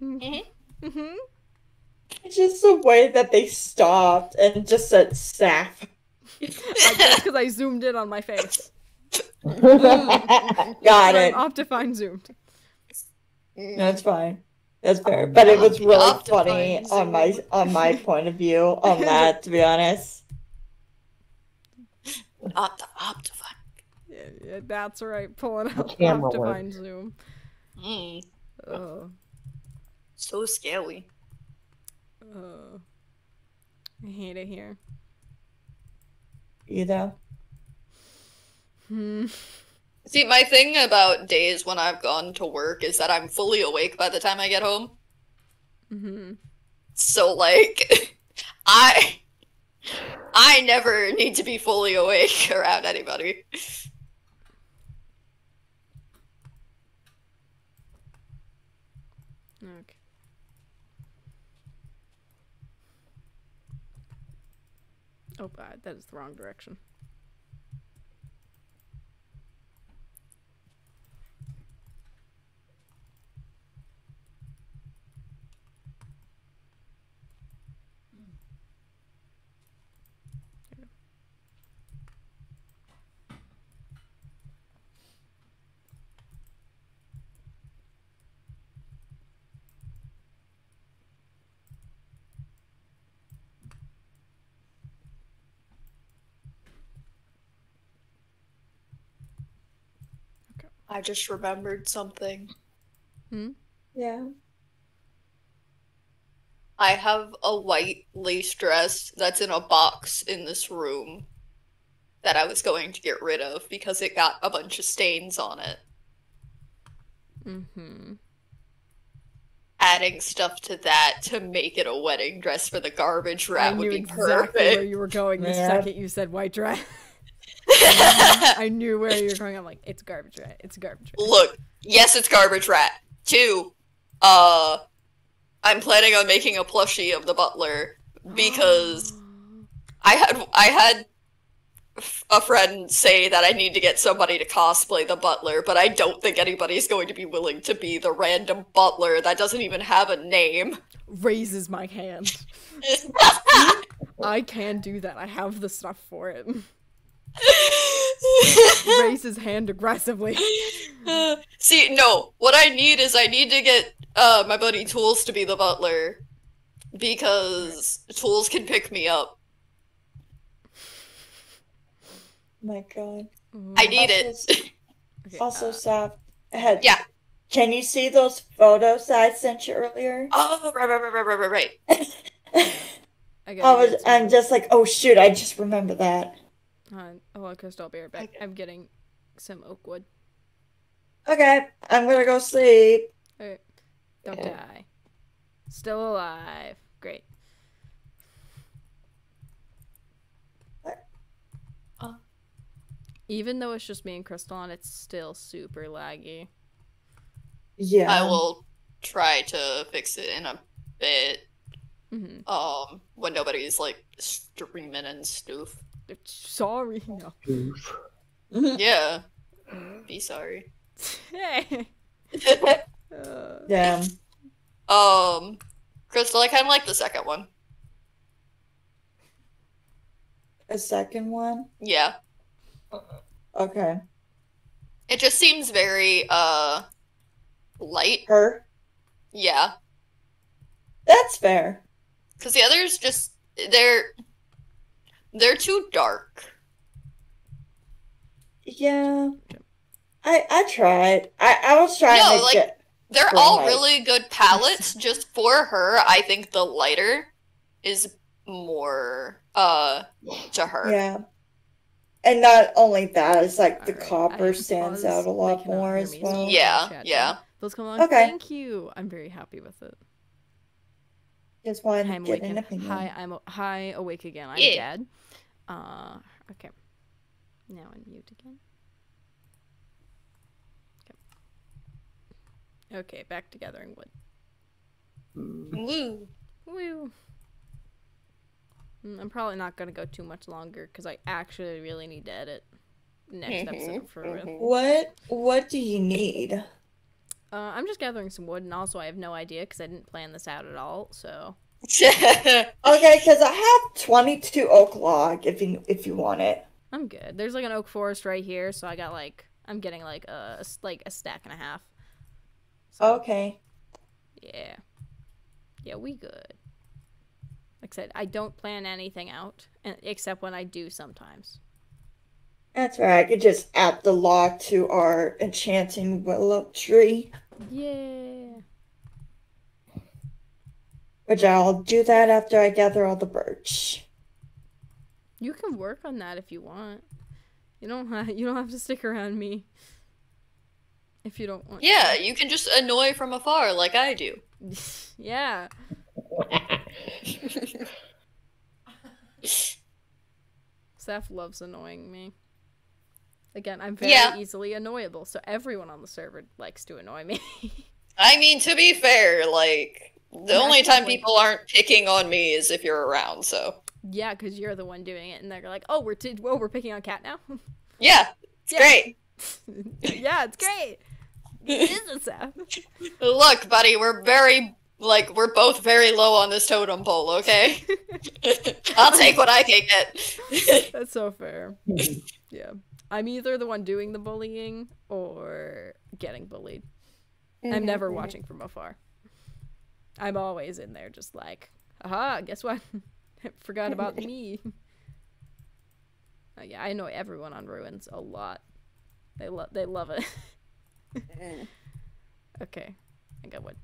Mhm. Mm-hmm. It's just the way that they stopped and just said staff. I guess because I zoomed in on my face. <laughs> Got it. I'm Optifine zoomed. That's fine. That's fair. But it was really Optifine funny on my on my point of view on <laughs> that, to be honest. Not the Optifine. Yeah, yeah, that's right. Pulling out camera Optifine zoom. Mm, Oh, so scary. oh. I hate it here. You know? Hmm. See, my thing about days when I've gone to work is that I'm fully awake by the time I get home. Mm-hmm. So like <laughs> I I never need to be fully awake <laughs> around anybody. Okay. Oh, God, that is the wrong direction. I just remembered something. Yeah. I have a white lace dress that's in a box in this room that I was going to get rid of because it got a bunch of stains on it. Mm-hmm. Adding stuff to that to make it a wedding dress for the garbage I rat would knew be exactly where you were going the Yeah. second you said white dress. I knew where you were going. I'm like, it's garbage rat. It's garbage rat. Look, yes, it's garbage rat. Two, uh, I'm planning on making a plushie of the butler because <gasps> I had I had a friend say that I need to get somebody to cosplay the butler, but I don't think anybody's going to be willing to be the random butler that doesn't even have a name. Raises my hand. <laughs> I can do that. I have the stuff for it. Raises hand aggressively. <laughs> See, no. What I need is I need to get uh my buddy Tools to be the butler because Tools can pick me up. my god. I need it. Okay, Also, uh, Saf, ahead. Yeah. Can you see those photos that I sent you earlier? oh, right, right, right, right, right, right, right. <laughs> I I was, I'm just like, oh shoot, I just remember that. Uh, oh, well, Crystal, I'll be right back. I'm getting some oak wood. Okay, I'm gonna go sleep. Alright. Don't die. Still alive. Great. Uh. Even though it's just me and Crystal on, it's still super laggy. Yeah. I will try to fix it in a bit. hmm Um, when nobody's like streaming and stuff. Sorry. No. <laughs> Yeah. Be sorry. hey. <laughs> Uh, Damn. Um, Crystal, I kind of like the second one. A second one? Yeah, Okay. it just seems very uh light. Her? Yeah, That's fair. because the others just they're they're too dark. Yeah. I I tried. I, I was trying No, to like- get They're Right. all really good palettes. <laughs> just for her, I think the lighter is more uh to her. yeah. And not only that, it's like the alright, I copper stands paused. out a lot more as well. Yeah, yeah. now. Those come along. Okay. Thank you. I'm very happy with it. Just wanted Hi, to I'm get awake. an opinion. Hi, I'm hi awake again. I'm Yeah. dead. Uh, okay. Now I'm mute again. Okay. Okay, back to gathering wood. Woo. Woo. Mm, I'm probably not gonna go too much longer because I actually really need to edit next episode for real. mhm. What what do you need? Uh, I'm just gathering some wood, and also I have no idea because I didn't plan this out at all. So <laughs> Okay, because I have twenty two oak log if you if you want it. I'm good. There's like an oak forest right here, so I got like I'm getting like a, like a stack and a half. So, Okay. Yeah. Yeah, we good. Like I said, I don't plan anything out, and- except when I do sometimes. That's right. I could just add the log to our enchanting willow tree. Yeah. Which I'll do that after I gather all the birch. You can work on that if you want. You don't have you don't have to stick around me. If you don't want. yeah, you can just annoy from afar like I do. <laughs> yeah. <laughs> Seth loves annoying me. Again, I'm very Yeah. easily annoyable, so everyone on the server likes to annoy me. <laughs> I mean, to be fair, like the Yeah, only time people aren't picking on me is if you're around. So yeah, because you're the one doing it, and they're like, "Oh, we're t- whoa, we're picking on cat now." <laughs> yeah, it's Yeah. great. <laughs> yeah, it's great. It is a. Look, buddy, we're very like we're both very low on this totem pole. Okay, I'll take what I can get. That's so fair. Yeah, I'm either the one doing the bullying or getting bullied. I'm never watching from afar. I'm always in there, just like, aha, guess what? <laughs> Forgot about <laughs> me. Uh, yeah, I know everyone on ruins a lot. They love they love it. <laughs> okay, I got wood.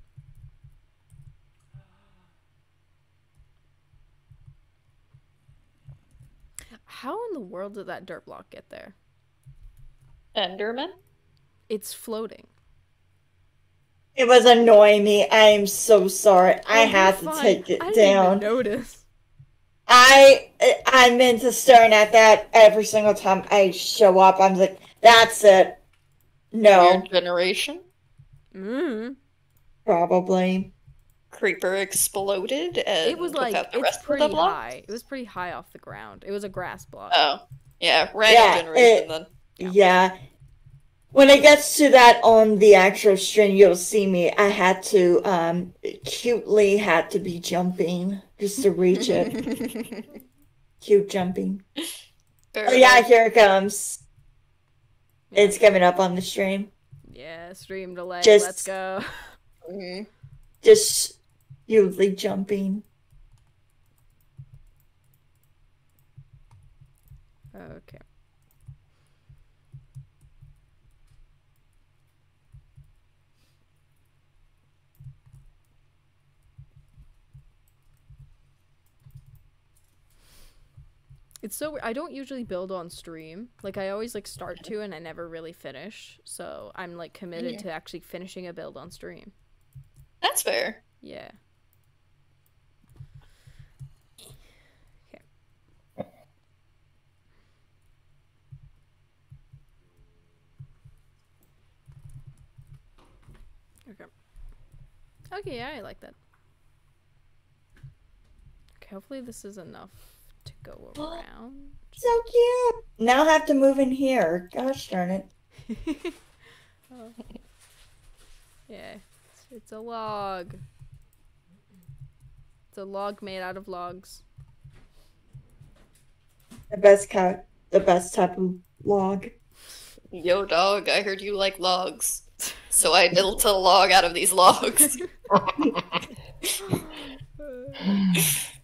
How in the world did that dirt block get there? Enderman. It's floating. It was annoying me. I am so sorry. I Oh, you're had to fine. take it I didn't even down. notice. I I'm into staring at that every single time I show up. I'm like, that's it. No, Weird generation. Mm. probably. creeper exploded and it was took like out the it's rest of pretty the block? high. It was pretty high off the ground. It was a grass block. Oh, yeah, random Yeah, generation it- then. Yeah. When it gets to that on the actual string, you'll see me. I had to um cutely had to be jumping just to reach it. <laughs> Cute jumping. Fair Oh yeah, here it comes. Yeah. It's coming up on the stream. Yeah, stream delay. Just- Let's go. Mhm. Just cutely jumping. Okay. It's so I don't usually build on stream. Like I always like start to and I never really finish. So I'm like committed Yeah. to actually finishing a build on stream. That's fair. Yeah. Okay. Okay. Okay, yeah, I like that. Okay, hopefully this is enough go around. <gasps> So cute. Now I have to move in here. Gosh darn it. <laughs> Oh. Yeah, it's, it's a log. It's a log made out of logs. The best kind, the best type of log. Yo, dog, I heard you like logs. So I built a log out of these logs. <laughs> <laughs>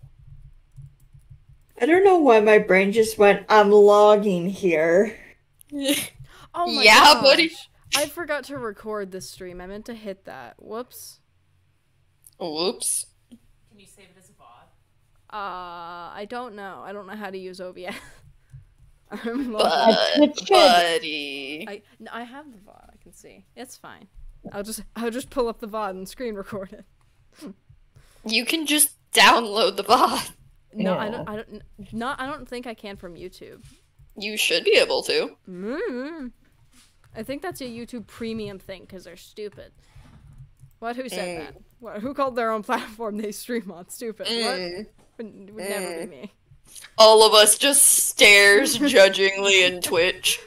I don't know why my brain just went. I'm logging here. <laughs> Oh my Yeah, gosh. buddy. I forgot to record this stream. I meant to hit that. Whoops. Whoops. Can you save it as a VOD? Uh, I don't know. I don't know how to use OBS. <laughs> I'm But, logging- It should. buddy. I no, I have the VOD. I can see. It's fine. I'll just I'll just pull up the VOD and screen record it. You can just download the VOD. No, I don't. I don't. Not. I don't think I can from YouTube. You should be able to. mm I think that's a YouTube Premium thing because they're stupid. What? Who said Mm. that? What? Who called their own <laughs> platform they stream on stupid? Mm. What? Would, would never be Mm. me. All of us just stares <laughs> judgingly in Twitch.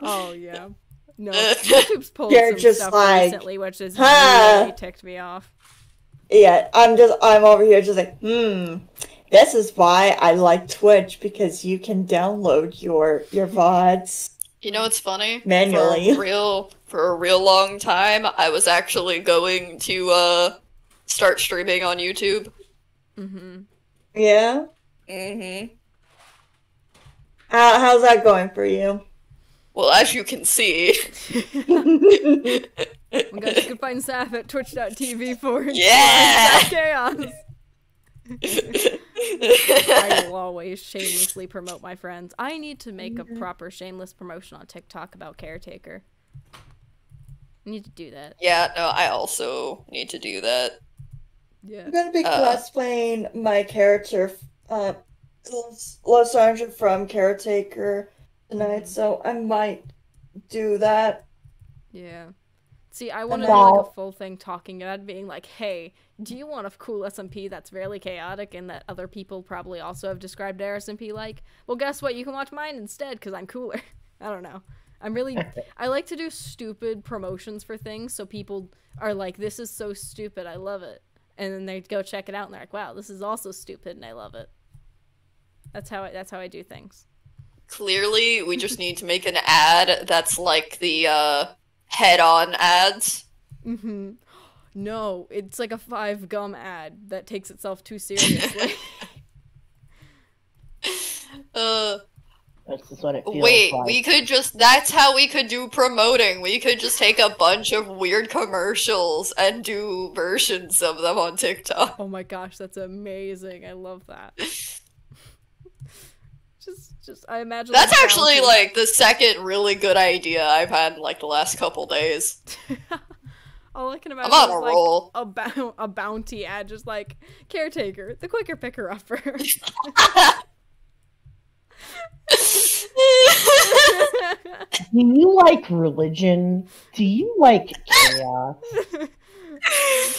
Oh yeah. No, <laughs> YouTube's pulled You're some just stuff like, recently, which has "Huh." really ticked me off. Yeah, I'm just. I'm over here just like, hmm. This is why I like Twitch because you can download your your vods. You know what's funny? Manually. For a real for a real long time, I was actually going to uh start streaming on YouTube. Mm-hmm. Yeah. Mm-hmm. How, how's that going for you? Well, as you can see. Oh my gosh, you can find Saf at twitch.tv forward slash Yeah! chaos. I <laughs> will always shamelessly promote my friends. I need to make a proper shameless promotion on TikTok about Caretaker. I need to do that. yeah, no, I also need to do that. Yeah. I'm gonna be Uh. cosplaying my character, uh, Lysandra from Caretaker tonight, so I might do that. Yeah. See, I want to do like a full thing talking about being like, hey, do you want a cool SMP that's fairly chaotic and that other people probably also have described their SMP like? Well, guess what? You can watch mine instead because I'm cooler. <laughs> I don't know. I'm really. <laughs> I like to do stupid promotions for things so people are like, this is so stupid. I love it. And then they go check it out and they're like, wow, this is also stupid and I love it. That's how I, that's how I do things. Clearly, we just need to make an ad that's like the uh head-on ads. Mm-hmm. No, it's like a five gum ad that takes itself too seriously. <laughs> <laughs> Uh This is what it feels wait, like. we could just that's how we could do promoting. We could just take a bunch of weird commercials and do versions of them on TikTok. oh my gosh, that's amazing. I love that. <laughs> just just I imagine That's like, actually like the second really good idea I've had in like the last couple days. All I can imagine I'm on is a like roll. a, bou- <laughs> a bounty ad just like caretaker, the quicker picker upper. Do you like religion? Do you like chaos? <laughs>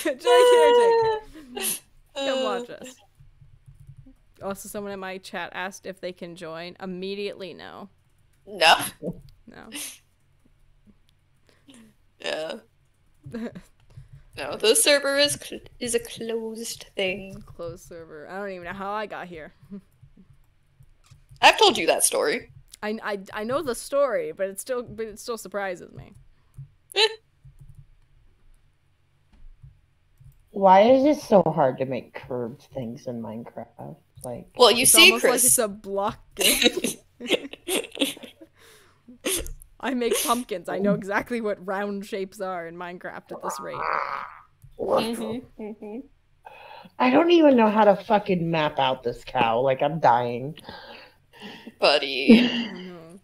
Caretaker. Come watch <laughs> us. Also, someone in my chat asked if they can join. Immediately, no. No. No. Yeah. <laughs> No, the server is cl- is a closed thing. Closed server. I don't even know how I got here. <laughs> I've told you that story. I, I, I know the story, but it still but it still surprises me. Eh. Why is it so hard to make curved things in Minecraft? Like, Well, you It's see, almost like Chris. it's a block game. <laughs> I make pumpkins. I know <laughs> exactly what round shapes are in Minecraft at this rate. Mm-hmm, I don't even know how to fucking map out this cow. Like, I'm dying. Buddy. Mhm.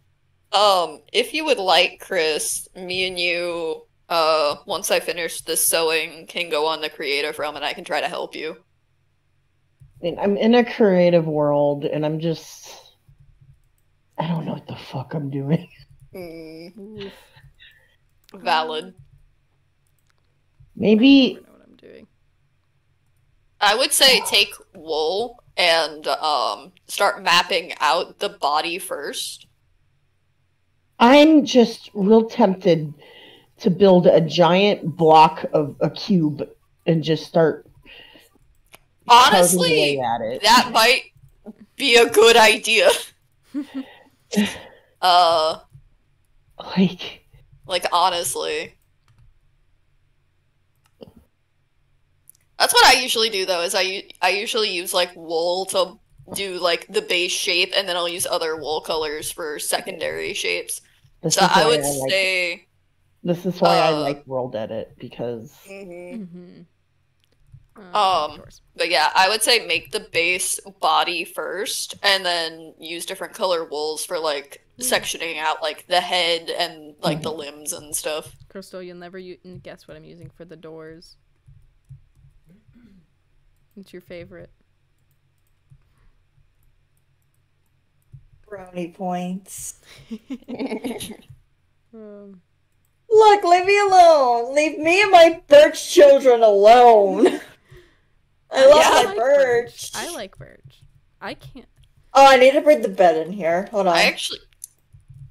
Um, if you would like, Chris, me and you, uh, once I finish this sewing, can go on the creative realm and I can try to help you. I'm in a creative world, and I'm just. I don't know what the fuck I'm doing. <laughs> Mm, valid. Maybe I don't know what I'm doing. I would say take wool and um start mapping out the body first. I'm just real tempted to build a giant block of a cube and just start Honestly, at it. that might be a good idea. <laughs> uh, Like, like honestly. That's what I usually do though, is I I usually use like wool to do like the base shape and then I'll use other wool colors for secondary shapes. this So I would I like. say This is why I uh, like World Edit because Mhm. Mm-hmm. Um, But yeah, I would say make the base body first and then use different color wools for like sectioning out like the head and like the limbs and stuff. Crystal, you'll never u- guess what I'm using for the doors. It's your favorite? Brownie points. <laughs> Um, Look, leave me alone. Leave me and my birch children alone. <laughs> I love Yeah, my I like birch. I like birch. I can't. Oh, I need to bring the bed in here. Hold on. I actually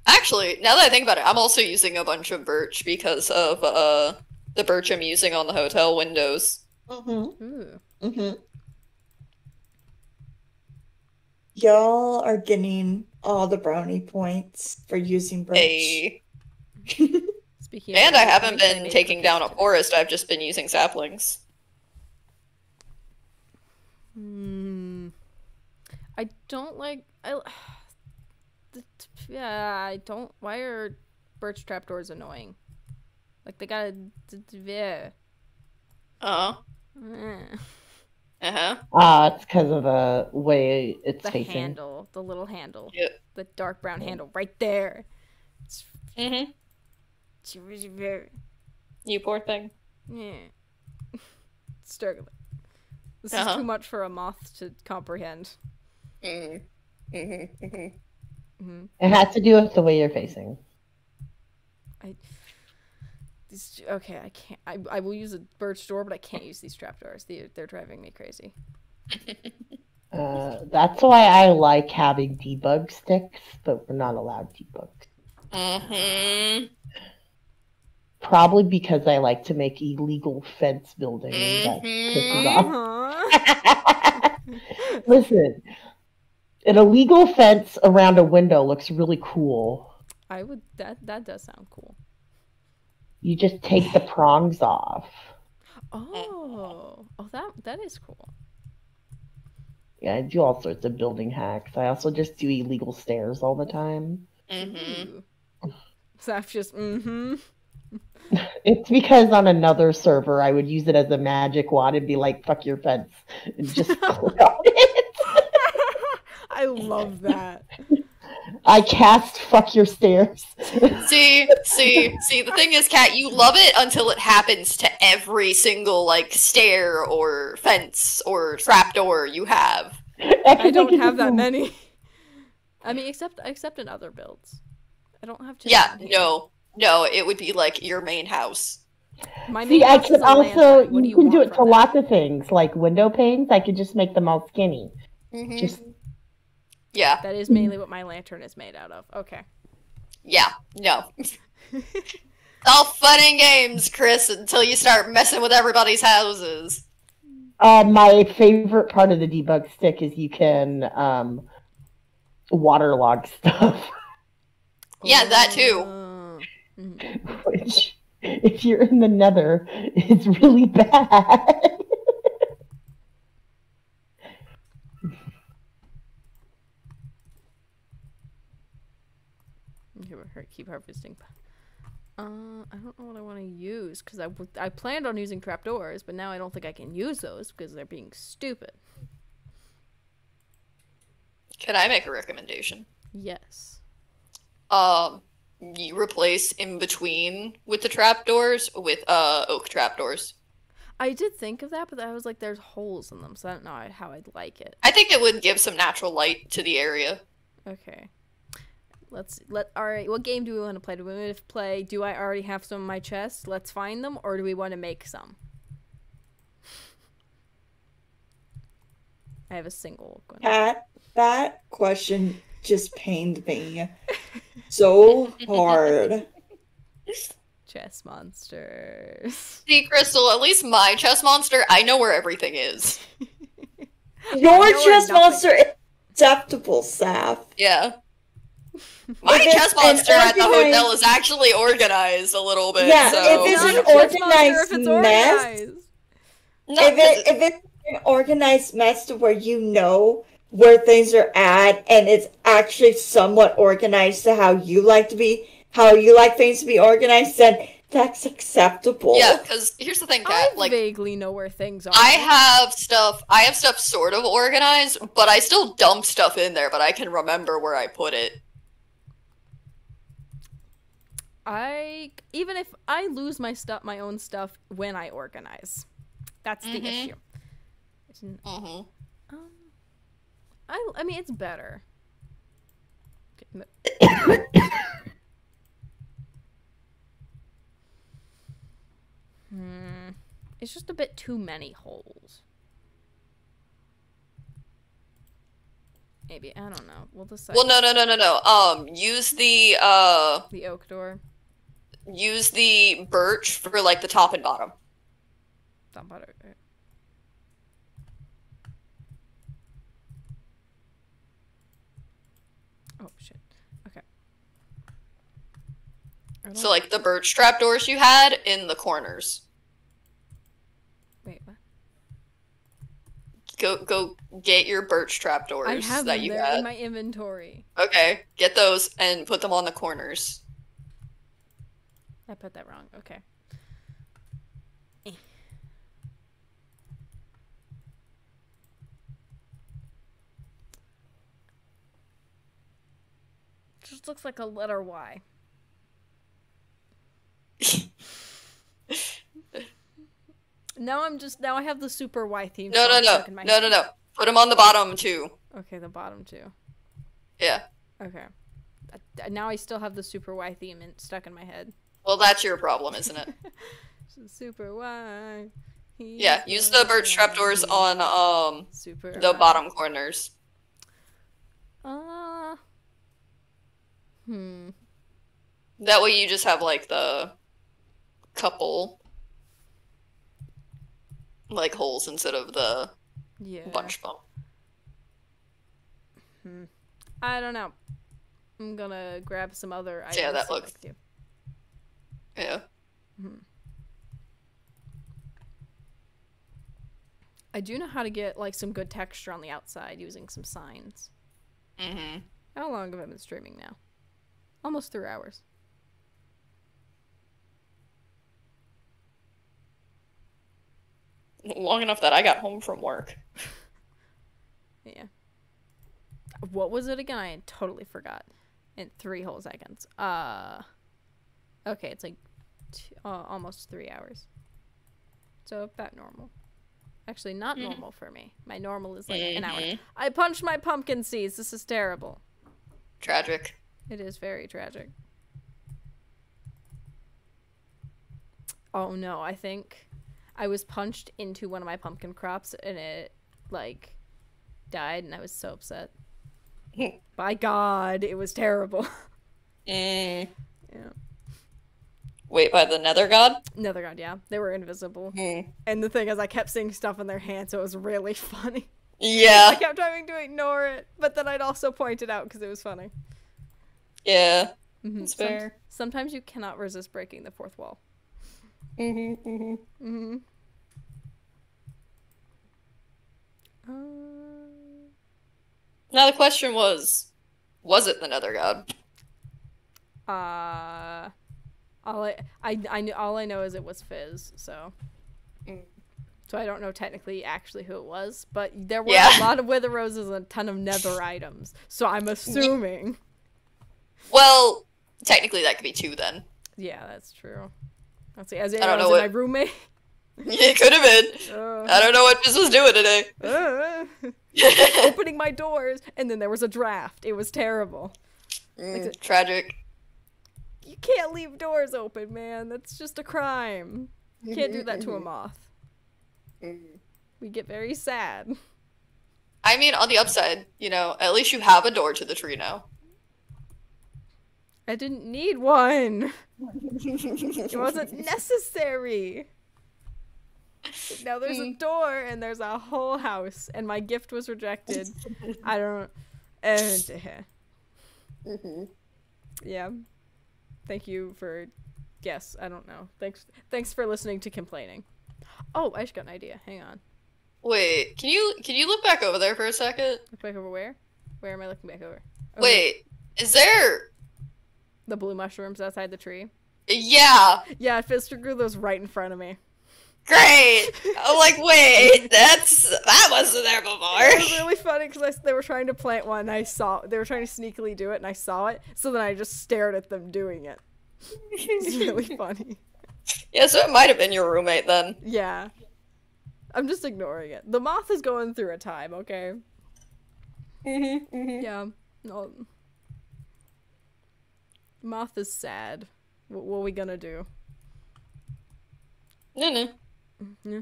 actually, now that I think about it, I'm also using a bunch of birch because of uh the birch I'm using on the hotel windows. Mm-hmm. Ooh. Mm-hmm. Y'all are getting all the brownie points for using birch. A <laughs> Speaking and of I haven't been taking down a forest, I've just been using saplings. Today. Hmm. I don't like. I. <sighs> the- Yeah, I don't. Why are birch trapdoors annoying? Like they gotta. d- d- Yeah. Uh-huh. Eh. Uh-huh. ah, it's because of the way it's The facing. handle, the little handle, Yep. the dark brown handle right there. It's Mm-hmm. very. You poor thing. Yeah. <laughs> Struggling. This Uh-huh. is too much for a moth to comprehend. Mm. Mm-hmm. Mm-hmm. hmm It has to do with the way you're facing. I. These, okay, I can't. I, I will use a birch door, but I can't use these trapdoors. They, they're driving me crazy. <laughs> Uh, that's why I like having debug sticks, but we're not allowed debug. Mm-hmm. Probably because I like to make illegal fence building. That pisses off. Uh-huh. <laughs> Listen, an illegal fence around a window looks really cool. I would. That that does sound cool. You just take the prongs off. Oh, oh, that that is cool. Yeah, I do all sorts of building hacks. I also just do illegal stairs all the time. Mm-hmm. Ooh. Zaf just mm-hmm. It's because on another server I would use it as a magic wand and be like, fuck your fence. And just <laughs> click on it. <laughs> I love that. I cast fuck your stairs. See, see, see. The thing is, Kat, you love it until it happens to every single like stair or fence or trapdoor you have. I don't have that many. I mean, except except in other builds. I don't have to. Yeah, no, no. It would be like your main house. My See, main I house can is also lantern. What do you can do it to that? lots of things, like window panes. I could just make them all skinny. Mhm. Just Yeah, That is mainly what my lantern is made out of. Okay. yeah, no. All fun and games, Chris, until you start messing with everybody's houses. uh, my favorite part of the debug stick is you can um, waterlog <laughs> stuff. Yeah, that too. Mhm. <laughs> Which, if you're in the Nether, is really bad. Okay, we're har- keep harvesting. Uh, I don't know what I want to use because I, I planned on using trapdoors, but now I don't think I can use those because they're being stupid. Can I make a recommendation? Yes. Um, you replace in between with the trapdoors with uh oak trapdoors. I did think of that, but I was like, there's holes in them, so I don't know how I'd like it. I think it would give some natural light to the area. Okay. Let's let. All right. What game do we want to play? Do we want to play? Do I already have some in my chest? Let's find them, or do we want to make some? I have a single. One. Pat, that question just pained me <laughs> so hard. <laughs> Chest monsters. See, Crystal, at least my chest monster, I know where everything is. <laughs> Your chest monster is acceptable, Saf. Yeah. <laughs> My If chess an monster at the hotel is actually organized a little bit. Yeah, so. if it's an a chess organized mess. No, if it if it's an organized mess to where you know where things are at and it's actually somewhat organized to how you like to be how you like things to be organized, then that's acceptable. yeah, because here's the thing, I Like, vaguely know where things are. I have stuff. I have stuff sort of organized, but I still dump stuff in there. But I can remember where I put it. I even if I lose my stuff, my own stuff when I organize, that's the Mhm. issue. It's n- hmm Um, I I mean it's better. Hmm, it's just a bit too many holes. Maybe I don't know. We'll decide. Well, no, no, no, no, no. Um, use the uh, The oak door. use the birch for like the top and bottom. Don't bother. Oh shit. Okay. I So like the birch trapdoors you had in the corners. wait, what? Go, go get your birch trapdoors I have that them you there had. in my inventory. Okay, get those and put them on the corners. I put that wrong. Okay. Eh. Just looks like a letter Y. now I'm just now I have the super Y theme. No, no, no, stuck in my no, head. no, no. Put them on the bottom too. Okay, the bottom two. Yeah. Okay. Now I still have the super Y theme in, stuck in my head. Well, that's your problem, isn't it? <laughs> Super Y. Yeah. Use the birch trapdoors on um super the Y. bottom corners. Uh. Hmm. That way you just have like the couple like holes instead of the Yeah. bunch of them. I don't know. I'm gonna grab some other items. Yeah, that looks- like. Yeah. I do know how to get like some good texture on the outside using some signs. Mm-hmm. How long have I been streaming now? Almost three hours. <laughs> Long enough that I got home from work. <laughs> Yeah. What was it again? I totally forgot. In three whole seconds. Uh. Okay, it's like t- uh, almost three hours. So about normal. Actually, not normal for me. My normal is like an hour. Mhm. I punched my pumpkin seeds. This is terrible. Tragic. It is very tragic. Oh no, I think I was punched into one of my pumpkin crops and it like died and I was so upset. <laughs> By God, it was terrible. Mm. <laughs> yeah. Wait, by the Nether God? Nether God, yeah. They were invisible. Mm. And the thing is I kept seeing stuff in their hands, so it was really <laughs> funny. Yeah. I kept having to ignore it, but then I'd also point it out because it was funny. yeah. Mhm. That's fair. sometimes you cannot resist breaking the fourth wall. Mm-hmm, mm-hmm. Mm-hmm. Uh, Now the question was, was it the Nether God? uh, all I, I, I knew, all I know is it was Fizz, so. Mm. So I don't know technically actually who it was, but there were Yeah. a lot of Wither Roses and a ton of Nether items. So I'm <laughs> assuming. Well, technically that could be two then. Yeah, that's true. Let's see. As I don't know was it my what- roommate. <laughs> It could have been. Uh, I don't know what this was doing today. uh, <laughs> opening my doors, and then there was a draft. It was terrible. Mm, tragic. You can't leave doors open, man. That's just a crime. You can't do that to a moth. We get very sad. I mean, on the upside, you know, at least you have a door to the tree now. I didn't need one. <laughs> It wasn't necessary. <laughs> Now there's a door and there's a whole house, and my gift was rejected. <laughs> I don't. And Mm-hmm. yeah. Thank you for. Yes, I don't know. Thanks. Thanks for listening to complaining. Oh, I just got an idea. Hang on. Wait, can you can you look back over there for a second? Look back over where? Where am I looking back over? Over Wait, is there? The blue mushrooms outside the tree. Yeah, Yeah, Fister grew those right in front of me. Great. I'm like, wait, that's that wasn't there before. It was really funny because they were trying to plant one. And I saw they were trying to sneakily do it, and I saw it. So then I just stared at them doing it. It's really <laughs> funny. yeah, so it might have been your roommate then. Yeah, I'm just ignoring it. The moth is going through a time. Okay. Mm-hmm, Yeah. No. Moth is sad. What, what are we gonna do? No, no. Yeah.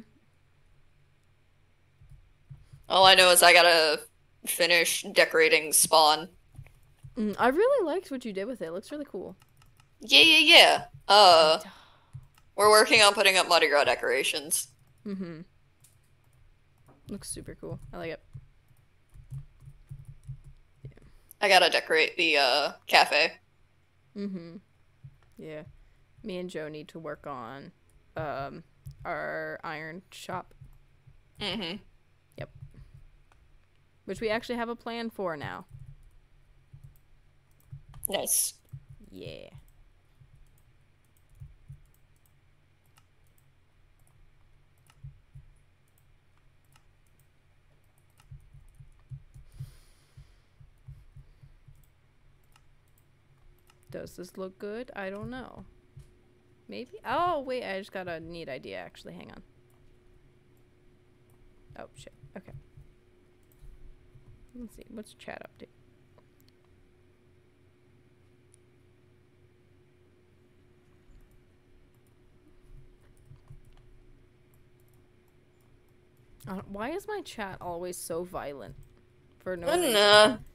All I know is I gotta finish decorating spawn. Mm, I really liked what you did with it. It looks really cool. Yeah, yeah, yeah. Uh, we're working on putting up Mardi Gras decorations. Mm-hmm. Looks super cool. I like it. Yeah. I gotta decorate the uh cafe. Mm-hmm. Yeah. Me and Joe need to work on um our iron shop, Mm-hmm. Yep. Which we actually have a plan for now. Nice. Yeah. Does this look good? I don't know. Maybe? Oh, wait, I just got a neat idea actually. Hang on. Oh, shit. Okay. Let's see. What's chat update? Uh, why is my chat always so violent? For no And, reason.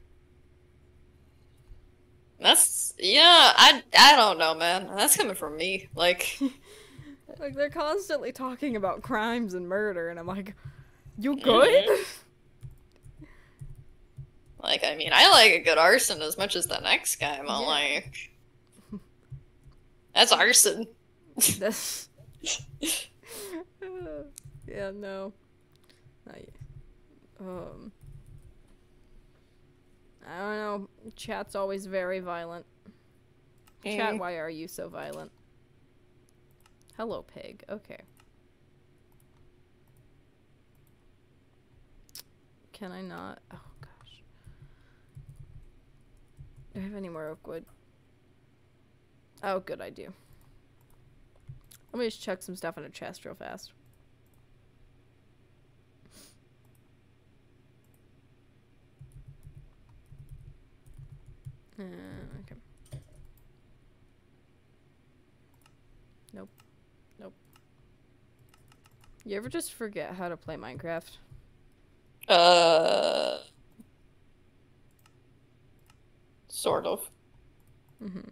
That's yeah. I I don't know, man. That's coming from me. Like, <laughs> Like they're constantly talking about crimes and murder, and I'm like, you good? like I mean, I like a good arson as much as the next guy. But Yeah. like, <laughs> that's arson. That's... <laughs> yeah, no. Not yet. Um. I don't know. Chat's always very violent. Chat, Mm. why are you so violent? Hello, pig. Okay. Can I not? Oh, gosh. Do I have any more oak wood? Oh, good, I do. Let me just chuck some stuff in a chest real fast. Uh, okay. Nope. Nope. You ever just forget how to play Minecraft? Uh, sort of. Mm-hmm.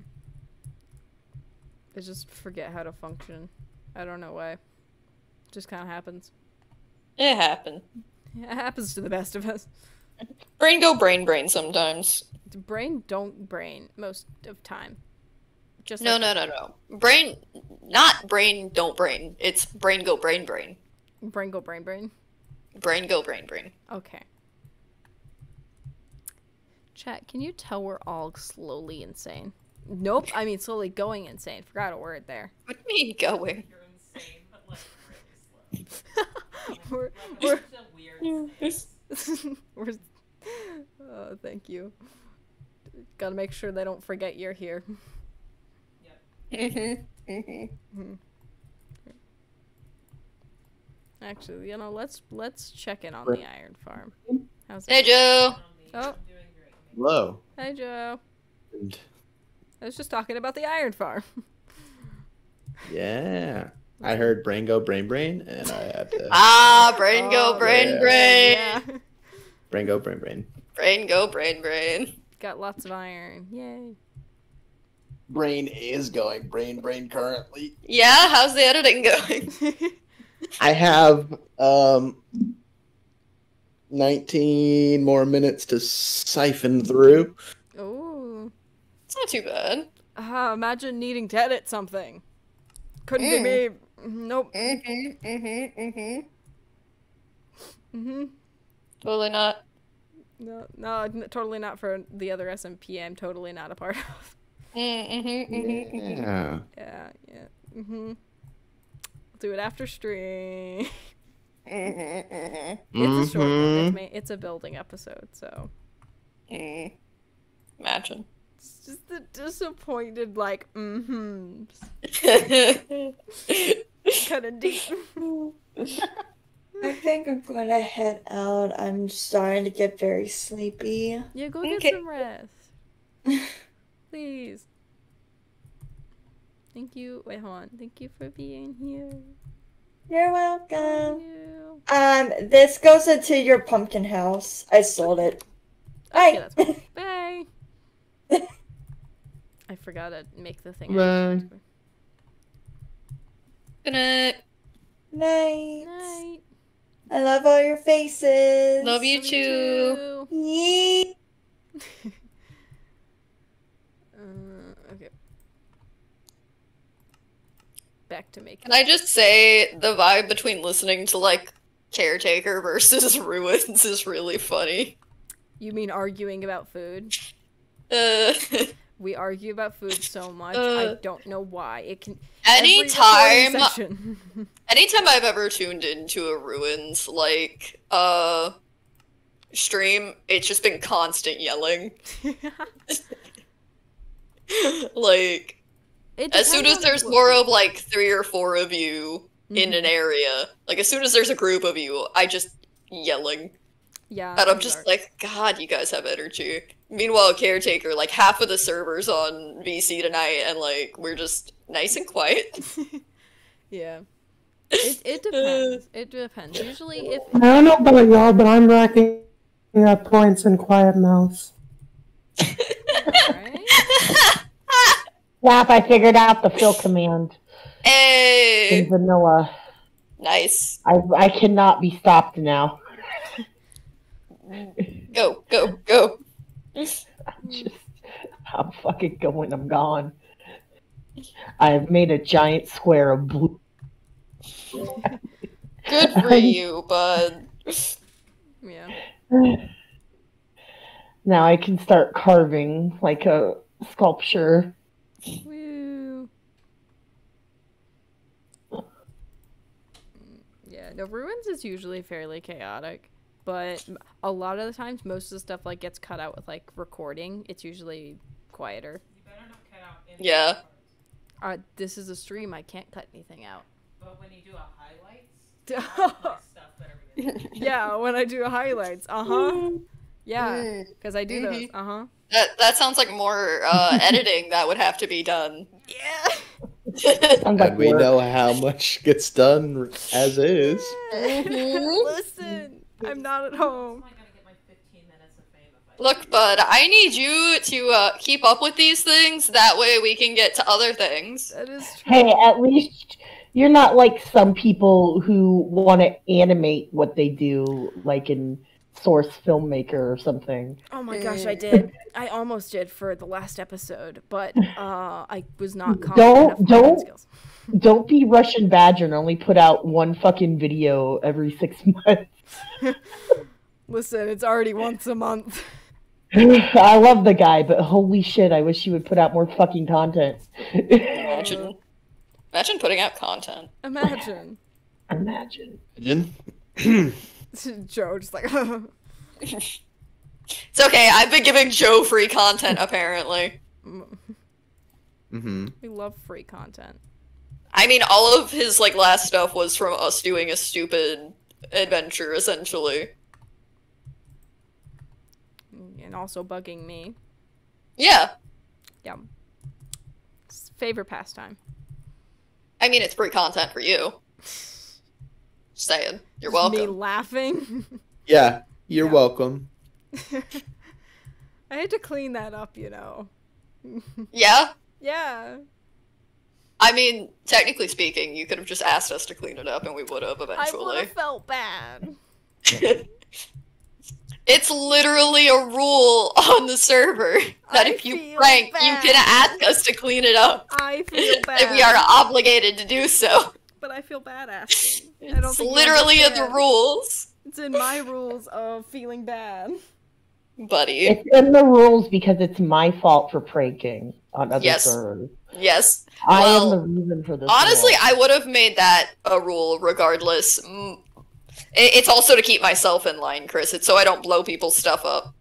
I just forget how to function. I don't know why. It just kind of happens. It happened. It happens to the best of us. Brain go brain brain sometimes. Brain don't brain most of time. Just No, like no, no, no. Brain, not brain don't brain. It's brain go brain brain. brain go brain brain. Brain go brain brain. Okay. Chat, can you tell we're all slowly insane? Nope, I mean slowly going insane. Forgot a word there. <laughs> What do you mean going? You're insane, but like really <laughs> slow. we're, Like, we're, weird <laughs> we're, oh, thank you. Gotta make sure they don't forget you're here. Yep. <laughs> <laughs> Actually, you know, let's let's check in on the iron farm. How's Hey it? Joe. Oh, I'm doing great. Hello. hey Joe. And I was just talking about the iron farm. <laughs> yeah, I heard brain go brain brain, and I had to Ah, brain go Oh, brain yeah. brain. Yeah. brain go brain brain. Brain go brain brain. Got lots of iron. Yay. Brain is going brain brain currently. Yeah, how's the editing going? <laughs> I have um 19 more minutes to siphon through. Ooh. It's not too bad. Ah, imagine needing to edit something. Couldn't be me. Nope. Mm-hmm, mm-hmm, mm-hmm. Mm-hmm. Totally not. No, no, totally not for the other SMP. I'm totally not a part of. Mm-hmm, mm-hmm. Yeah. <laughs> Yeah, yeah. Mm-hmm. Do it after stream. Mm-hmm. <laughs> it's a short one. Mhm. It's, it's a building episode, so Mm. Imagine. it's just the disappointed like mm-hmm <laughs> kind of deep. I think I'm gonna head out. I'm starting to get very sleepy. yeah, go get some rest, <laughs> please. Thank you. Wait, hold on. Thank you for being here. You're welcome. you. Um, this goes into your pumpkin house. I sold it. Okay, Bye. that's. <laughs> Bye. I forgot to make the thing. Bye. Good night. Night. Night. I love all your faces. Love you Love too. Yee. <laughs> Uh, okay. Back to making. Can I just say the vibe between listening to like Caretaker versus <laughs> Ruins is really funny. You mean arguing about food? Uh, <laughs> We argue about food so <laughs> much. I Uh, don't know why. It can. anytime, <laughs> anytime I've ever tuned into a Ruins like uh stream, it's just been constant yelling. <laughs> like It as soon as there's more of like three or four of you in Mhm. an area, like as soon as there's a group of you, I just yelling. yeah, And I'm just are- like, God, you guys have energy. Meanwhile, Caretaker, like half of the servers on VC tonight, and like we're just nice and quiet. <laughs> yeah. It it depends. <laughs> It depends. Usually, if I don't know about y'all, but I'm racking up points in Quiet Mouse. right? <laughs> Yep, I figured out the fill command in hey, vanilla. nice. I I cannot be stopped now. Go, go, go. I <laughs> just, I'm fucking going. I'm gone. I've made a giant square of blue. Good <laughs> for you, bud. Yeah. Now I can start carving like a sculpture. Woo. Yeah, no, ruins is usually fairly chaotic, but a lot of the times, most of the stuff like gets cut out with like recording. It's usually quieter. You better not cut out any Yeah. of the parts. Uh, this is a stream. I can't cut anything out. But when you do a highlights, <laughs> stuff better <laughs> be in there. yeah, when I do highlights. Uh huh. Yeah, Mm. because I do those. Uh huh. That that sounds like more uh, <laughs> editing that would have to be done. Yeah. Sounds like And we work. know how much gets done as is. Listen, I'm not at <laughs> home. Am I gonna get my 15 minutes of fame if I Look, bud, I need you to uh, keep up with these things. That way we can get to other things. That is true. Hey, at least you're not like some people who want to animate what they do, like in Source Filmmaker or something. Oh my gosh, I did. I almost did for the last episode, but <laughs> uh, I was not confident Don't- enough in my don't- skills. Don't be Russian Badger and only put out one fucking video every six <laughs> months. <laughs> Listen, it's already once a month. <sighs> I love the guy, but holy shit, I wish he would put out more fucking content. Imagine, imagine putting out content. Imagine. Imagine. Imagine. <laughs> Joe just like It's okay. I've been giving Joe free content apparently. hmm we love free content. I mean, all of his like last stuff was from us doing a stupid adventure, essentially. And also bugging me. Yeah, Yeah. It's favorite pastime. I mean, it's free content for you. Just saying, you're welcome. Me laughing. <laughs> Yeah, you're Yeah. welcome. <laughs> I had to clean that up, you know. Yeah, <laughs> Yeah. I mean, technically speaking, you could have just asked us to clean it up, and we would have I would eventually. have felt bad. <laughs> it's literally a rule on the server that I if you feel prank, you can ask us to clean it up, I feel bad. <laughs> and we are obligated to do so. But I feel bad asking. I <laughs> don't It's literally in the rules, It's in my rules of feeling bad. buddy. It's in the rules because it's my fault for pranking on other Yes. servers. Yes. I Well, am the reason for this. Honestly, rule. I would have made that a rule regardless. Mm, It's also to keep myself in line, Chris. It's so I don't blow people's stuff up.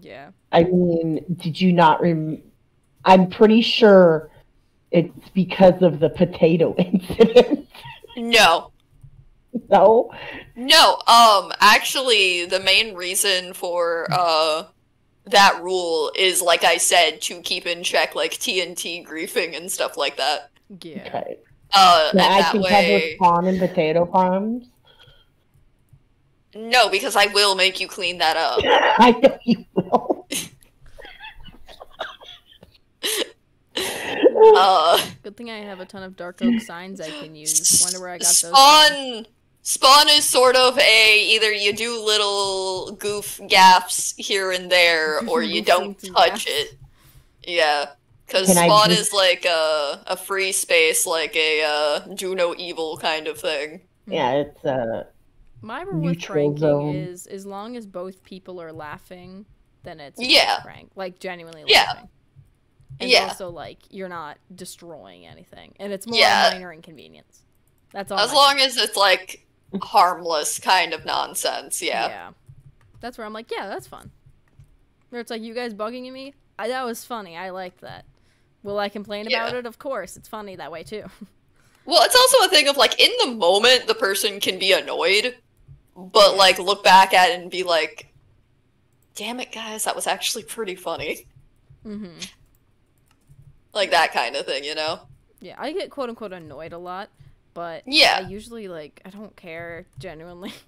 Yeah. I mean, did you not rem- I'm pretty sure it's because of the potato <laughs> incident. No. no? No, um, actually, the main reason for, uh, that rule is, like I said, to keep in check, like, TNT griefing and stuff like that. Yeah. Okay. Uh, Yeah, and I that can way... cover spawn and potato farms. No, because I will make you clean that up. <laughs> I know you will. <laughs> Uh, Good thing I have a ton of dark oak signs I can use. Wonder where I got those. from. Spawn Spawn is sort of a either you do little goof gaffs here and there <laughs> or you don't touch gaffs. it. Yeah. Cuz Spawn just- is like a a free space like a uh do no evil kind of thing. yeah, it's uh My rule with Neutral pranking zone. is as long as both people are laughing, then it's Yeah. prank. Like genuinely Yeah. laughing. And Yeah. also like you're not destroying anything. And it's more Yeah. a minor inconvenience. That's all. As I long as it's like harmless kind of nonsense, yeah. Yeah. That's where I'm like, yeah, that's fun. Where it's like you guys bugging me, I, that was funny. I like that. Will I complain about it? Of course, it's funny that way too. <laughs> Well, it's also a thing of like in the moment the person can be annoyed, but like look back at it and be like, "Damn it, guys, that was actually pretty funny." hmm Like that kind of thing, you know? Yeah, I get quote unquote annoyed a lot, but Yeah. I usually like I don't care genuinely. <laughs>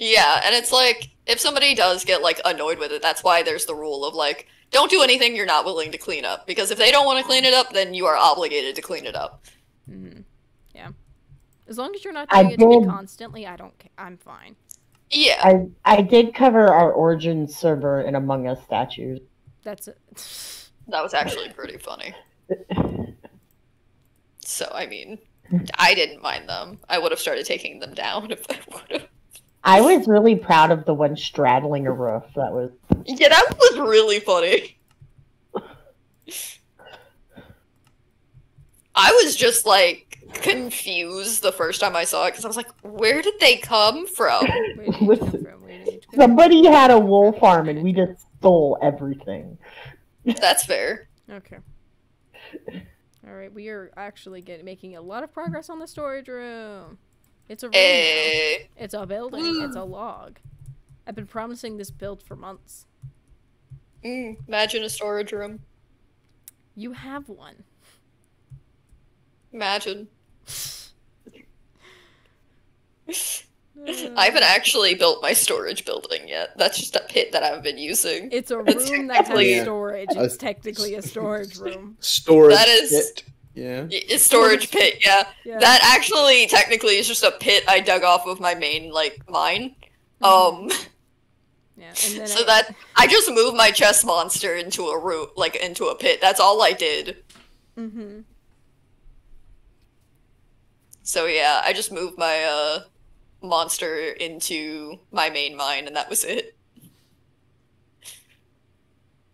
Yeah, and it's like if somebody does get like annoyed with it, that's why there's the rule of like don't do anything you're not willing to clean up because if they don't want to clean it up, then you are obligated to clean it up. Mm-hmm. Yeah. As long as you're not I doing it to me did- constantly, I don't. Ca- I'm fine. Yeah. I I did cover our origin server in Among Us statues. That's it. That was actually <laughs> pretty funny. <laughs> So, I mean, I didn't mind them. I would have started taking them down if I would have. I was really proud of the one straddling a roof. That was Yeah, that was really funny. I was just like confused the first time I saw it because I was like, where did they come from? Did come from? Did somebody had a wool farm and we just stole everything. That's fair. Okay. All right, we are actually getting making a lot of progress on the storage room. It's a room. now. Eh, It's a building. it's a log. I've been promising this build for months. mm, imagine a storage room. You have one. Imagine. <laughs> <laughs> I haven't actually built my storage building yet. That's just a pit that I've been using. It's a It's room that has technically- storage. I- It's technically a storage room. Storage That is- pit. Yeah. It's storage pit, yeah. Yeah. That actually technically is just a pit I dug off of my main like mine. Um <laughs> yeah. And then so I- that I just moved my chest monster into a root like into a pit. That's all I did. Mm-hmm. So yeah, I just moved my uh monster into my main mine and that was it.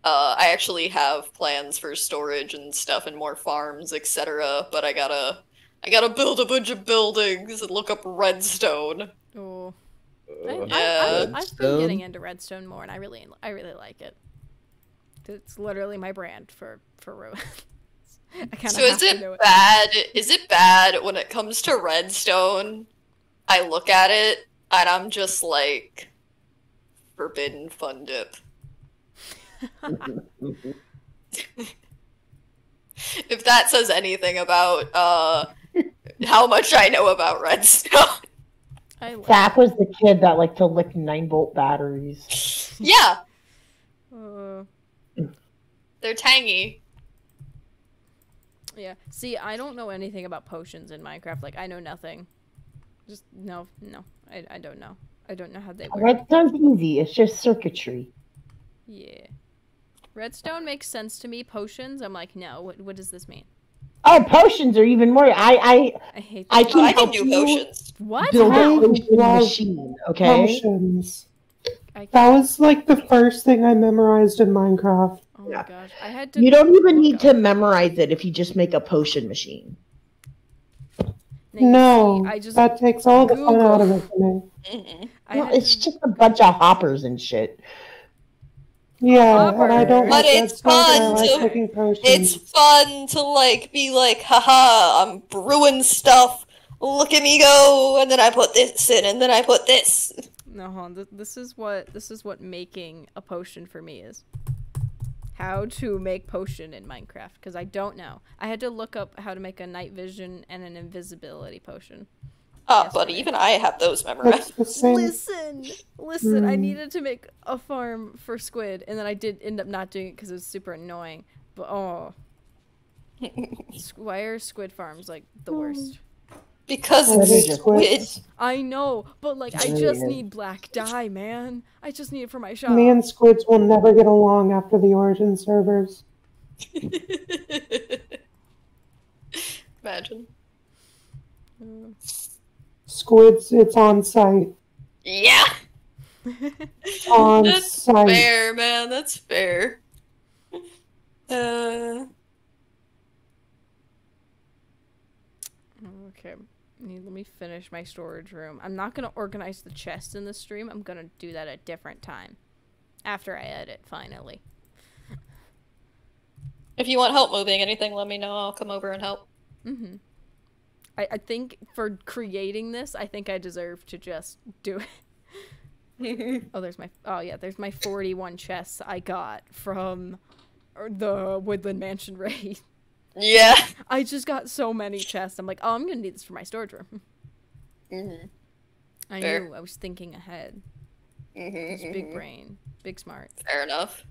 Uh, I actually have plans for storage and stuff and more farms, etc. But I gotta, I gotta build a bunch of buildings and look up redstone. Oh. I, Uh, I, I, Yeah. I've been getting into redstone more, and I really, I really like it. It's literally my brand for for ruins. <laughs> I kind of So is it it. bad? Is it bad when it comes to redstone? I look at it and I'm just like, forbidden fun dip. <laughs> if that says anything about uh how much I know about redstone. I like. Zach was the kid that liked to lick nine volt batteries. <laughs> yeah, Uh, they're tangy. yeah. See, I don't know anything about potions in Minecraft. Like, I know nothing. Just no, no. I, I don't know. I don't know how they work. Redstone's easy. It's just circuitry. Yeah. Redstone makes sense to me. Potions, I'm like, no. What, what does this mean? Oh, potions are even more. I I hate. I that. can I can do potions. What? build a potion machine. Okay. Potions. That was like the first thing I memorized in Minecraft. oh my Yeah. gosh, I had to. You don't even need up- to memorize it if you just make a potion machine. Now, you No, see, I just. that takes all the fun out of it for me. <laughs> Well, it's just a bunch of hoppers and shit. Yeah, and I don't But like it's fun to- making potions. It's fun to like be like, haha, I'm brewing stuff. Look at me go, and then I put this in, and then I put this. No, hold on. Th- This is what this is what making a potion for me is. How to make potion in Minecraft because I don't know. I had to look up how to make a night vision and an invisibility potion. Ah, Yes, but even I have those memorized. It's the same. Listen, listen. I Hmm. needed to make a farm for squid, and then I did end up not doing it because it was super annoying. But oh, S- why are squid farms like the worst? Because What is it's squid. I know, but like I just need black dye, man. I just need it for my shop. Me and squids will never get along after the origin servers. <laughs> Imagine. Squids, it's on site. Yeah, On That's site. fair, man. That's fair. Uh, Okay. Need- Let me finish my storage room. I'm not gonna organize the chest in the stream. I'm gonna do that at a different time. After I edit, finally. if you want help moving anything, let me know. I'll come over and help. Mm-hmm. I, I think for creating this, I think I deserve to just do it. <laughs> Oh, there's my oh yeah, there's my 41 chests I got from uh, the Woodland Mansion <laughs> raid. Yeah. I just got so many chests. I'm like, oh, I'm gonna need this for my storage room. Mhm. <laughs> I Fair. knew I was thinking ahead. Mhm, Just big mhm. brain, big smart. Fair enough.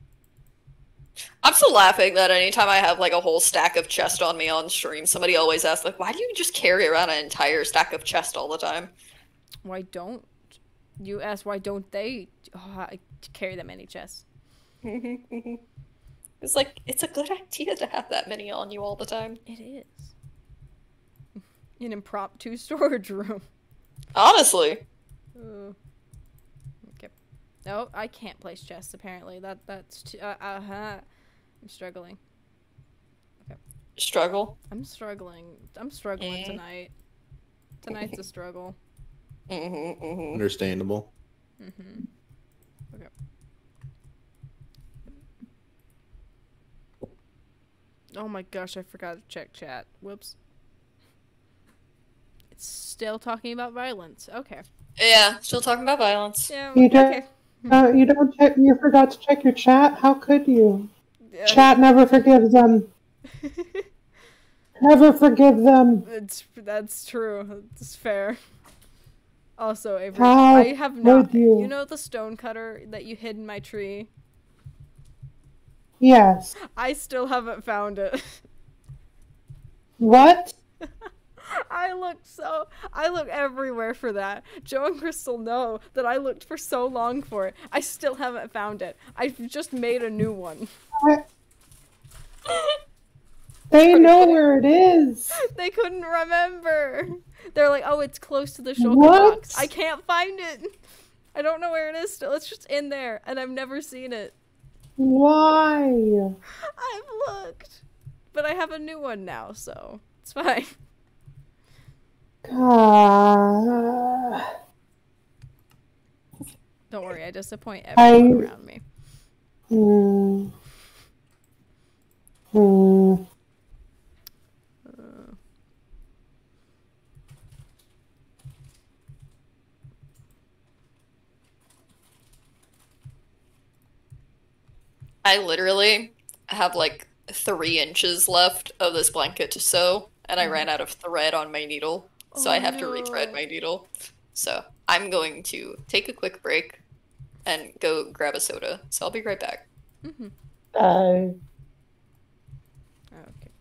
I'm still laughing that anytime I have like a whole stack of chest on me on stream, somebody always asks like, "Why do you just carry around an entire stack of chest all the time?" Why don't you ask? Why don't they oh, carry that many chests? <laughs> it's like it's a good idea to have that many on you all the time. It is an impromptu <laughs> storage room. Honestly, Uh, okay. No, I can't place chests. Apparently, that that's too, uh, uh huh. I'm struggling. Okay. struggle. I'm struggling. I'm struggling Eh. tonight. Tonight's a <laughs> struggle. hmm hmm Understandable. Mm-hmm. Okay. Oh my gosh, I forgot to check chat. Whoops. It's still talking about violence. Okay. Yeah, still talking about violence. Yeah. You don't- okay. Uh, you don't check. You forgot to check your chat. How could you? Yeah. Chat never forgives them. <laughs> Never forgive them. It's that's true. It's fair. Also, Avery, How I have not. would you? You know the stone cutter that you hid in my tree? Yes. I still haven't found it. <laughs> What? I looked so. I look everywhere for that. Joe and Crystal know that I looked for so long for it. I still haven't found it. I've just made a new one. <laughs> They know where it is. <laughs> They couldn't remember. They're like, oh, it's close to the shulker box. I can't find it. I don't know where it is still. It's just in there, and I've never seen it. Why? I've looked. But I have a new one now, so it's fine. God. Don't worry, I disappoint I- everyone around me. Hmm. Hmm. Uh, I literally have like three inches left of this blanket to sew, and I ran out of thread on my needle, so I Oh, have to rethread my needle. So I'm going to take a quick break and go grab a soda. So I'll be right back. mhm. Uh, Okay.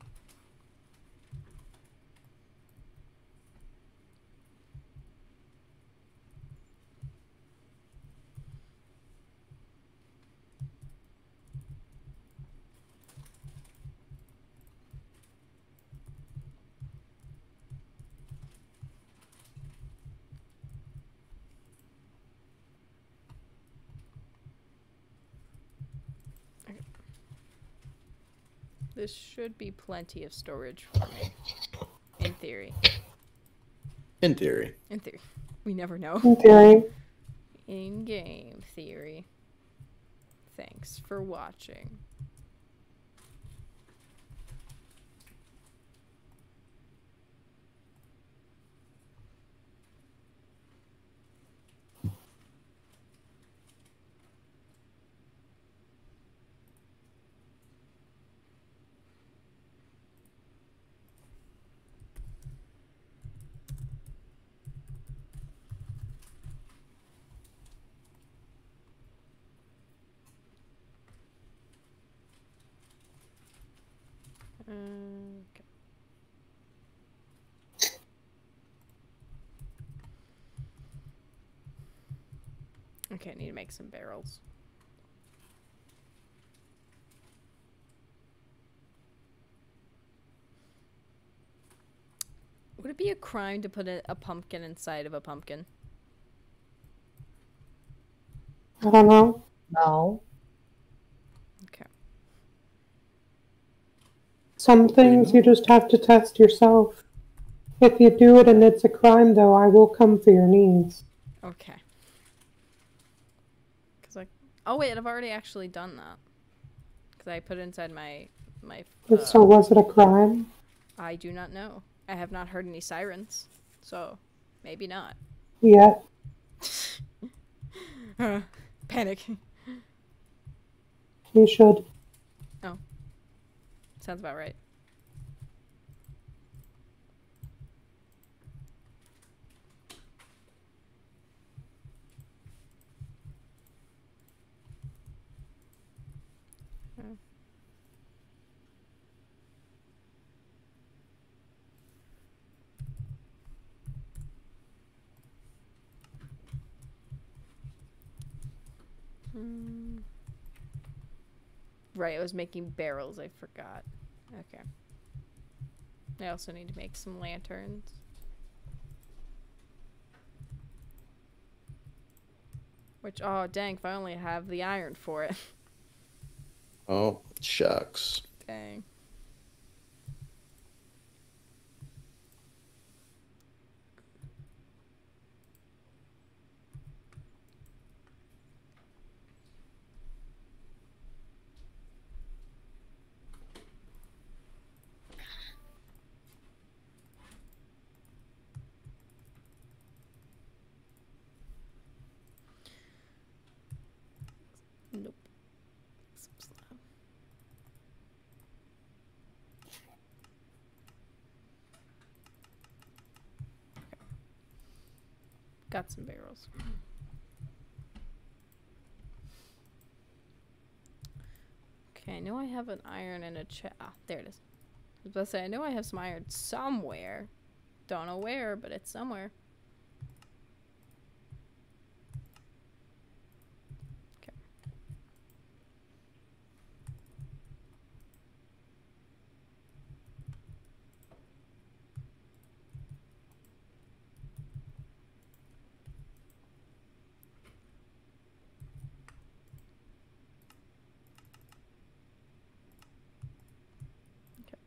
This should be plenty of storage for me. In theory. In theory. In theory. We never know. In theory. In game theory. Thanks for watching. Okay. Okay, I need to make some barrels. Would it be a crime to put a, a pumpkin inside of a pumpkin? I don't know. no. Okay. Some things you just have to test yourself. If you do it and it's a crime, though, I will come for your knees. Okay. Oh wait, I've already actually done that. Cause I put it inside my my. Uh, So was it a crime? I do not know. I have not heard any sirens, so maybe not. Yet. <laughs> Panic. You should. Oh. Sounds about right. Hmm. Hmm. Right, I was making barrels, I forgot. Okay. I also need to make some lanterns. Which, oh dang, if I only have the iron for it. <laughs> Oh, shucks. dang. Nope. Some slab. Some barrels. Okay, I know I have an iron and a chest. Ah, there it is. I was about to say, I know I have some iron somewhere. Don't know where, but it's somewhere. Okay. Okay.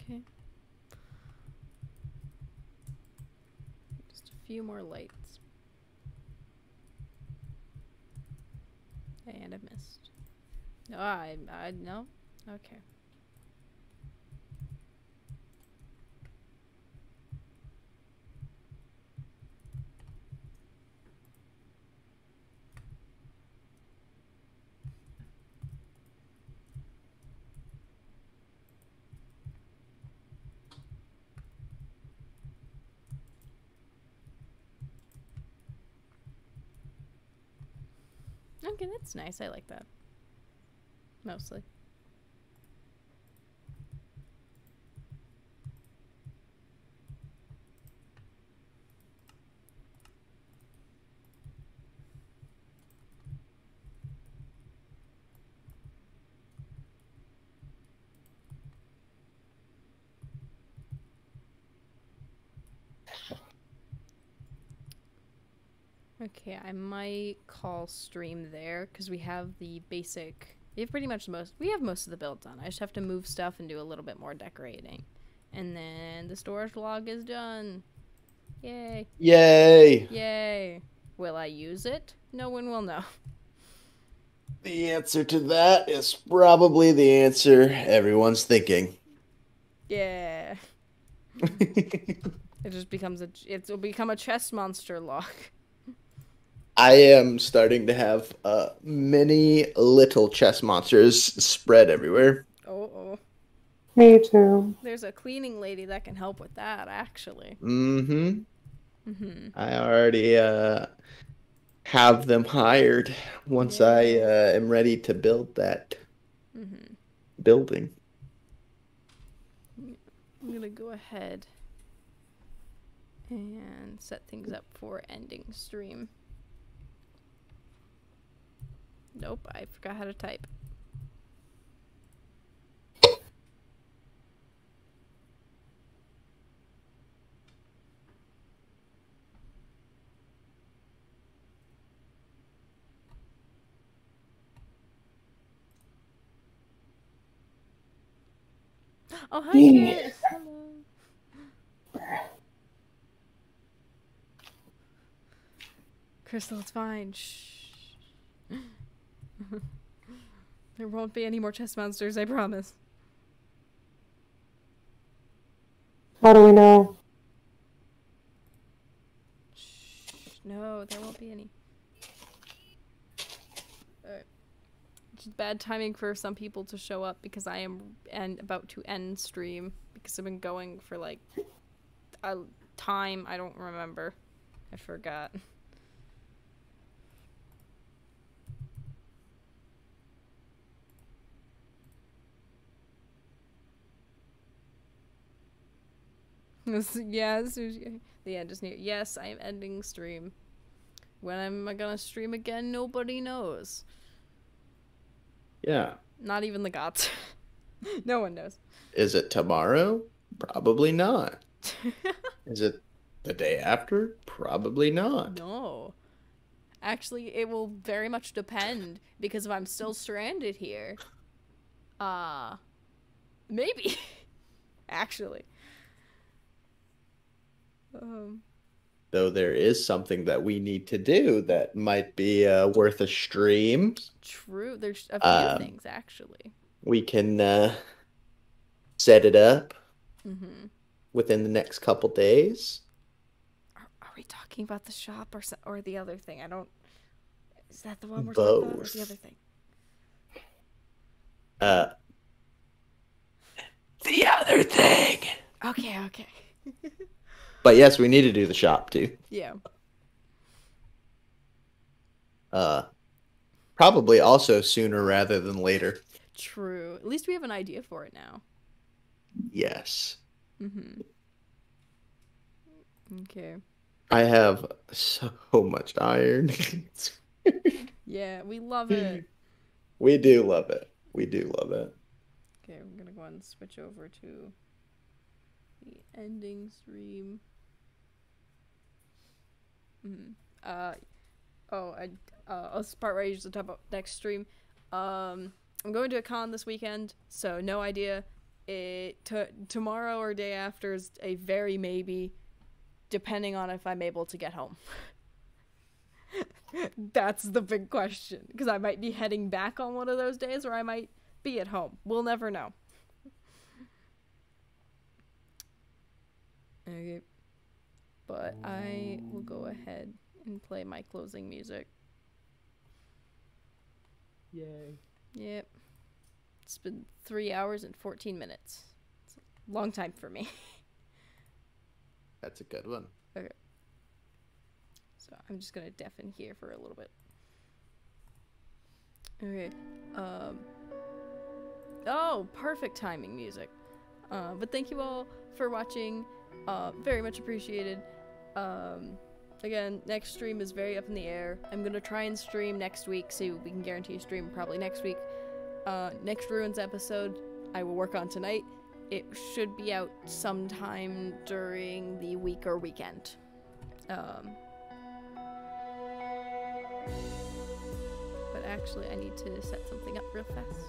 Okay. Just a few more lights. And I missed. No, I, I, no. Okay. Okay, that's nice. I like that. Mostly. Okay, I might call stream there because we have the basic. We have pretty much most. We have most of the build done. I just have to move stuff and do a little bit more decorating, and then the storage log is done. Yay! Yay! Yay! Will I use it? No one will know. <laughs> The answer to that is probably the answer everyone's thinking. Yeah. <laughs> It just becomes a. It'll become a chest monster log. I am starting to have uh, many little chest monsters spread everywhere. Oh, oh. Me too. There's a cleaning lady that can help with that, actually. Mm-hmm. Mm-hmm. I already uh, have them hired once I uh, am ready to build that Mm-hmm. building. I'm gonna go ahead and set things up for ending stream. Nope, I forgot how to type. Oh, hi. Hello. Crystal, it's fine. Shh. <laughs> there won't be any more chest monsters, I promise. How do we know? Shh. No, there won't be any. Alright. Just bad timing for some people to show up because I am and about to end stream because I've been going for like a time I don't remember. I forgot. This- yeah, as soon the end is near. Yes, I am ending stream. When am I gonna stream again? Nobody knows. Yeah. Not even the gods. <laughs> no one knows. Is it tomorrow? Probably not. <laughs> Is it the day after? Probably not. No. Actually, it will very much depend because if I'm still stranded here, uh maybe. <laughs> Actually. Um Though there is something that we need to do that might be uh, worth a stream. true. There's a few Um, things actually. We can uh, set it up Mhm. within the next couple days. Are, are we talking about the shop or or the other thing? I don't Is that the one we're talking about or the other thing? Uh, the other thing. Okay, okay. <laughs> But yes, we need to do the shop too. Yeah. Uh, probably also sooner rather than later. True. At least we have an idea for it now. Yes. Mm-hmm. Okay. I have so much iron. <laughs> Yeah, we love it. we do love it. We do love it. Okay, I'm gonna go ahead and switch over to the ending stream. Mm. Uh, oh, I uh, this part usually talk about next stream. Um, I'm going to a con this weekend, so no idea. It t- tomorrow or day after is a very maybe, depending on if I'm able to get home. <laughs> That's the big question, because I might be heading back on one of those days, or I might be at home. We'll never know. Okay. But I will go ahead and play my closing music. Yay. Yep. It's been three hours and 14 minutes. It's a long time for me. That's a good one. Okay. So I'm just gonna deafen here for a little bit. Okay. Um. Oh, perfect timing music. Uh, but thank you all for watching. Uh, very much appreciated. Um, again, next stream is very up in the air. I'm gonna try and stream next week, so we can guarantee a stream probably next week. Uh, next ruins episode, I will work on tonight. It should be out sometime during the week or weekend. Um, but actually, I need to set something up real fast.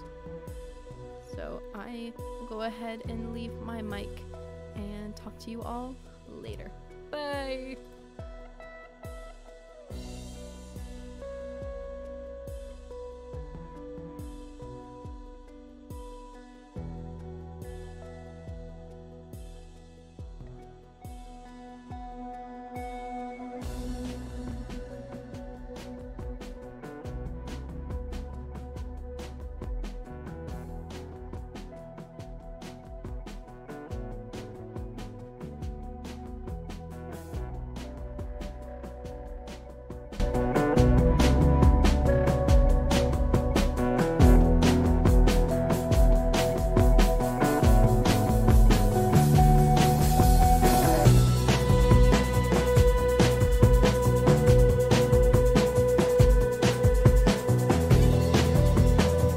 So I will go ahead and leave my mic and talk to you all later. Bye!